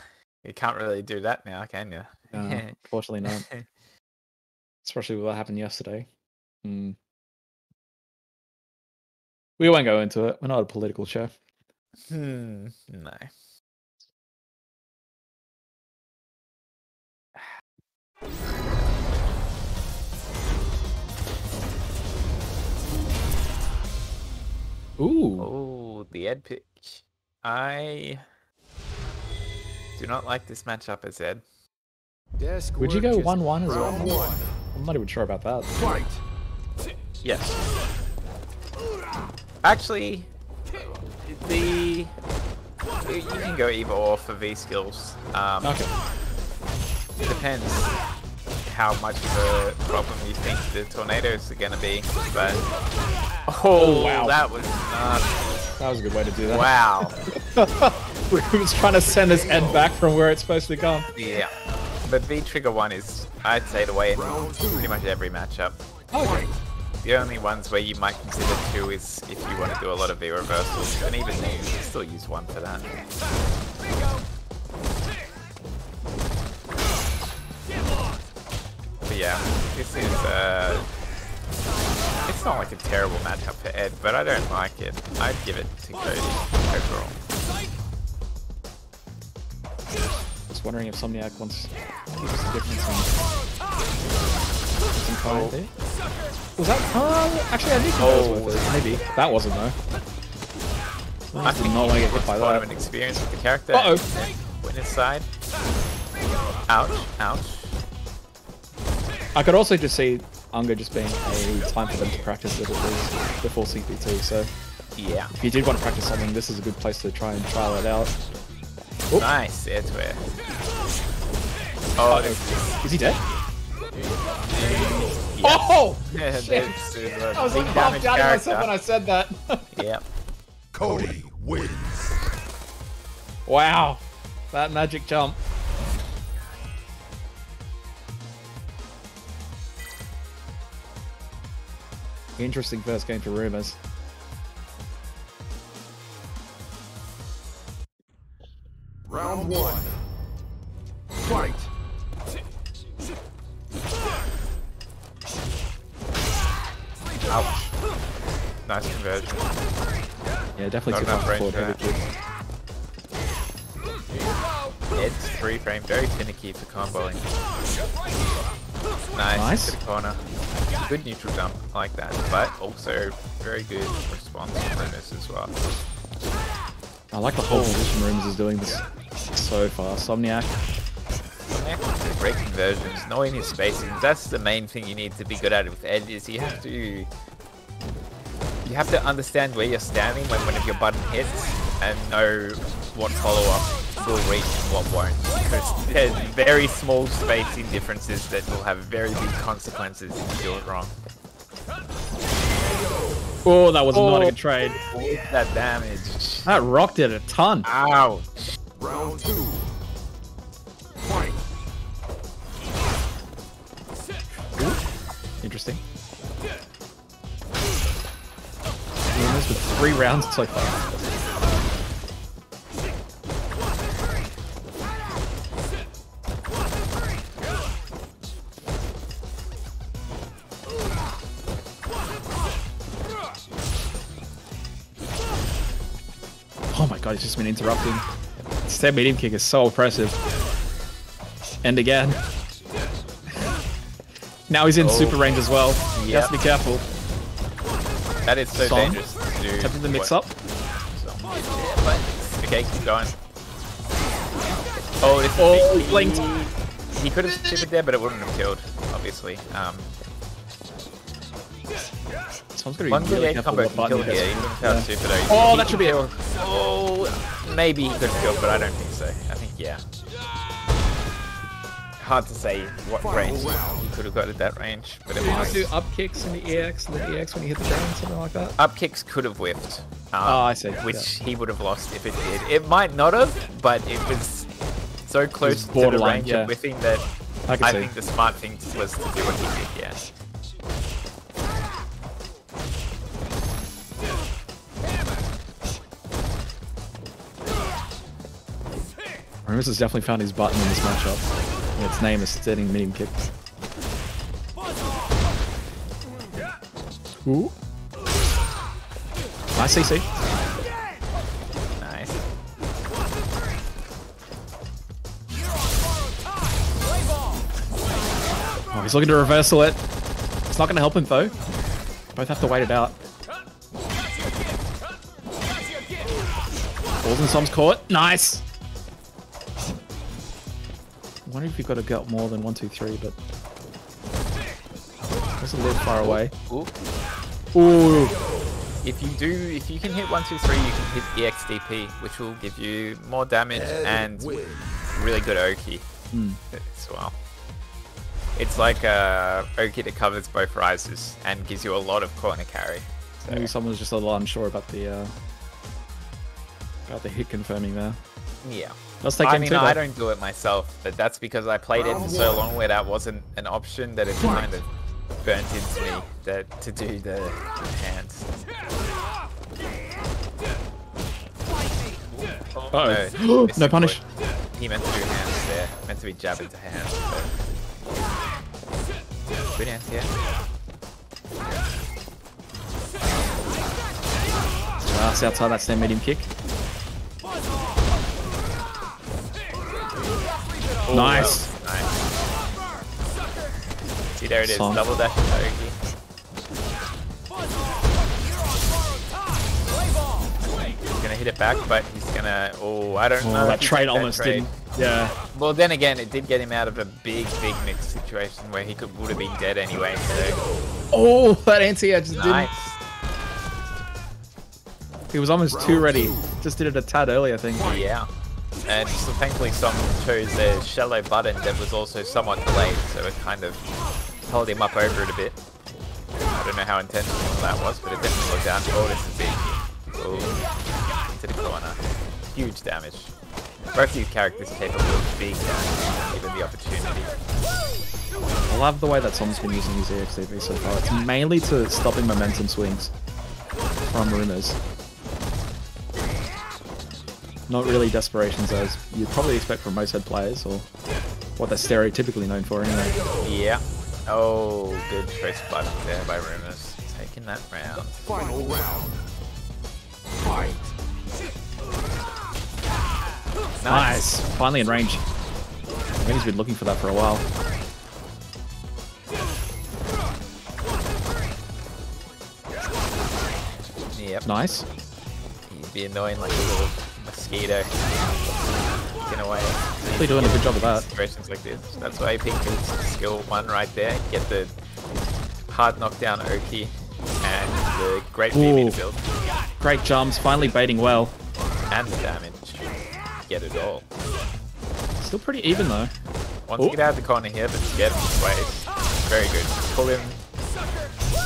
You can't really do that now, can you? Uh, Unfortunately, not. Especially with what happened yesterday. Hmm. We won't go into it. We're not a political show. hmm. No. Ooh. Oh, the Ed pick. I do not like this matchup as Ed. Desk Would you go is 1 1 as well? one. I'm not even sure about that. Fight. Yes. Actually, the you can go either or for V skills. Um, Okay. It depends how much of a problem you think the tornadoes are going to be. But oh, wow. that was nuts. That was a good way to do that. Wow. we was trying to send his Ed back from where it's supposed to come. yeah. But V trigger one is, I'd say, the way in pretty much every matchup. Okay. The only ones where you might consider two is if you want to do a lot of V reversals, and even you can still use one for that. But yeah, this is uh, it's not like a terrible matchup for Ed, but I don't like it. I'd give it to Cody overall. Just wondering if Somniac wants to give us a difference in, in kind there. Was that? Uh, actually, I think that was Oh. worth it. Maybe that wasn't though. I did not want to get hit by part of that. an experience with the character. Uh-oh. Win his side. Ouch! Ouch! I could also just see UNGA just being a time for them to practice Little Leagues before CP2. So Yeah. if you did want to practice something, this is a good place to try and trial it out. Nice air to air. Oh, this Is he dead? is Oh! this Shit. is a I was big like half damage doubting myself when I said that. Yep. Cody wins. wow, that magic jump. Interesting first game for Rumours. Round one. Fight! Ouch. Nice conversion. Yeah, definitely Not took a before, range forward. for Heavy that. kick. Ed's three frame, very finicky for comboing. Nice, Nice. to the corner. Good neutral jump, I like that, but also very good response from Rumours as well. I like the whole position rooms is doing this so far. Somniac. Yeah, great conversions, knowing his spacing. That's the main thing you need to be good at with Ed is you have to you have to understand where you're standing when one of your button hits and know what follow up will reach and what won't. Because there's very small spacing differences that will have very big consequences if you do it wrong. Oh, that was not a Oh. good trade. With that damage. That rocked it a ton. Ow. Round two. Fight. Interesting. Rumours with three rounds so far. God, he's just been interrupting. Step medium kick is so oppressive. And again. Now he's in super range as well. He has to be careful. That is so Song. dangerous. Tempted to mix what- up. So, okay, keep going. Oh, it's Oh, he, blinked. He could have shipped it there, but it wouldn't have killed, obviously. Um, Someone's gonna be one really careful combo what button kill he here, hits. even Yeah. Oh, He that should be it. Oh, maybe he could have killed, but I don't think so. I think yeah. Hard to say what range he could have got at that range, but it Did you might. not do up kicks in the EX and the EX when you hit the ground, something like that? Up kicks could have whiffed. Um, Oh, I see, Which he would have lost if it did. It might not have, but it was so close to the range yeah. of whiffing that I can I think the smart thing was to do what he did, yeah. Rumours has definitely found his button in this matchup. And its name is setting medium kicks. Ooh. Nice CC. Nice. Oh, he's looking to reversal it. It's not going to help him though. Both have to wait it out. Balls and Som's caught. Nice. I wonder if you've got to get more than one, two, three, but that's a little far away. Ooh. Ooh. If you do, if you can hit one, two, three, you can hit EXDP, which will give you more damage Ed and wins. really good Oki Hmm. as well. It's like a Oki that covers both rises and gives you a lot of corner carry. So, Maybe someone's just a little unsure about the uh, about the hit confirming there. yeah. Let's take I mean, too. I don't do it myself, but that's because I played it for so long where that wasn't an option that it kind of burnt into me that to do the hands. Uh-oh. No, No punish. point. He meant to do hands there. Meant to be jab into hands. But... Good hands here. Just outside that stand medium kick. Oh, nice. Nice. See, there it is. Song. Double dash He's gonna hit it back, but he's gonna. Oh, I don't Oh, know. that trade that almost trade. didn't. Yeah. Well, then again, it did get him out of a big, big mix situation where he could would have been dead anyway. So Oh, that anti edge just nice. didn't. He was almost too ready. Just did it a tad early, I think. Yeah. And so thankfully, someone chose a shallow button that was also somewhat delayed, so it kind of held him up over it a bit. I don't know how intentional that was, but it definitely looked down. Oh, this is big. Into the corner. Huge damage. Both these characters capable of big damage, given the opportunity. I love the way that Som's been using his EXDP so far. It's mainly to stopping momentum swings from Rumours. Not really desperations as you'd probably expect from most head players, or what they're stereotypically known for anyway. Yeah. Oh, good choice button there by Rumours. Taking that round. Final round. Fight. Nice. Finally in range. I think he's been looking for that for a while. Yep. Nice. He'd be annoying like a little mosquito. Get away. Really doing a good job of that. Situations like this. That's why I picked his skill one right there. Get the hard knockdown Oki and the great BB to build. Great jumps. Finally baiting well. And the damage. Get it all. Still pretty even though. Once Ooh. you get out of the corner here, but get him this way. Very good. Pull him.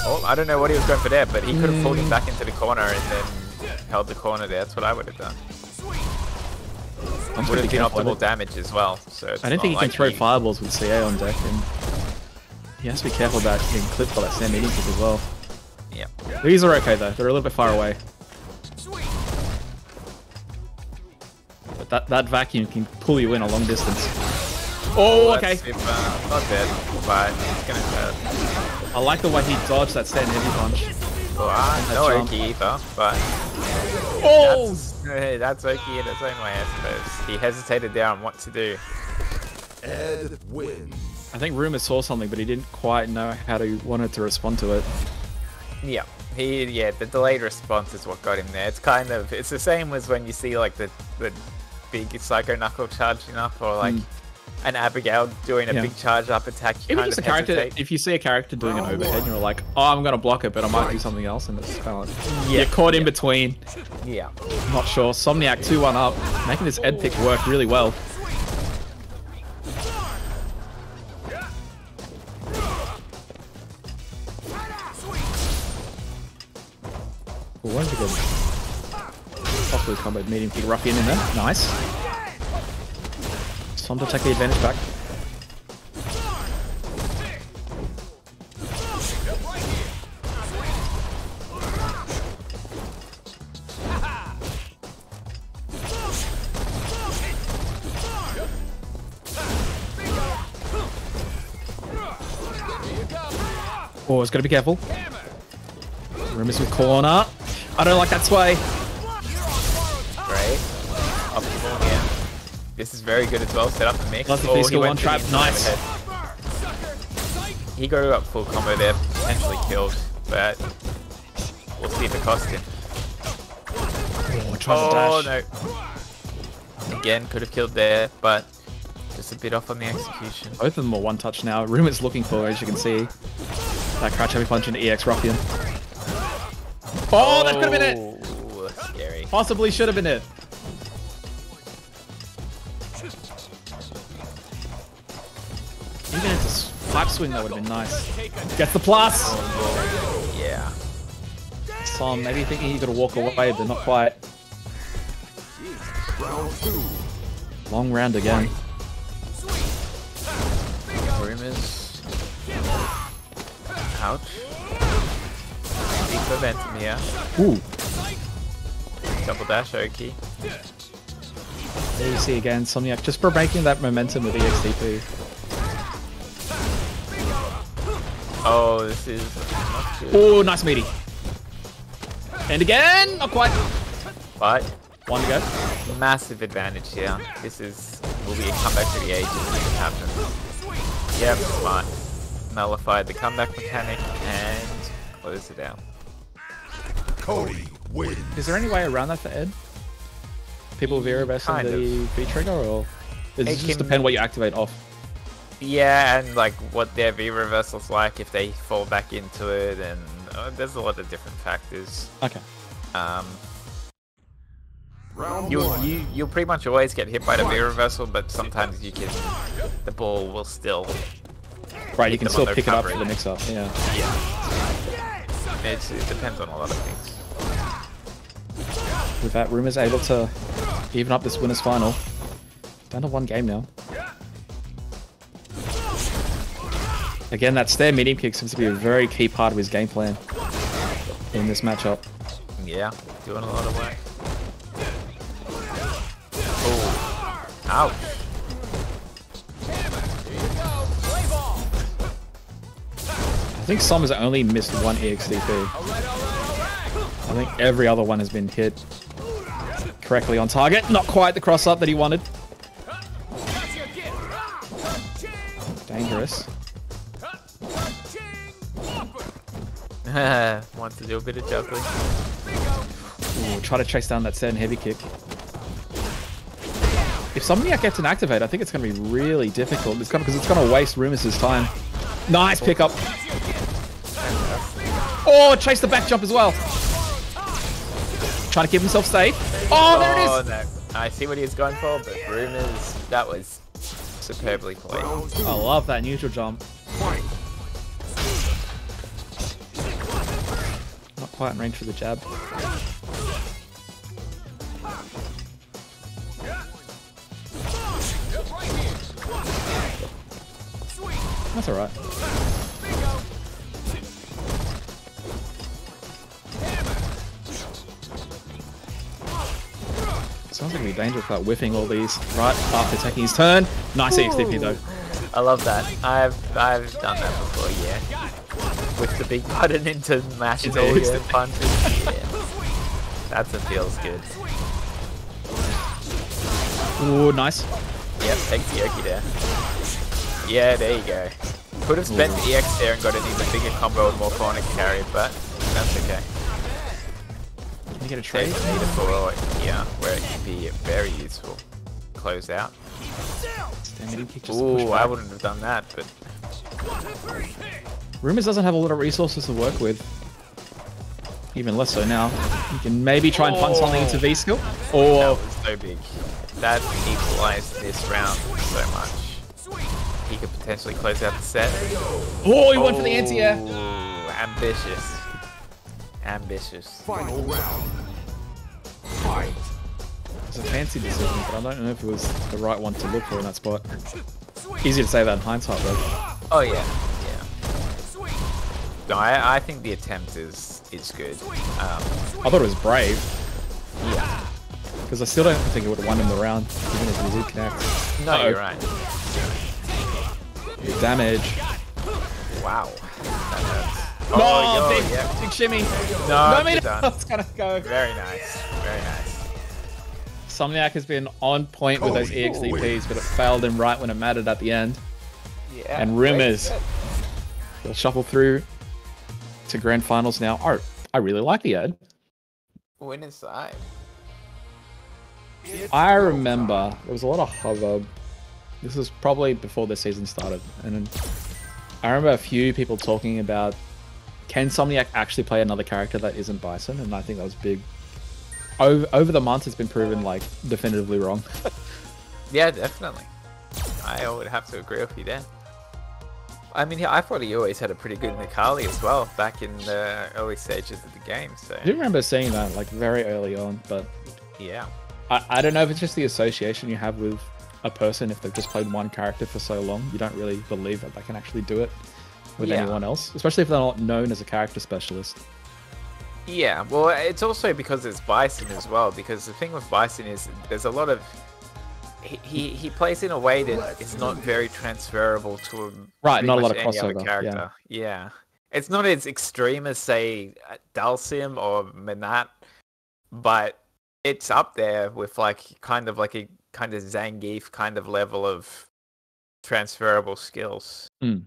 Oh, I don't know what he was going for there, but he could have pulled him hmm. back into the corner and then held the corner there. That's what I would have done. I'm Would pretty have been careful. Optimal damage as well. So I don't think he can like throw fireballs with CA on deck, and he has to be careful about getting clipped by that sand meeting kick as well. Yeah. These are okay though. They're a little bit far away. But that, that vacuum can pull you in a long distance. Oh, okay. Let's if, uh, not dead, but he's gonna hurt. I like the way he dodged that stand heavy punch. That no jump. Oki either, but Oh! that's, hey, that's Oki in its own way, I suppose. He hesitated there on what to do. Ed wins. I think Rumor saw something, but he didn't quite know how to wanted to respond to it. Yeah, he yeah, the delayed response is what got him there. It's kind of it's the same as when you see like the the big Psycho Knuckle charging up, or like hmm. An Abigail doing a. Yeah. big charge up attack. You Even kind just a character, hesitate. if you see a character doing an oh. overhead, and you're like, oh, I'm gonna block it, but I might do something else, and it's kind of like, Yeah, you're caught in between. Yeah, Not sure. Somniac 2 1 up, making this Ed pick work really well. Well, where's the good? Possibly combo medium kick ruffian in there. Nice. Some to take the advantage back. Oh, it's gotta be careful. Rumours with corner. I don't like that sway. This is very good as well. Set up the mix. Oh, he went trap. Nice. He got up full combo there, potentially killed, but we'll see if it costs him. Oh, to Oh dash. no. Again, could have killed there, but just a bit off on the execution. Both of them are one touch now. Rumor's looking for, as you can see, that crouch heavy punch into EX Ruffian. Oh, that could have been it! Oh, Scary. Possibly should have been it. Even if it's a flap swing, that would have been nice. Gets the plus! Yeah. Som maybe thinking he could walk away, but not quite. Round two. Long round again. Rumours. Ouch. Big momentum here. Ooh. Double dash Oki. There you see again, Somniac just for breaking that momentum with EXDP. Oh, this is not good. Oh, nice meaty. And again, not quite. But One to go. massive advantage here. This is will be a comeback to the ages if it happens. Yep, smart. Nullified the comeback mechanic and close it out. Cody wins. Is there any way around that for Ed? People Vera versus Kind the V trigger, or does it, It just can- depend what you activate off? Yeah, and like what their V reversal's like if they fall back into it, and uh, there's a lot of different factors. Okay. Um, Round you one. you you'll pretty much always get hit by the V reversal, but sometimes you can the ball will still. Right, you can still pick their it up for the mix up. Yeah. Yeah. It's, it depends on a lot of things. With that, Rumor's able to even up this winners final. Down to one game now. Again, that stair medium kick seems to be a very key part of his game plan in this matchup. Yeah, doing a lot of work. Oh, ouch. I think Summer's only missed one EXDP. I think every other one has been hit correctly on target. Not quite the cross up that he wanted. Dangerous. Want to do a bit of juggling. Ooh, try to chase down that Sen heavy kick. If Somniac gets an activate, I think it's going to be really difficult. It's because it's going to waste Rumus' time. Nice pickup. Oh, chase the back jump as well. Trying to keep himself safe. Oh, there it Oh, no. I see what he's going for, but Rumours, that was superbly played. I love that neutral jump. Quite in range for the jab. That's alright. Sounds like be dangerous about whiffing all these right after taking his turn. Nice EXDP though. I love that. I've I've done that before, yeah. With the big button into mashing Into all your instant. punches. Yeah. That's a feels good. Ooh, nice. Yep, takes the Yoki there. Yeah, there you go. Could have spent the EX there and got an even bigger combo with more chronic carry, but that's okay. Can you get a trade? Saves need for yeah, where it can be very useful. Close out. Damn it, he kicked just to push Ooh, I wouldn't have done that, but Rumours doesn't have a lot of resources to work with. Even less so now. You can maybe try and punt oh. something into V skill. Oh. that Or was so big. That equalized this round so much. He could potentially close out the set. Oh, he went for the oh, anti-air. Ambitious. Ambitious. Final round. Fight. It's a fancy decision, but I don't know if it was the right one to look for in that spot. Easy to say that in hindsight, though. Oh yeah, yeah. No, I, I think the attempt is is good. Um, I thought it was brave. yeah. Because I still don't think it would have won him the round, even if he did connect. No, Uh-oh. you're right. Big damage. Wow. That hurts. Oh, yo, big, yeah. big shimmy. No, no, good mean, done. it's gonna go. Very nice. Very nice. Somniac has been on point with those EXDPs, but it failed him right when it mattered at the end. Yeah. And Rumours. He'll shuffle through to grand finals now. Oh, I really like the ad. Winner's side. I remember there was a lot of hubbub. This was probably before the season started, and I remember a few people talking about can Somniac actually play another character that isn't Bison, and I think that was big. Over over the months, it's been proven like definitively wrong. Yeah, definitely. I would have to agree with you there. I mean, I thought he always had a pretty good Necalli as well back in the early stages of the game. So I do remember seeing that like very early on, but yeah, I, I don't know if it's just the association you have with a person if they've just played one character for so long. You don't really believe that they can actually do it with Yeah. anyone else, especially if they're not known as a character specialist. yeah. Well, it's also because it's Bison as well. Because the thing with Bison is there's a lot of he, he, plays in a way that it's not very transferable to Right, not a lot of crossover, yeah. character. Yeah. It's not as extreme as say Dhalsim or Menat, but it's up there with like kind of like a kind of Zangief kind of level of transferable skills. Mm.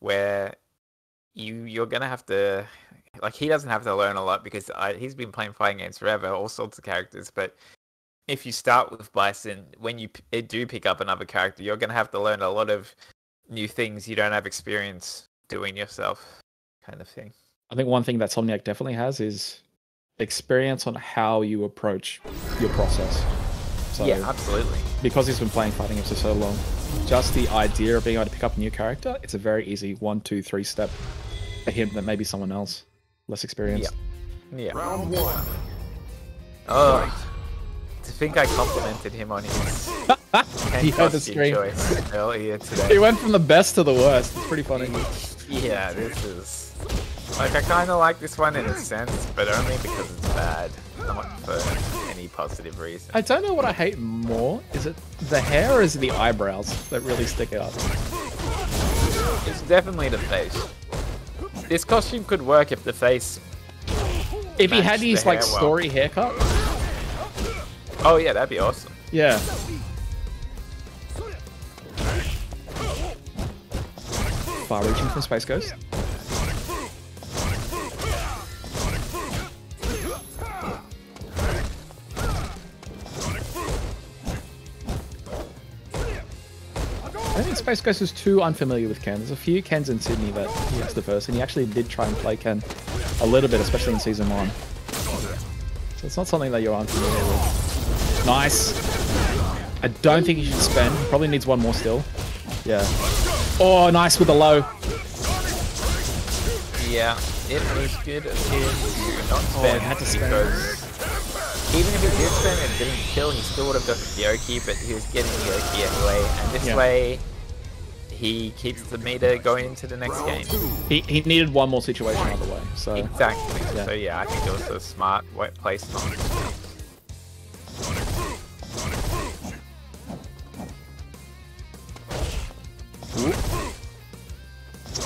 Where you you're gonna have to like he doesn't have to learn a lot because I, he's been playing fighting games forever, all sorts of characters. But if you start with Bison, when you p- do pick up another character, you're gonna have to learn a lot of new things you don't have experience doing yourself, kind of thing. I think one thing that Somniac definitely has is experience on how you approach your process. So yeah, absolutely. because he's been playing fighting games for so long, just the idea of being able to pick up a new character, it's a very easy one, two, three step for him that maybe someone else less experienced. Yeah. Round one. Oh, to think I complimented him on his he had the screen. earlier He went from the best to the worst. It's pretty funny. Yeah, this is like I kind of like this one in a sense, but only because it's bad, not for any positive reason. I don't know what I hate more. Is it the hair or is it the eyebrows that really stick out? It's definitely the face. This costume could work if the face. If he had his like well. story haircut, Oh yeah, that'd be awesome. yeah. Far reaching from Space Ghost. I think Space Ghost is too unfamiliar with Ken. There's a few Kens in Sydney that he has to verse, and he actually did try and play Ken a little bit, especially in season one. So it's not something that you're unfamiliar with. Nice. I don't think he should spend. Probably needs one more still. Yeah. Oh, nice with the low. Yeah, it was good of him to not spend Oh, he had to spend. because even if he did spend and didn't kill, he still would have got the Yoki, but he was getting the Yoki anyway. And this Yeah. way, he keeps the meter going into the next game. He, he needed one more situation out of the way. So Exactly. Yeah. So yeah, I think it was a smart wa- place not to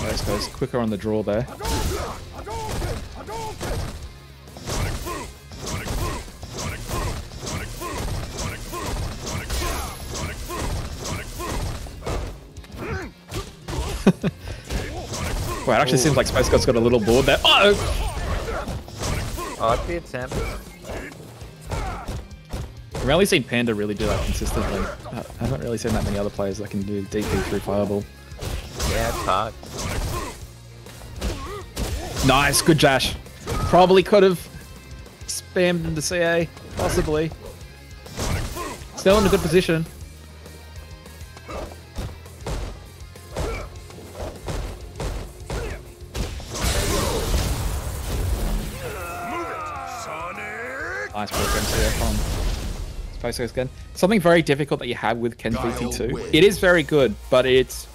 Space Ghost quicker on the draw there. Well, it actually seems like Space Ghost got a little bored there. Oh! I like the attempt. I've only seen Panda really do that consistently. I I haven't really seen that many other players that can do DP through Fireball. Yeah, it's. Nice, good Jash. Probably could have spammed into CA, possibly. Still in a good position. Nice program CA from Space Ghost again. Something very difficult that you have with Ken's VT2. It is very good, but it's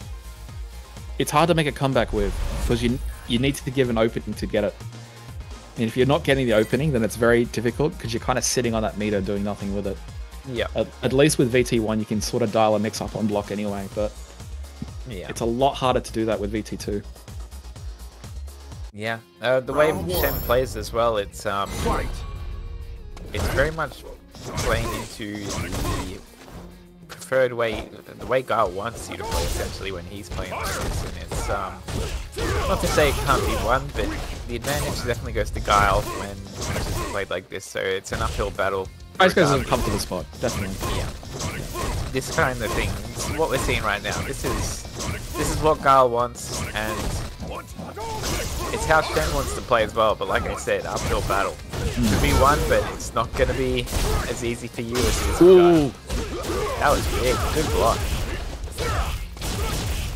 it's hard to make a comeback with because you you need to give an opening to get it. And if you're not getting the opening, then it's very difficult because you're kind of sitting on that meter doing nothing with it. Yeah. At, at least with VT1, you can sort of dial a mix up on block anyway, but Yeah. it's a lot harder to do that with VT2. Yeah. Uh, the way Shen plays as well, it's um, it's very much playing into the preferred way, the way Guile wants you to play essentially when he's playing like this, and it's um, not to say it can't be won, but the advantage definitely goes to Guile when are played like this. So it's an uphill battle. Ice goes in a comfortable spot, definitely. Yeah. This kind of thing, what we're seeing right now. This is this is what Guile wants, and it's how Shen wants to play as well. But like I said, uphill battle. Could be one, but it's not going to be as easy for you as it is for That was big. Good block.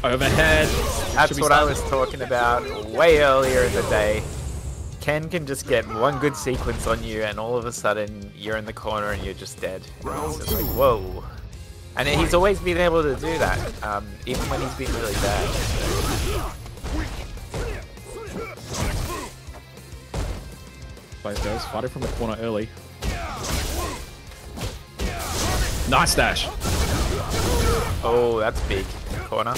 overhead. That's what I was talking about way earlier in the day. Ken can just get one good sequence on you, and all of a sudden you're in the corner and you're just dead. And it's just like whoa. And he's always been able to do that, um, even when he's been really bad. Space Ghost, fighting from the corner early. Nice dash. Oh, that's big. Corner.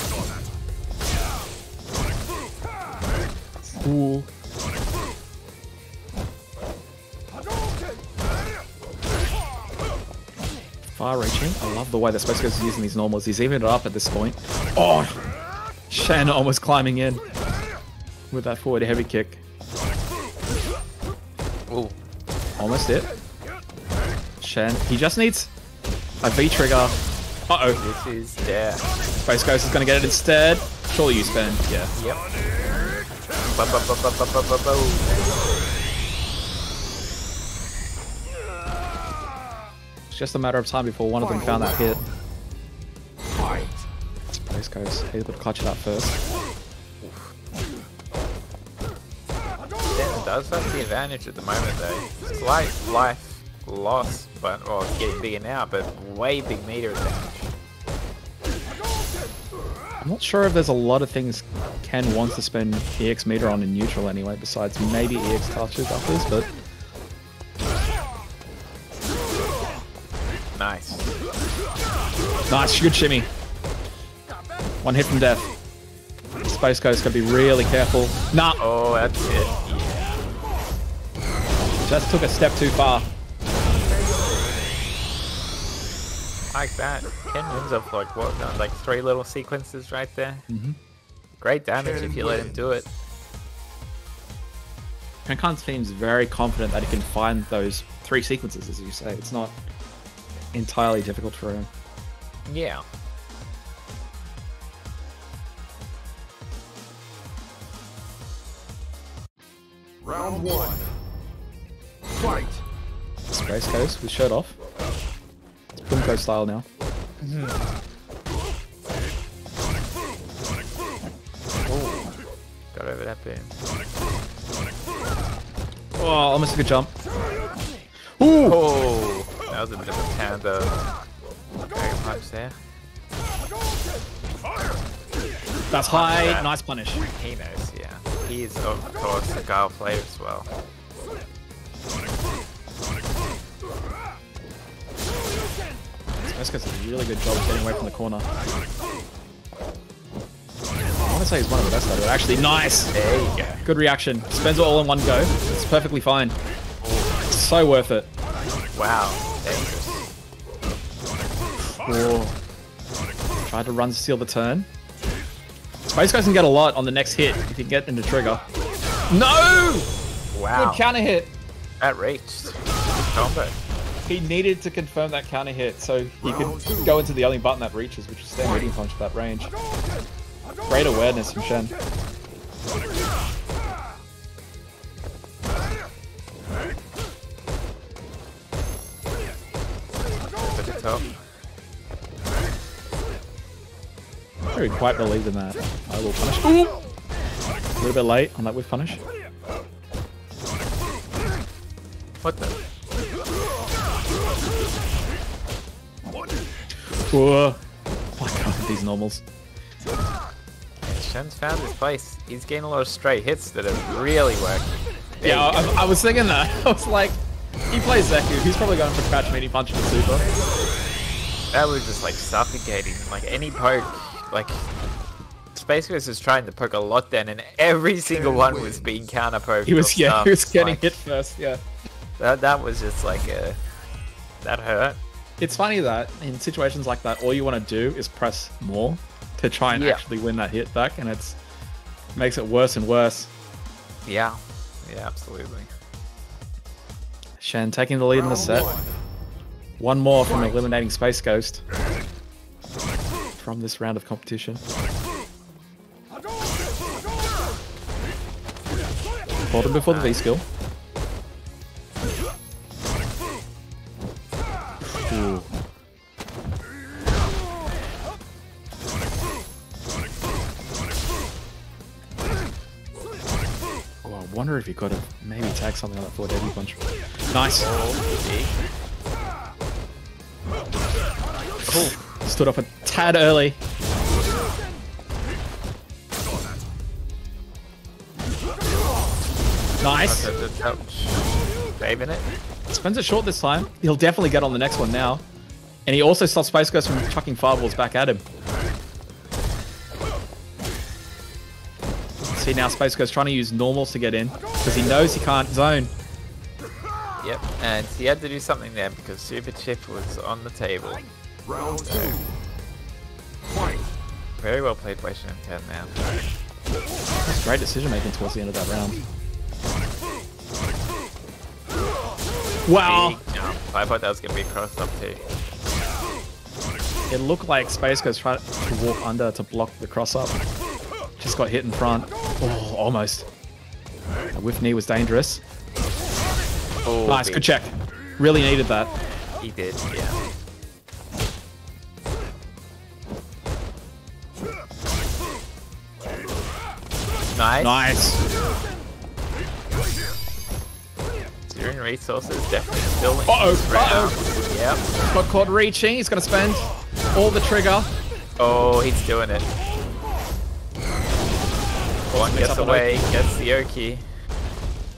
Ooh. Far reaching. I love the way that Space Ghost is using these normals. He's even it up at this point. Oh! Shen almost climbing in with that forward heavy kick. Ooh. Almost it. Shen. He just needs a V trigger. Uh oh. This is yeah. Space Ghost is going to get it instead. Surely you spend. Yeah. Yep. Ba ba ba. It's just a matter of time before one of them found that hit. Fight. Space Ghost able to clutch it up first. Shen does have the advantage at the moment though. Slight life loss, but well, it's getting bigger now, but way big meter advantage. I'm not sure if there's a lot of things Ken wants to spend EX meter on in neutral anyway, besides maybe EX touches uppers, but Nice. nice, good shimmy. One hit from death. Space Ghost gotta be really careful. Nah, Oh, that's it. just took a step too far. Like that. Ken wins off like what? no, Like three little sequences right there. Mm-hmm. Great damage if you let him do it. Kankan seems very confident that he can find those three sequences, as you say. It's not entirely difficult for him. Yeah. Round one. Fight. Space Ghost with shirt off. It's Punko style now. Got over that boom. Oh, almost a good jump. Oh, that was a bit of a panda dragon punch there. That's high. that. Nice punish. He knows, yeah. He is, of course, a Guile player as well. Ghost does a really good job getting away from the corner. I want to say he's one of the best at it. Actually, nice. There you go. Good reaction. Spends it all in one go. It's perfectly fine. So worth it. Wow, dangerous. Oh. Tried to run to steal the turn. Space Ghost can get a lot on the next hit if he can get into trigger. No! Wow, Good counter hit. that reached. Good combo. He needed to confirm that counter hit so he could go into the only button that reaches, which is stand hitting punch at that range. Great awareness from Shen. To the top. I really quite believed in that. I will punish. Ooh! A little bit late on that with punish. What the? Whoa. Oh my god, these normals. Shen's found his place. He's getting a lot of straight hits that have really worked. There Yeah. I, I was thinking that. I was like, he plays Zeku. He's probably going for crouch meaty punch and super. That was just like suffocating. Like any poke, like Space Ghost was trying to poke a lot then, and every single one was being counter poked. He was yeah, he was getting like, hit first. Yeah. That that was just like a that hurt. It's funny that in situations like that, all you want to do is press more to try and Yeah. actually win that hit back, and it's makes it worse and worse. Yeah, yeah, absolutely. Shen taking the lead in the set. One more from eliminating Space Ghost from this round of competition. Hold him before the V skill. Ooh. Oh, I wonder if he could have maybe tagged something on that forward heavy punch. Nice. Cool. Stood up a tad early. Nice. Saving it. Spends it short this time. He'll definitely get on the next one now. And he also stops Space Ghost from chucking fireballs back at him. See now Space Ghost trying to use normals to get in because he knows he can't zone. Yep, and he had to do something there because Super Chip was on the table. Round two. Fight. Very well played by Schenkhan now. Great decision making towards the end of that round. Wow. Big jump. I thought that was gonna be crossed up too. It looked like Space Ghost tried to walk under to block the cross up. Just got hit in front. Oh, almost. The whiff knee was dangerous. Oh, Nice, big- good check. Really needed that. He did, yeah. Nice. Nice. Zeroing resources definitely still in Uh-oh, uh-oh. Yep. Got caught reaching. He's going to spend all the trigger. Oh, he's doing it. One Mix gets away, gets the Oki.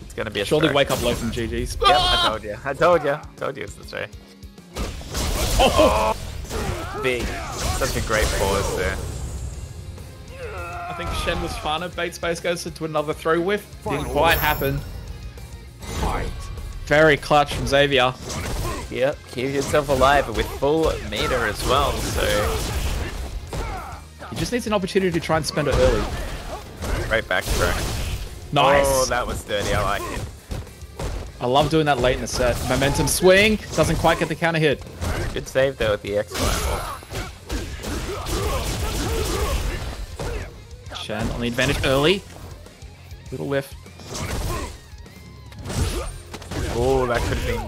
It's gonna be a Surely stroke. wake up low from GG's. Yep, I told you. I told you. Told you it's the stroke. Oh, Big. Such a great pause there. I think Shen was fine if bait Space Ghost into another throw whiff. Didn't quite happen. Fight. Very clutch from Xavier. Yep, keep yourself alive with full meter as well, so He just needs an opportunity to try and spend it early. right back track. Nice. Oh, that was dirty, I like it. I love doing that late in the set. Momentum swing. Doesn't quite get the counter hit. Good save though with the X level. Shen on the advantage early. Little whiff. Oh, that could have been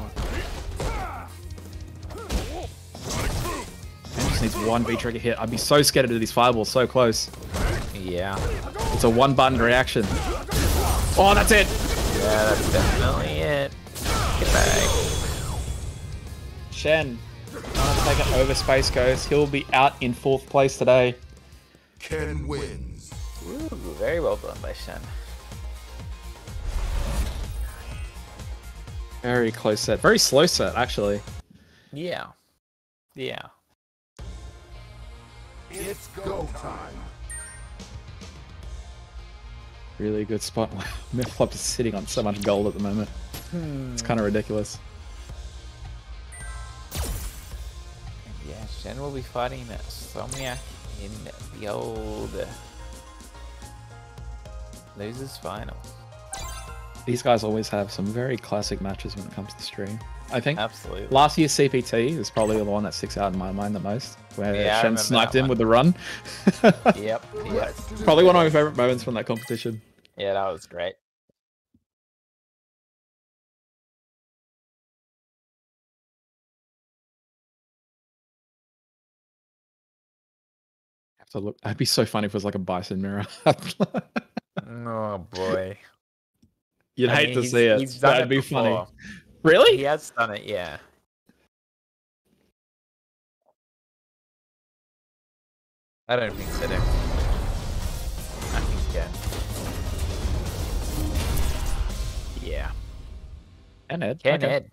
And just needs one V trigger hit. I'd be so scared to do these fireballs so close. Yeah. It's a one button reaction. Oh, that's it. Yeah, that's definitely it. Get back. Shen trying to take it over Space Ghost. He'll be out in fourth place today. Ken wins. Ooh, very well done by Shen. Very close set. Very slow set, actually. Yeah. Yeah. It's go time. Really good spot. Mythflop is sitting on so much gold at the moment. Hmm. It's kind of ridiculous. Yeah, Shen will be fighting Somniac in the old losers final. These guys always have some very classic matches when it comes to stream. I think Absolutely. last year's CPT is probably the one that sticks out in my mind the most, where Yeah, Shen sniped in one. with the run. Yep. Yep. probably one of my favorite moments from that competition. Yeah, that was great. have to look. That'd be so funny if it was like a bison mirror. Oh boy. You'd I hate mean, to see it. That'd it be funny. Really? He has done it, yeah. I don't think so. Though. I think yeah. Yeah. And Ed. Ken okay. Ed.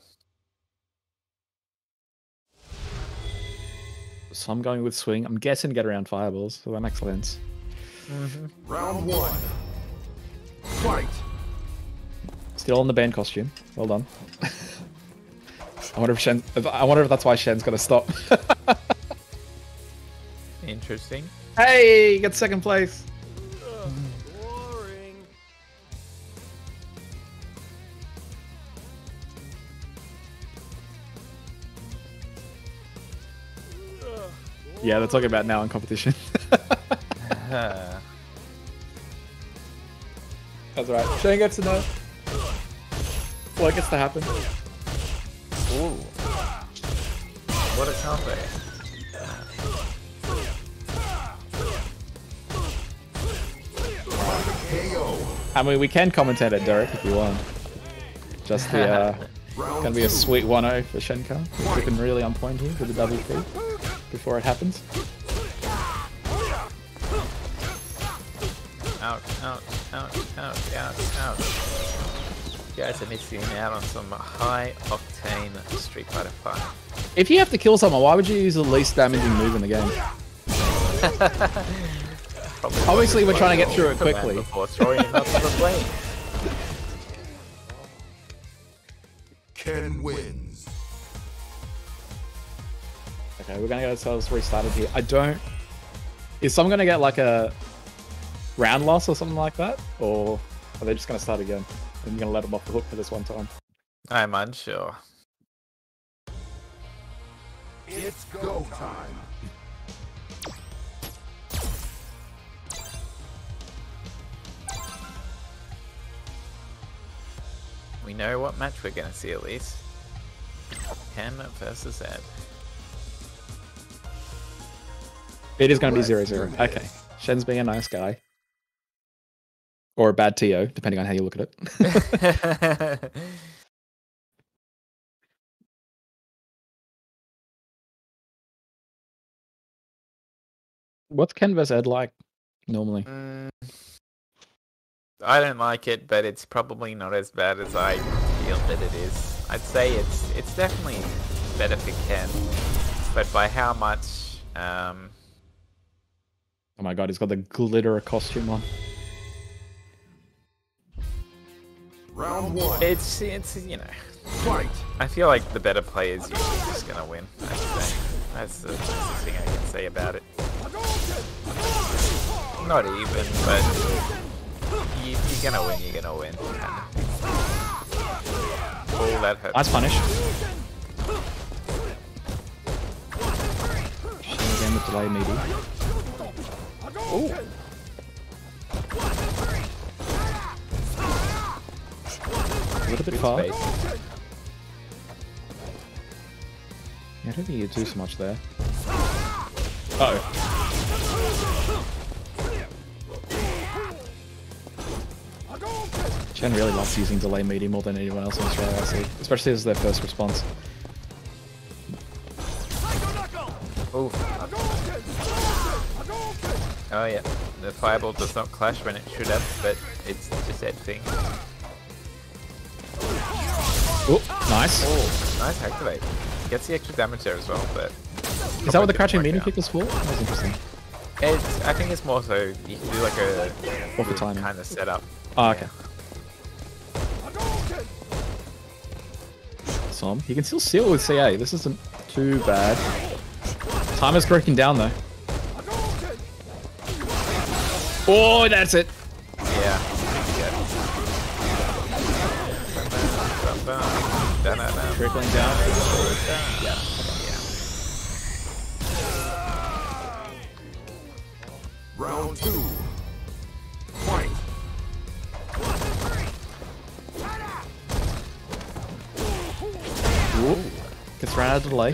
So I'm going with swing. I'm guessing get around fireballs, so that makes sense. Mm-hmm. Round one. Fight. Still in the band costume. Well done. I wonder if Shen. I wonder if that's why Shen's gonna stop. Interesting. hey, he gets second place. Yeah, they're talking about now in competition. That's right. Shane gets to know. What gets to happen? ooh. What a combo. I mean, we can commentate it, Derek, if you want. Just the, uh, gonna be a sweet 1-0 for Shenka. We really on point here with the WP before it happens. Out, out, out, out, out, out. You guys are missing out on some high octane Street Fighter 5. If you have to kill someone, why would you use the least damaging move in the game? Obviously, we're trying to get through it quickly. Before throwing it onto the plane. Ken wins. Okay, we're gonna get ourselves restarted here. I don't. Is someone gonna get like a round loss or something like that, or are they just gonna start again? And you're gonna let them off the hook for this one time? I'm unsure. It's go time. We know what match we're gonna see at least. Ken versus Ed. It is gonna be zero zero. Okay, Shen's being a nice guy, or a bad to, depending on how you look at it. What's Ken vs Ed like normally? Mm, I don't like it, but it's probably not as bad as I feel that it is. I'd say it's it's definitely better for Ken, but by how much? Um, Oh my god, he's got the glitter costume on. Round one. It's it's you know. Fight. I feel like the better player is usually just gonna win. I'd. That's the, that's the thing I can say about it. Not even, but you, you're gonna win. You're gonna win. Oh, that hurt. Nice punish. Shen again with delay meaty. Ooh. A little bit far. Space. Yeah, I don't think you do so much there. Uh oh. Chen really loves using delay meaty more than anyone else in Australia, I see. Especially as their first response. Oh. Oh yeah. The fireball does not clash when it should have, but it's just that thing. Oh, nice. Oh, nice activate. Gets the extra damage there as well, but Is that what the crouching meaty kick was for? That was interesting. It's, I think it's more so you can do like a Or for timing. kind of setup. Oh, okay. Som, you can still seal with CA. This isn't too bad. Timer's breaking down though. Oh, that's it. Trickling down. Yeah. Round two. Fight. Ooh. Gets ran out of the delay.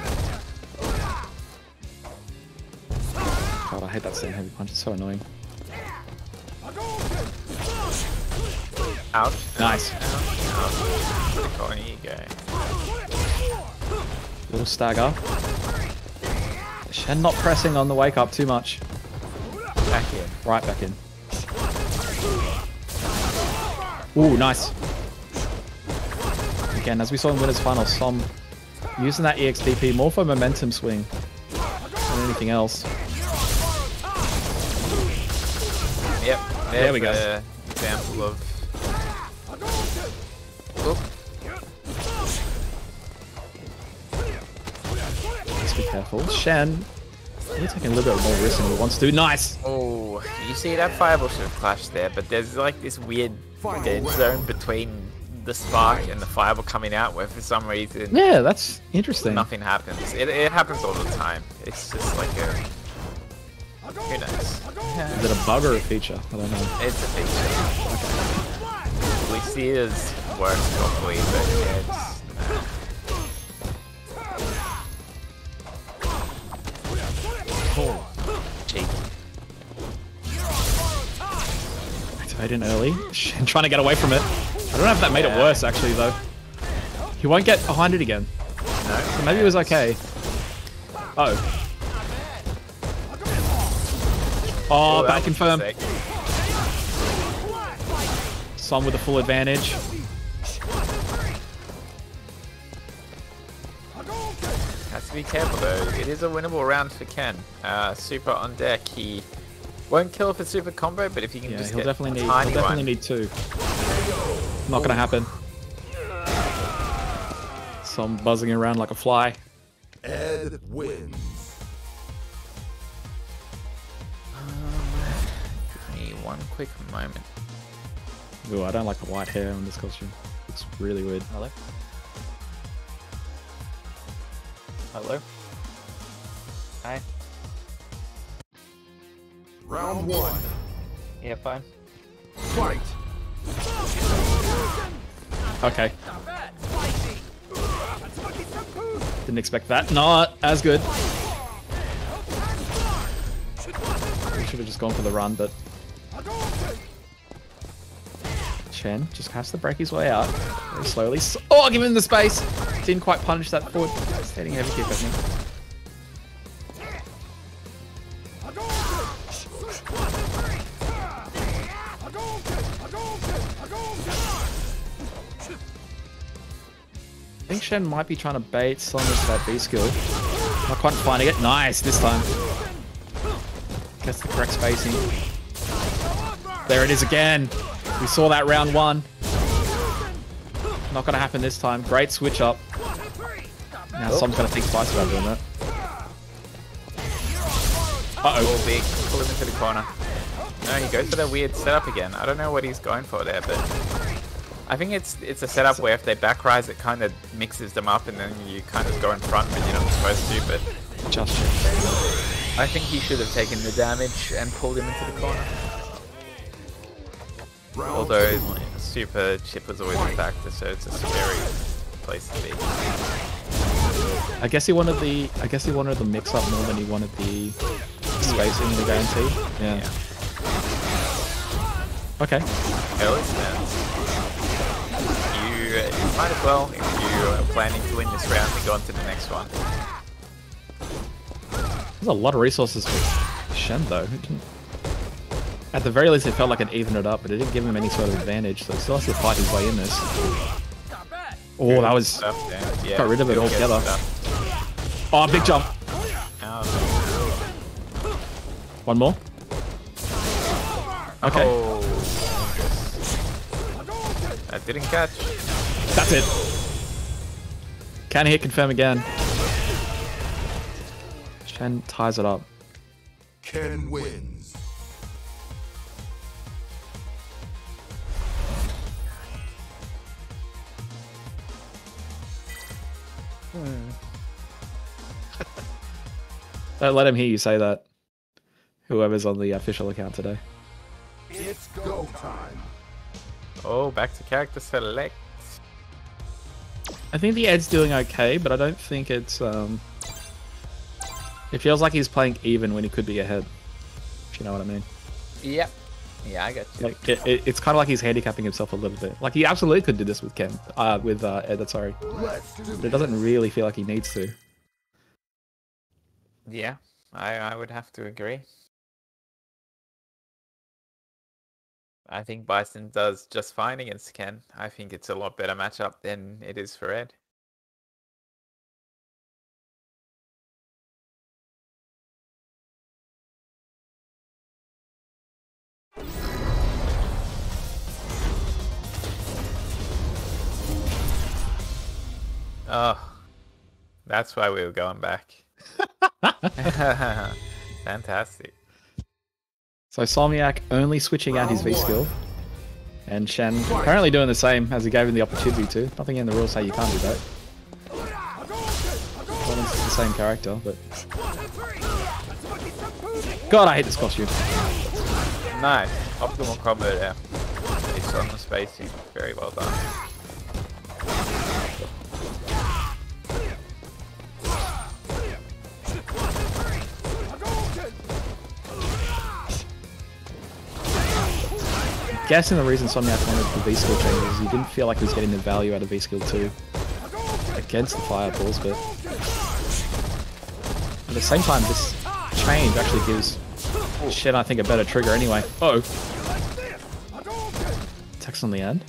God, I hate that same heavy punch. It's so annoying. Ouch. Nice. Oh, here you go. Little stagger. Shen not pressing on the wake up too much. Back in. Right back in. Ooh, nice. Again, as we saw in Winners Final, Som using that EXDP more for momentum swing than anything else. Yep. There we go. Example of. Careful. Shen, you're taking a little bit more risk than he wants to. Nice! Oh, you see that fireball should have clashed there, but there's like this weird dead zone between the spark and the fireball coming out where for some reason Yeah, that's interesting. nothing happens. It, it happens all the time. It's just like a. Who knows? Is it a bug or a feature? I don't know. It's a feature. Lucia's works probably, but yeah, it's. Activating early. and trying to get away from it. I don't know if that made it worse, actually, though. He won't get behind it again. No, So maybe it was okay. Oh. Oh, that back confirm. Son with a full advantage. Has to be careful though. It is a winnable round for Ken. Uh, super on deck. He won't kill for super combo, but if you can Yeah, just he'll get definitely a need. tiny He'll definitely one, need two. Not gonna happen. So I'm buzzing around like a fly. Ed wins. give me one quick moment. Ooh, I don't like the white hair on this costume. It's really weird. Hello? Hello? Hi? Round one. Yeah, fine. Fight. Okay. Didn't expect that. Not as good. We should have just gone for the run, but Chen just has to break his way out very slowly. S- Oh, give him the space. Didn't quite punish that forward standing heavy kick, I think. Think Shen might be trying to bait some of that V skill. Not quite finding it. Nice this time. Gets the correct spacing. There it is again. We saw that round one. Not gonna happen this time. Great switch up. Now oh. someone's gonna think twice about doing that. Uh-oh. All big. Pull him into the corner. No, he goes for that weird setup again. I don't know what he's going for there, but I think it's it's a setup where if they back rise, it kind of mixes them up, and then you kind of go in front when you're not supposed to. But Just I think he should have taken the damage and pulled him into the corner. Although super chip was always a factor, so it's a scary place to be. I guess he wanted the I guess he wanted the mix up more than he wanted the spacing the guarantee. Yeah. Yeah. Okay. Hell, it's You, you might as well, if you are planning to win this round, go on to the next one. There's a lot of resources for Shen though. At the very least, it felt like it evened it up, but it didn't give him any sort of advantage, so he still has to fight his way in this. Oh, that was... Stuff, yeah. Got rid of it altogether. Oh, big jump! Oh, one more. Okay, Oh. That didn't catch. That's it. Can hit confirm again. Shen ties it up. Ken wins. Don't hmm. uh, let him hear you say that. Whoever's on the official account today. It's go time. Oh, back to character select. I think the Ed's doing okay, but I don't think it's um. It feels like he's playing even when he could be ahead. If you know what I mean. Yep. Yeah, I got you. Like it, it, it's kind of like he's handicapping himself a little bit. Like he absolutely could do this with Ken, uh, with uh, Ed. Sorry, but it doesn't really feel like he needs to. Yeah, I, I would have to agree. I think Bison does just fine against Ken. I think it's a lot better matchup than it is for Ed. Oh, that's why we were going back. Fantastic. So Somniac only switching out his V skill, and Shen apparently doing the same as he gave him the opportunity to. Nothing in the rules say you can't do that. Well, it's the same character, but God, I hate this costume. Nice. Optimal combo there. It's on the spacing. Very well done. Guessing the reason Somniac wanted the V skill change is he didn't feel like he was getting the value out of V skill 2 against the fireballs, but at the same time, this change actually gives Shen, I think, a better trigger anyway. Oh. Text on the end.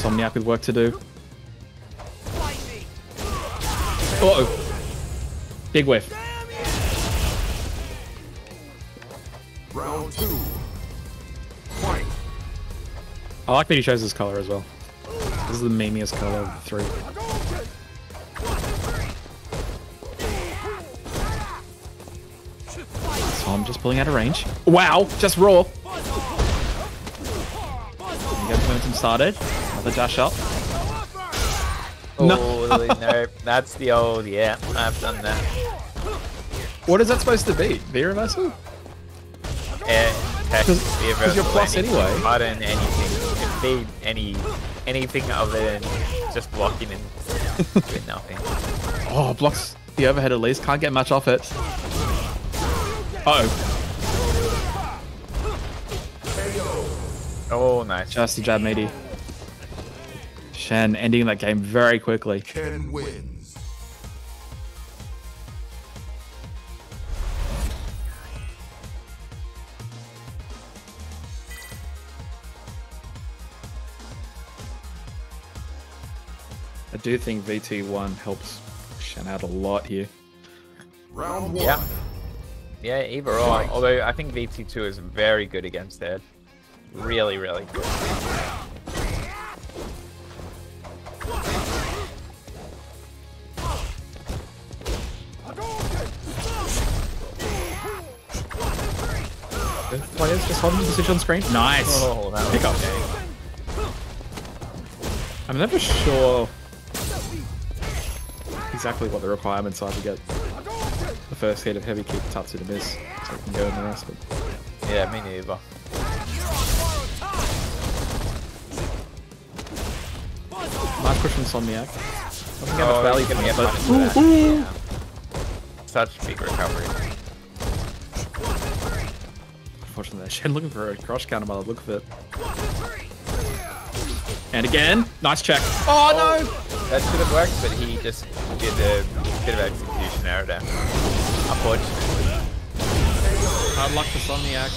Somniac with work to do. Uh oh. Big whiff. Round two. I like that he chose his color as well. This is the memeiest color of the three. So I'm just pulling out of range. Wow, just raw. You Get momentum started. Another dash up. No. Oh, no. That's the old, yeah, I've done that. What is that supposed to be? V reversal? Eh, Text, Because- you're plus anyway. Button, anything. It be any, anything other than just blocking and doing nothing. Oh, blocks the overhead at least. Can't get much off it. Uh oh. Oh, nice. Just a jab meaty. Shen ending that game very quickly. Ken wins. I do think VT1 helps Shen out a lot here. Round one. Yeah. Yeah, either or. Although I think VT2 is very good against Ed. Really, really good. The players just holding the position on screen. Nice. Oh, that oh, was Pick up. I'm never sure exactly what the requirements are to get the first hit of heavy kick Tatsu to miss, so we can go in the rest. But Yeah, me neither. nice push from Somniac. I think how much value gonna get but punished for that. Ooh, ooh. Yeah. Such big recovery. Unfortunately, Shen looking for a crush counter by the look of it. And again, nice check. Oh no! That should have worked, but he just did a bit of execution error there. Unfortunately. Hard luck for Somniac.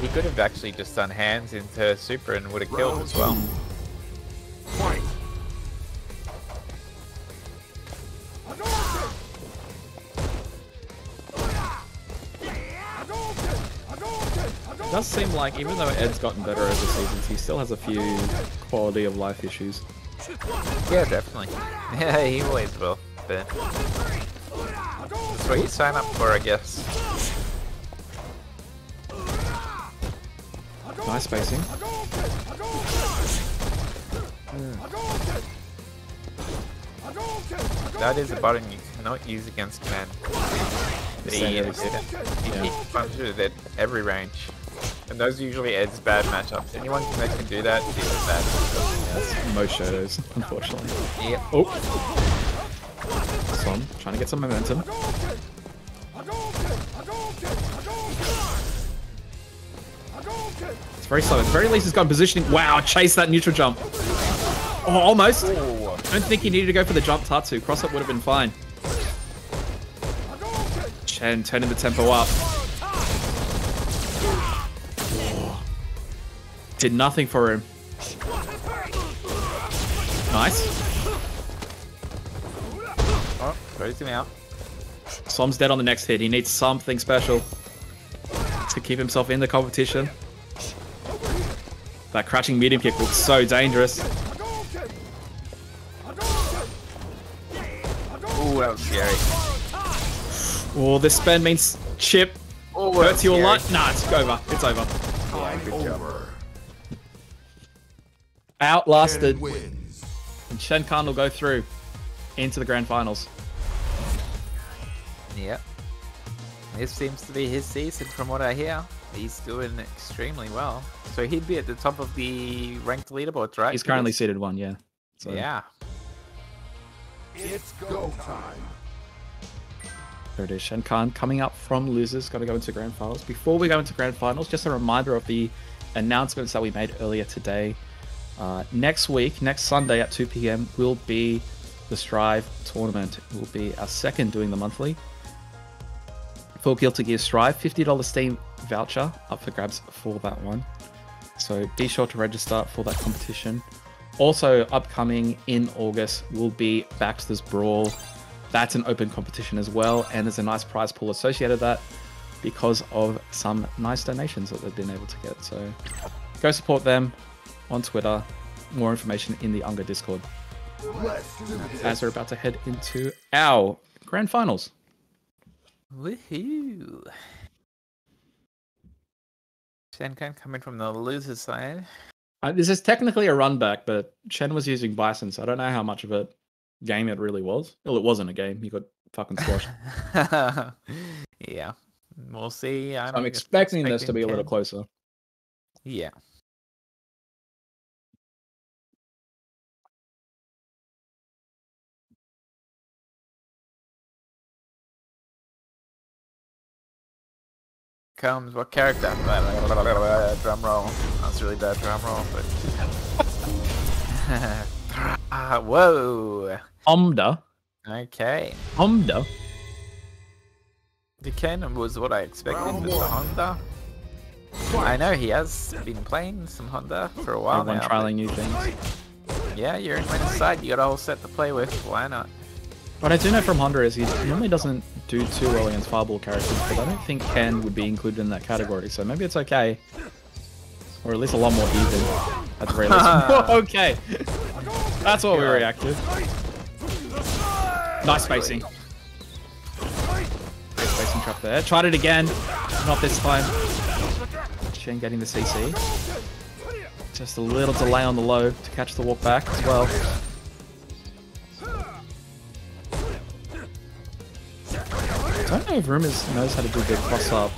He could have actually just done hands into super and would have killed as well. Fight. Does seem like even though Ed's gotten better over seasons, he still has a few quality of life issues. Yeah, definitely. Yeah, he always will. But that's what you sign up for, I guess. Nice spacing. That is a button you cannot use against men. The Same uh, he yeah. he punches at every range. And those are usually Ed's bad matchups. Anyone that can do that a bad matchup. That's most shadows, unfortunately. Yep. Oh! Som, trying to get some momentum. It's very slow. At the very least, he's got positioning. Wow, chase that neutral jump. Oh, almost. Don't think he needed to go for the jump Tatsu. Cross up would have been fine. Chen turning the tempo up. Did nothing for him. Nice. Oh, throws him out. Som's dead on the next hit. He needs something special to keep himself in the competition. That crouching medium kick looks so dangerous. Ooh, that was scary. Oh, this spin means chip Oh, hurts you a lot. Nah, it's over. It's over. Yeah, good job. Over. Outlasted. And Schenkhan will go through into the grand finals. Yep. This seems to be his season from what I hear. He's doing extremely well. So he'd be at the top of the ranked leaderboards, right? He's currently seated one, yeah. So Yeah. It's go time. There it is. Schenkhan coming up from losers. Got to go into grand finals. Before we go into grand finals, just a reminder of the announcements that we made earlier today. Uh, next week, next Sunday at 2 p.m., will be the Strive tournament. It will be our second doing the monthly. For Guilty Gear Strive, $50 Steam voucher up for grabs for that one. So be sure to register for that competition. Also, upcoming in August will be Baxter's Brawl. That's an open competition as well, and there's a nice prize pool associated with that because of some nice donations that they've been able to get. So go support them on Twitter. More information in the UNGA Discord Let's do this. as we're about to head into our grand finals. Woohoo! Schenkhan coming from the loser side. Uh, this is technically a run back, but Chen was using Bison, so I don't know how much of a game it really was. Well, it wasn't a game. He got fucking squashed. yeah. We'll see. I'm, I'm expecting this to be a little closer. Yeah. Comes what character? Drum roll. That's really bad drum roll, but. Ah, Whoa. Honda. Okay. Honda. The cannon was what I expected Round with the. Honda. I know he has been playing some Honda for a while Everyone now. trialing new things. Yeah, you're in winning side. You got a whole set to play with. Why not? What I do know from Honda is he normally doesn't do too well against fireball characters, but I don't think Ken would be included in that category, so maybe it's okay. Or at least a lot more even, at the very least. okay! That's what we react to. Nice spacing. Great spacing trap there. Tried it again. Not this time. Shen getting the CC. Just a little delay on the low to catch the walk back as well. Don't know if Rumours knows how to do the cross up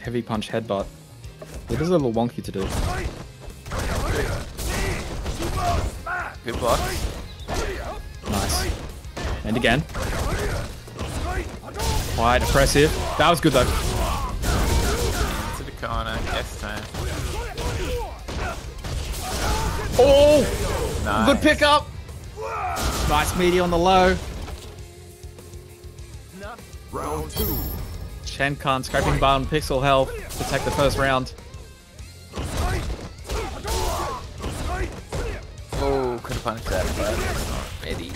heavy punch headbutt. It is a little wonky to do. Good block. Nice. And again. Quite impressive. That was good though. To the corner. Yes, time. Oh! Nice. Good pickup! Nice meaty on the low. Round two. Schenkhan scraping by on pixel health to take the first round. Oh, could have punished that, but it's not ready.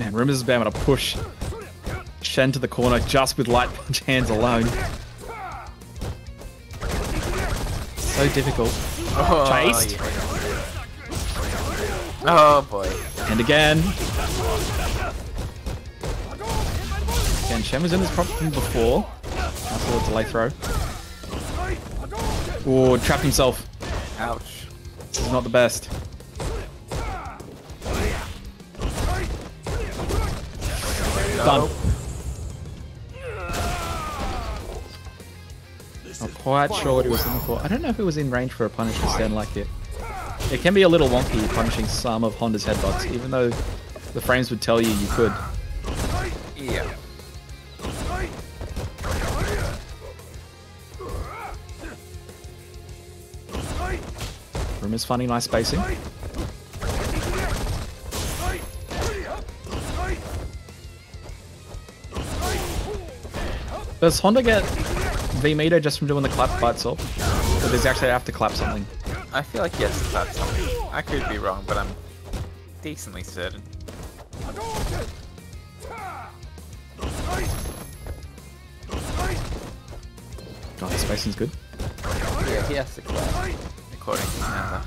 Man, Rumours has been to push Shen to the corner just with light punch hands alone. So difficult. Oh, Chased. yeah. Oh boy. And again. Again, Shen was in this problem before. Nice little delay throw. Oh, trapped himself. Ouch. This is not the best. Done. Not quite sure what he was looking for. I don't know if it was in range for a punish to stand like it. It can be a little wonky punishing some of Honda's headbutts, even though the frames would tell you you could. Yeah. Rumours funny, nice spacing. Does Honda get V meter just from doing the clap by itself? Or does he actually have to clap something? I feel like yes, that's something. I could be wrong, but I'm decently certain. God, the spacing's good. Yeah, he has to clap. According to Nava.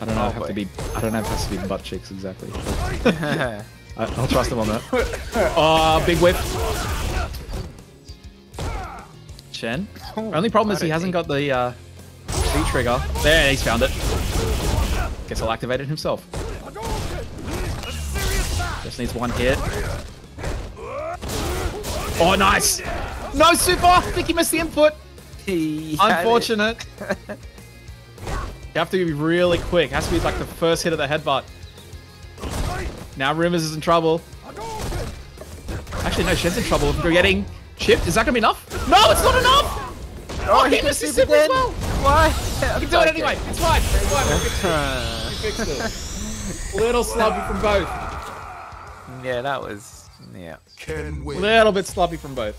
I don't know. Oh, I have to be. I don't know if it has to be butt cheeks exactly. I, I'll trust him on that. Oh, big whip. Chen. Only problem is he hasn't got the uh, trigger. There, he's found it. Guess I'll activate it himself. Just needs one hit. Oh, nice! No super! I think he missed the input. He. Unfortunate. you have to be really quick. Has to be like the first hit of the headbutt. Now Rumours is in trouble. Actually, no, Shen's in trouble. We're getting chipped. Is that gonna be enough? No, it's not enough! Oh, oh he he missed the super as well. Why? You can do it anyway. It's fine. It's fine. We fixed it. We fixed it. Little sloppy from both. Yeah, that was yeah. Ken wins. Little bit sloppy from both.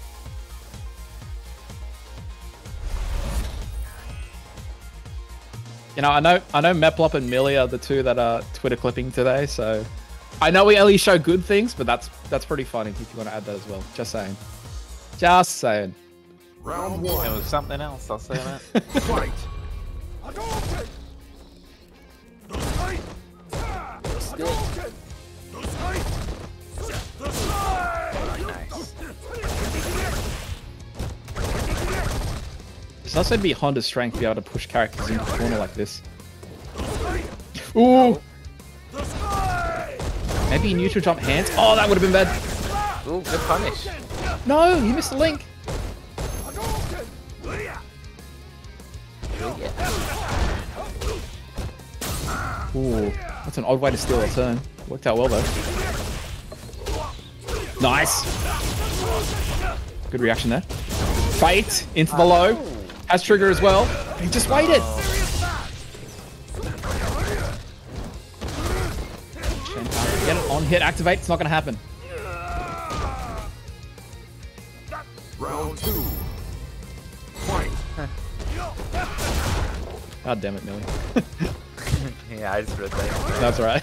You know, I know, I know, Meplop and Millie are the two that are Twitter clipping today. So, I know we only show good things, but that's that's pretty funny. If you want to add that as well, just saying, just saying. Round It one. was something else. I'll say that. Fight. It's also be Honda's strength to be able to push characters into the corner like this. Ooh. Maybe neutral jump hands. Oh, that would have been bad. Ooh, good punish. No, you missed the link. Ooh, that's an odd way to steal a turn. Worked out well though. Nice. Good reaction there. Bait into the low. Has trigger as well. He just waited. Get it on hit, activate. It's not gonna happen. Round two. God damn it, Millie. Yeah, I just read that. That's right.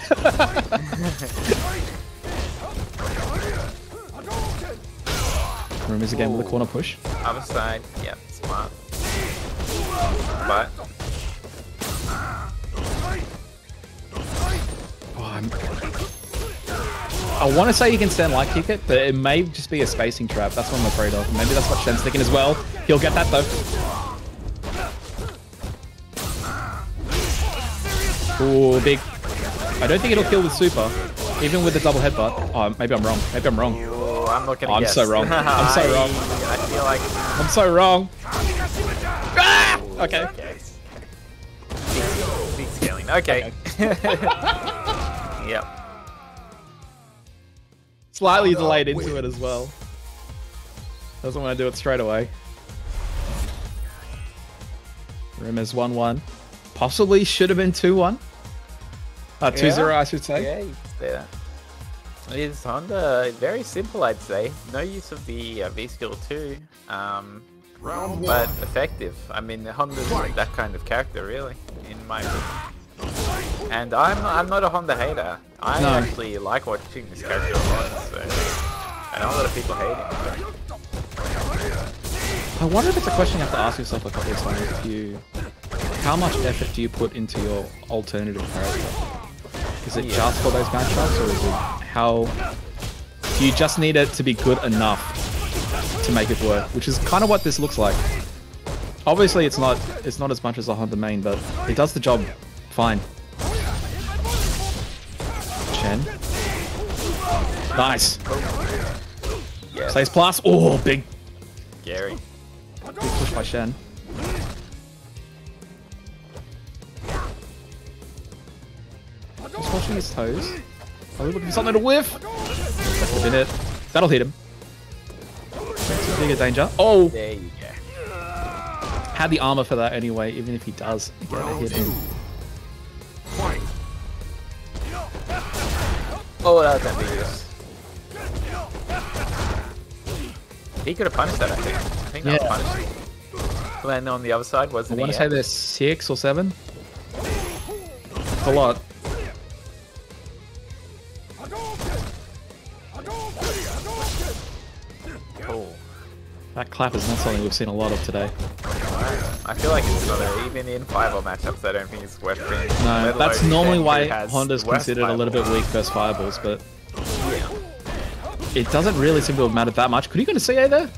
Rumours again with a corner push. Other side, yeah, smart. But Oh, I'm... I want to say you can stand light kick it, but it may just be a spacing trap. That's what I'm afraid of. Maybe that's what Shen's thinking as well. He'll get that though. Ooh, big. I don't think it'll kill with super, even with the double headbutt. Oh, maybe I'm wrong. Maybe I'm wrong. oh, I'm not gonna I'm guess. so wrong. I'm so wrong. I, I feel like I'm so wrong. Ah! Okay. okay. Big, big scaling. Okay. yep. Slightly delayed into it as well. Doesn't want to do it straight away. Rumours 1-1. Possibly should have been 2-1. Uh, 2-0, I should say. Yeah, you can say that. It's Honda very simple, I'd say. No use of the uh, V skill too, um, Round one. but effective. I mean, Honda's that kind of character, really, in my opinion. And I'm I'm not a Honda hater. I No. actually like watching this character a lot. So I know a lot of people hate him. I wonder if it's a question you have to ask yourself a couple of times. If you, how much effort do you put into your alternative character? Is it just for those matchups, or is it how? Do you just need it to be good enough to make it work? Which is kind of what this looks like. Obviously, it's not it's not as much as a Honda main, but it does the job fine. Chen. Nice. Yeah, Stays plus. Oh, big Gary. Big push by Shen. Just watching his toes. Are we looking for something to whiff? That could have been it. That'll hit him. It's a bigger danger. Oh! There you go. Had the armor for that anyway, even if he does get a hit in. Oh, that was ambiguous. He could have punished that, I think. I think that Yeah. was punished. Then on the other side, wasn't want he? to say there's six or seven. It's a lot. Oh. That clap is not something we've seen a lot of today. I feel like it's not a, even in fireball matchups. I don't think it's worth bringing. No, that's normally why Honda's considered a little bit weak versus fireballs, but Yeah. It doesn't really seem to have mattered that much. Could he go to CA there?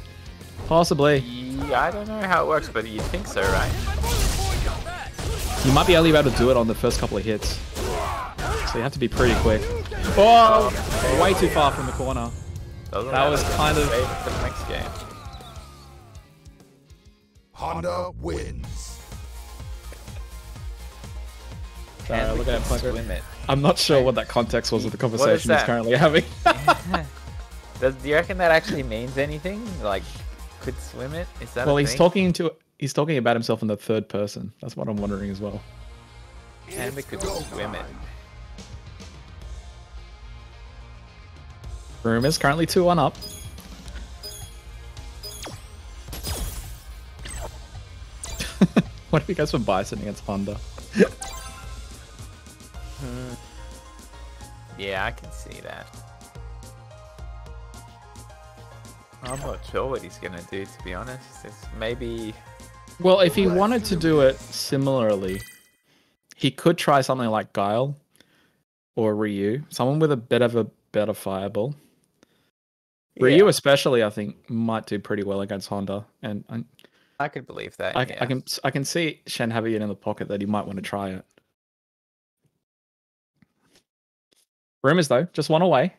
Possibly. Yeah, I don't know how it works, but you'd think so, right? You might be only able to do it on the first couple of hits. So you have to be pretty quick. Oh! Way too far from the corner. Doesn't That was kind of- Save it for the next game. Honda wins. Uh, Sorry, look at can that fucker. swim. I'm not sure what that context was of the conversation he's that? currently having. Does, do you reckon that actually means anything? Like, could swim it? Is that? well, he's thing? talking to he's talking about himself in the third person. That's what I'm wondering as well. And we could swim it. Rumours currently 2 1 up. what if he goes for Bison against Honda? Hmm. Yeah, I can see that. I'm not sure what he's gonna do, to be honest. It's maybe Well, if he wanted to do it similarly, he could try something like Guile or Ryu, someone with a bit of a better fireball. Ryu, Yeah. especially, I think, might do pretty well against Honda, and I, I could believe that. I, yeah. I can I can see Shen having it in the pocket that he might want to try it. Rumours though, just one away.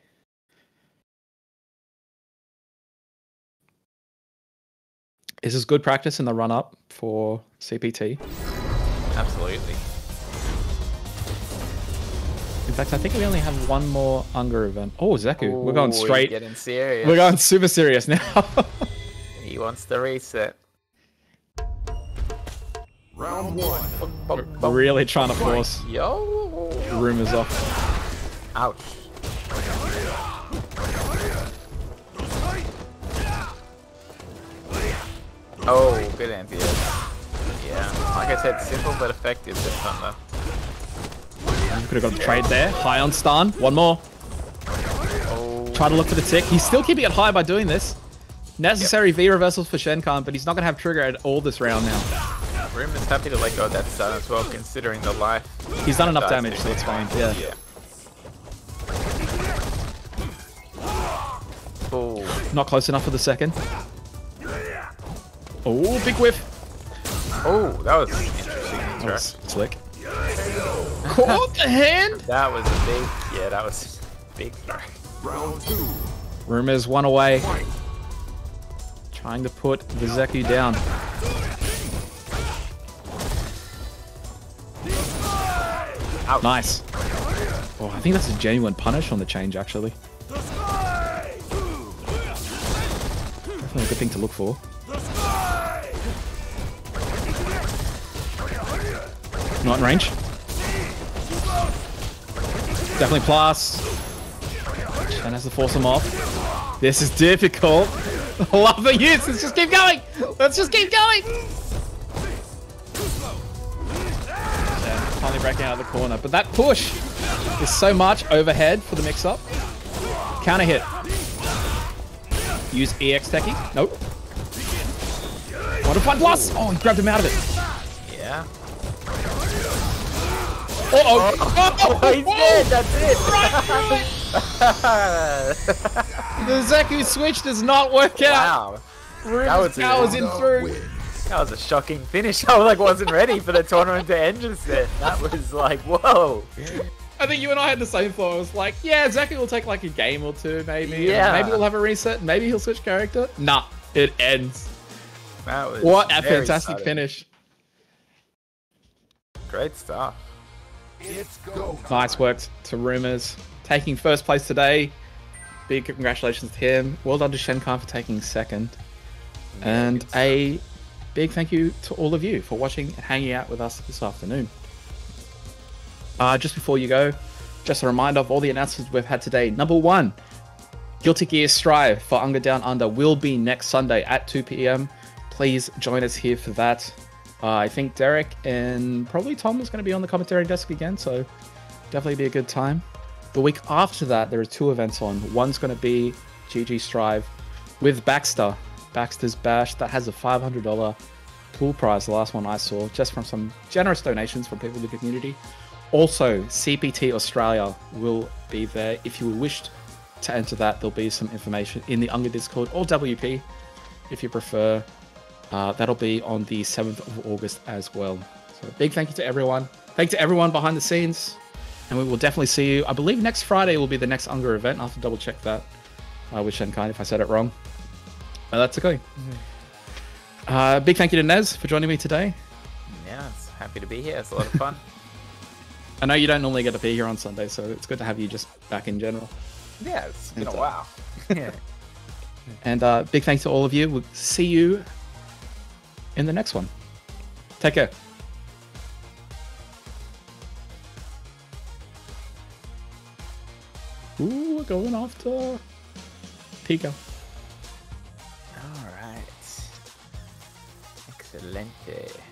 This is good practice in the run up for CPT. absolutely. In fact, I think we only have one more UNGA event. Oh, Zeku, we're going Ooh, he's straight. Getting serious. We're going super serious now. He wants the reset. Round one. We're really trying to force Yo. Rumours off. Ouch. Oh, good anti. Yeah. Like I said, simple but effective this time Thunder. Could have got the trade there. High on stun. One more. Oh, Try to look for the tick. He's still keeping it high by doing this. Necessary V reversals for Schenkhan, but he's not going to have trigger at all this round now. Rumours happy to let go of that stun as well, considering the life. He's done enough damage, so it's fine. Yeah. Yeah. Not close enough for the second. Oh, big whiff. oh, that was interesting. That was interaction. slick. Caught the hand. That was a big, yeah, that was big throw. Round two. Rumours one away. Trying to put the Zeku down. Ouch. Nice. Oh, I think that's a genuine punish on the change, actually. Definitely a good thing to look for. Not in range. Definitely plus. Chen has to force him off. This is difficult. Love the use. Let's just keep going. Let's just keep going. Finally breaking out of the corner. But that push is so much overhead for the mix-up. Counter hit. Use EX techie. Nope. What a fun plus! Oh, he grabbed him out of it. Yeah. Uh-oh. Oh, oh he's dead, that's it. The Zeku switch does not work out. wow. That was, That was a, in Honda through. wins. that was a shocking finish. I like wasn't ready for the tournament to end just then. That was like, whoa. I think you and I had the same thought. I was like, yeah, Zeku will take like a game or two, maybe. Yeah. Maybe we'll have a reset. Maybe he'll switch character. Nah, it ends. That was What a fantastic sudden. finish. Great stuff. Nice work to Rumours. Taking first place today. Big congratulations to him. Well done to Schenkhan for taking second. And a big thank you to all of you for watching and hanging out with us this afternoon. Uh, just before you go, just a reminder of all the announcements we've had today. Number one, Guilty Gear Strive for UNGA Down Under will be next Sunday at 2 p.m. Please join us here for that. Uh, I think Derek and probably Tom is going to be on the commentary desk again, so definitely be a good time. The week after that, there are two events on. One's going to be GG Strive with Baxter, Baxter's Bash, that has a $500 pool prize, the last one I saw, just from some generous donations from people in the community. Also, CPT Australia will be there. If you wished to enter that, there'll be some information in the UNGA Discord or WP if you prefer. Uh, that'll be on the 7th of August as well. So, big thank you to everyone. Thank you to everyone behind the scenes. And we will definitely see you. I believe next Friday will be the next UNGA event. I'll have to double check that I uh, with Shenkai if I said it wrong. But that's okay. Uh, big thank you to Nez for joining me today. Yeah, it's happy to be here. It's a lot of fun. I know you don't normally get to be here on Sunday, so it's good to have you just back in general. yeah, it's been a It's, uh, while. yeah. And uh, big thanks to all of you. We'll see you in the next one. Take care. Ooh, we're going off to Pico. All right. Excelente.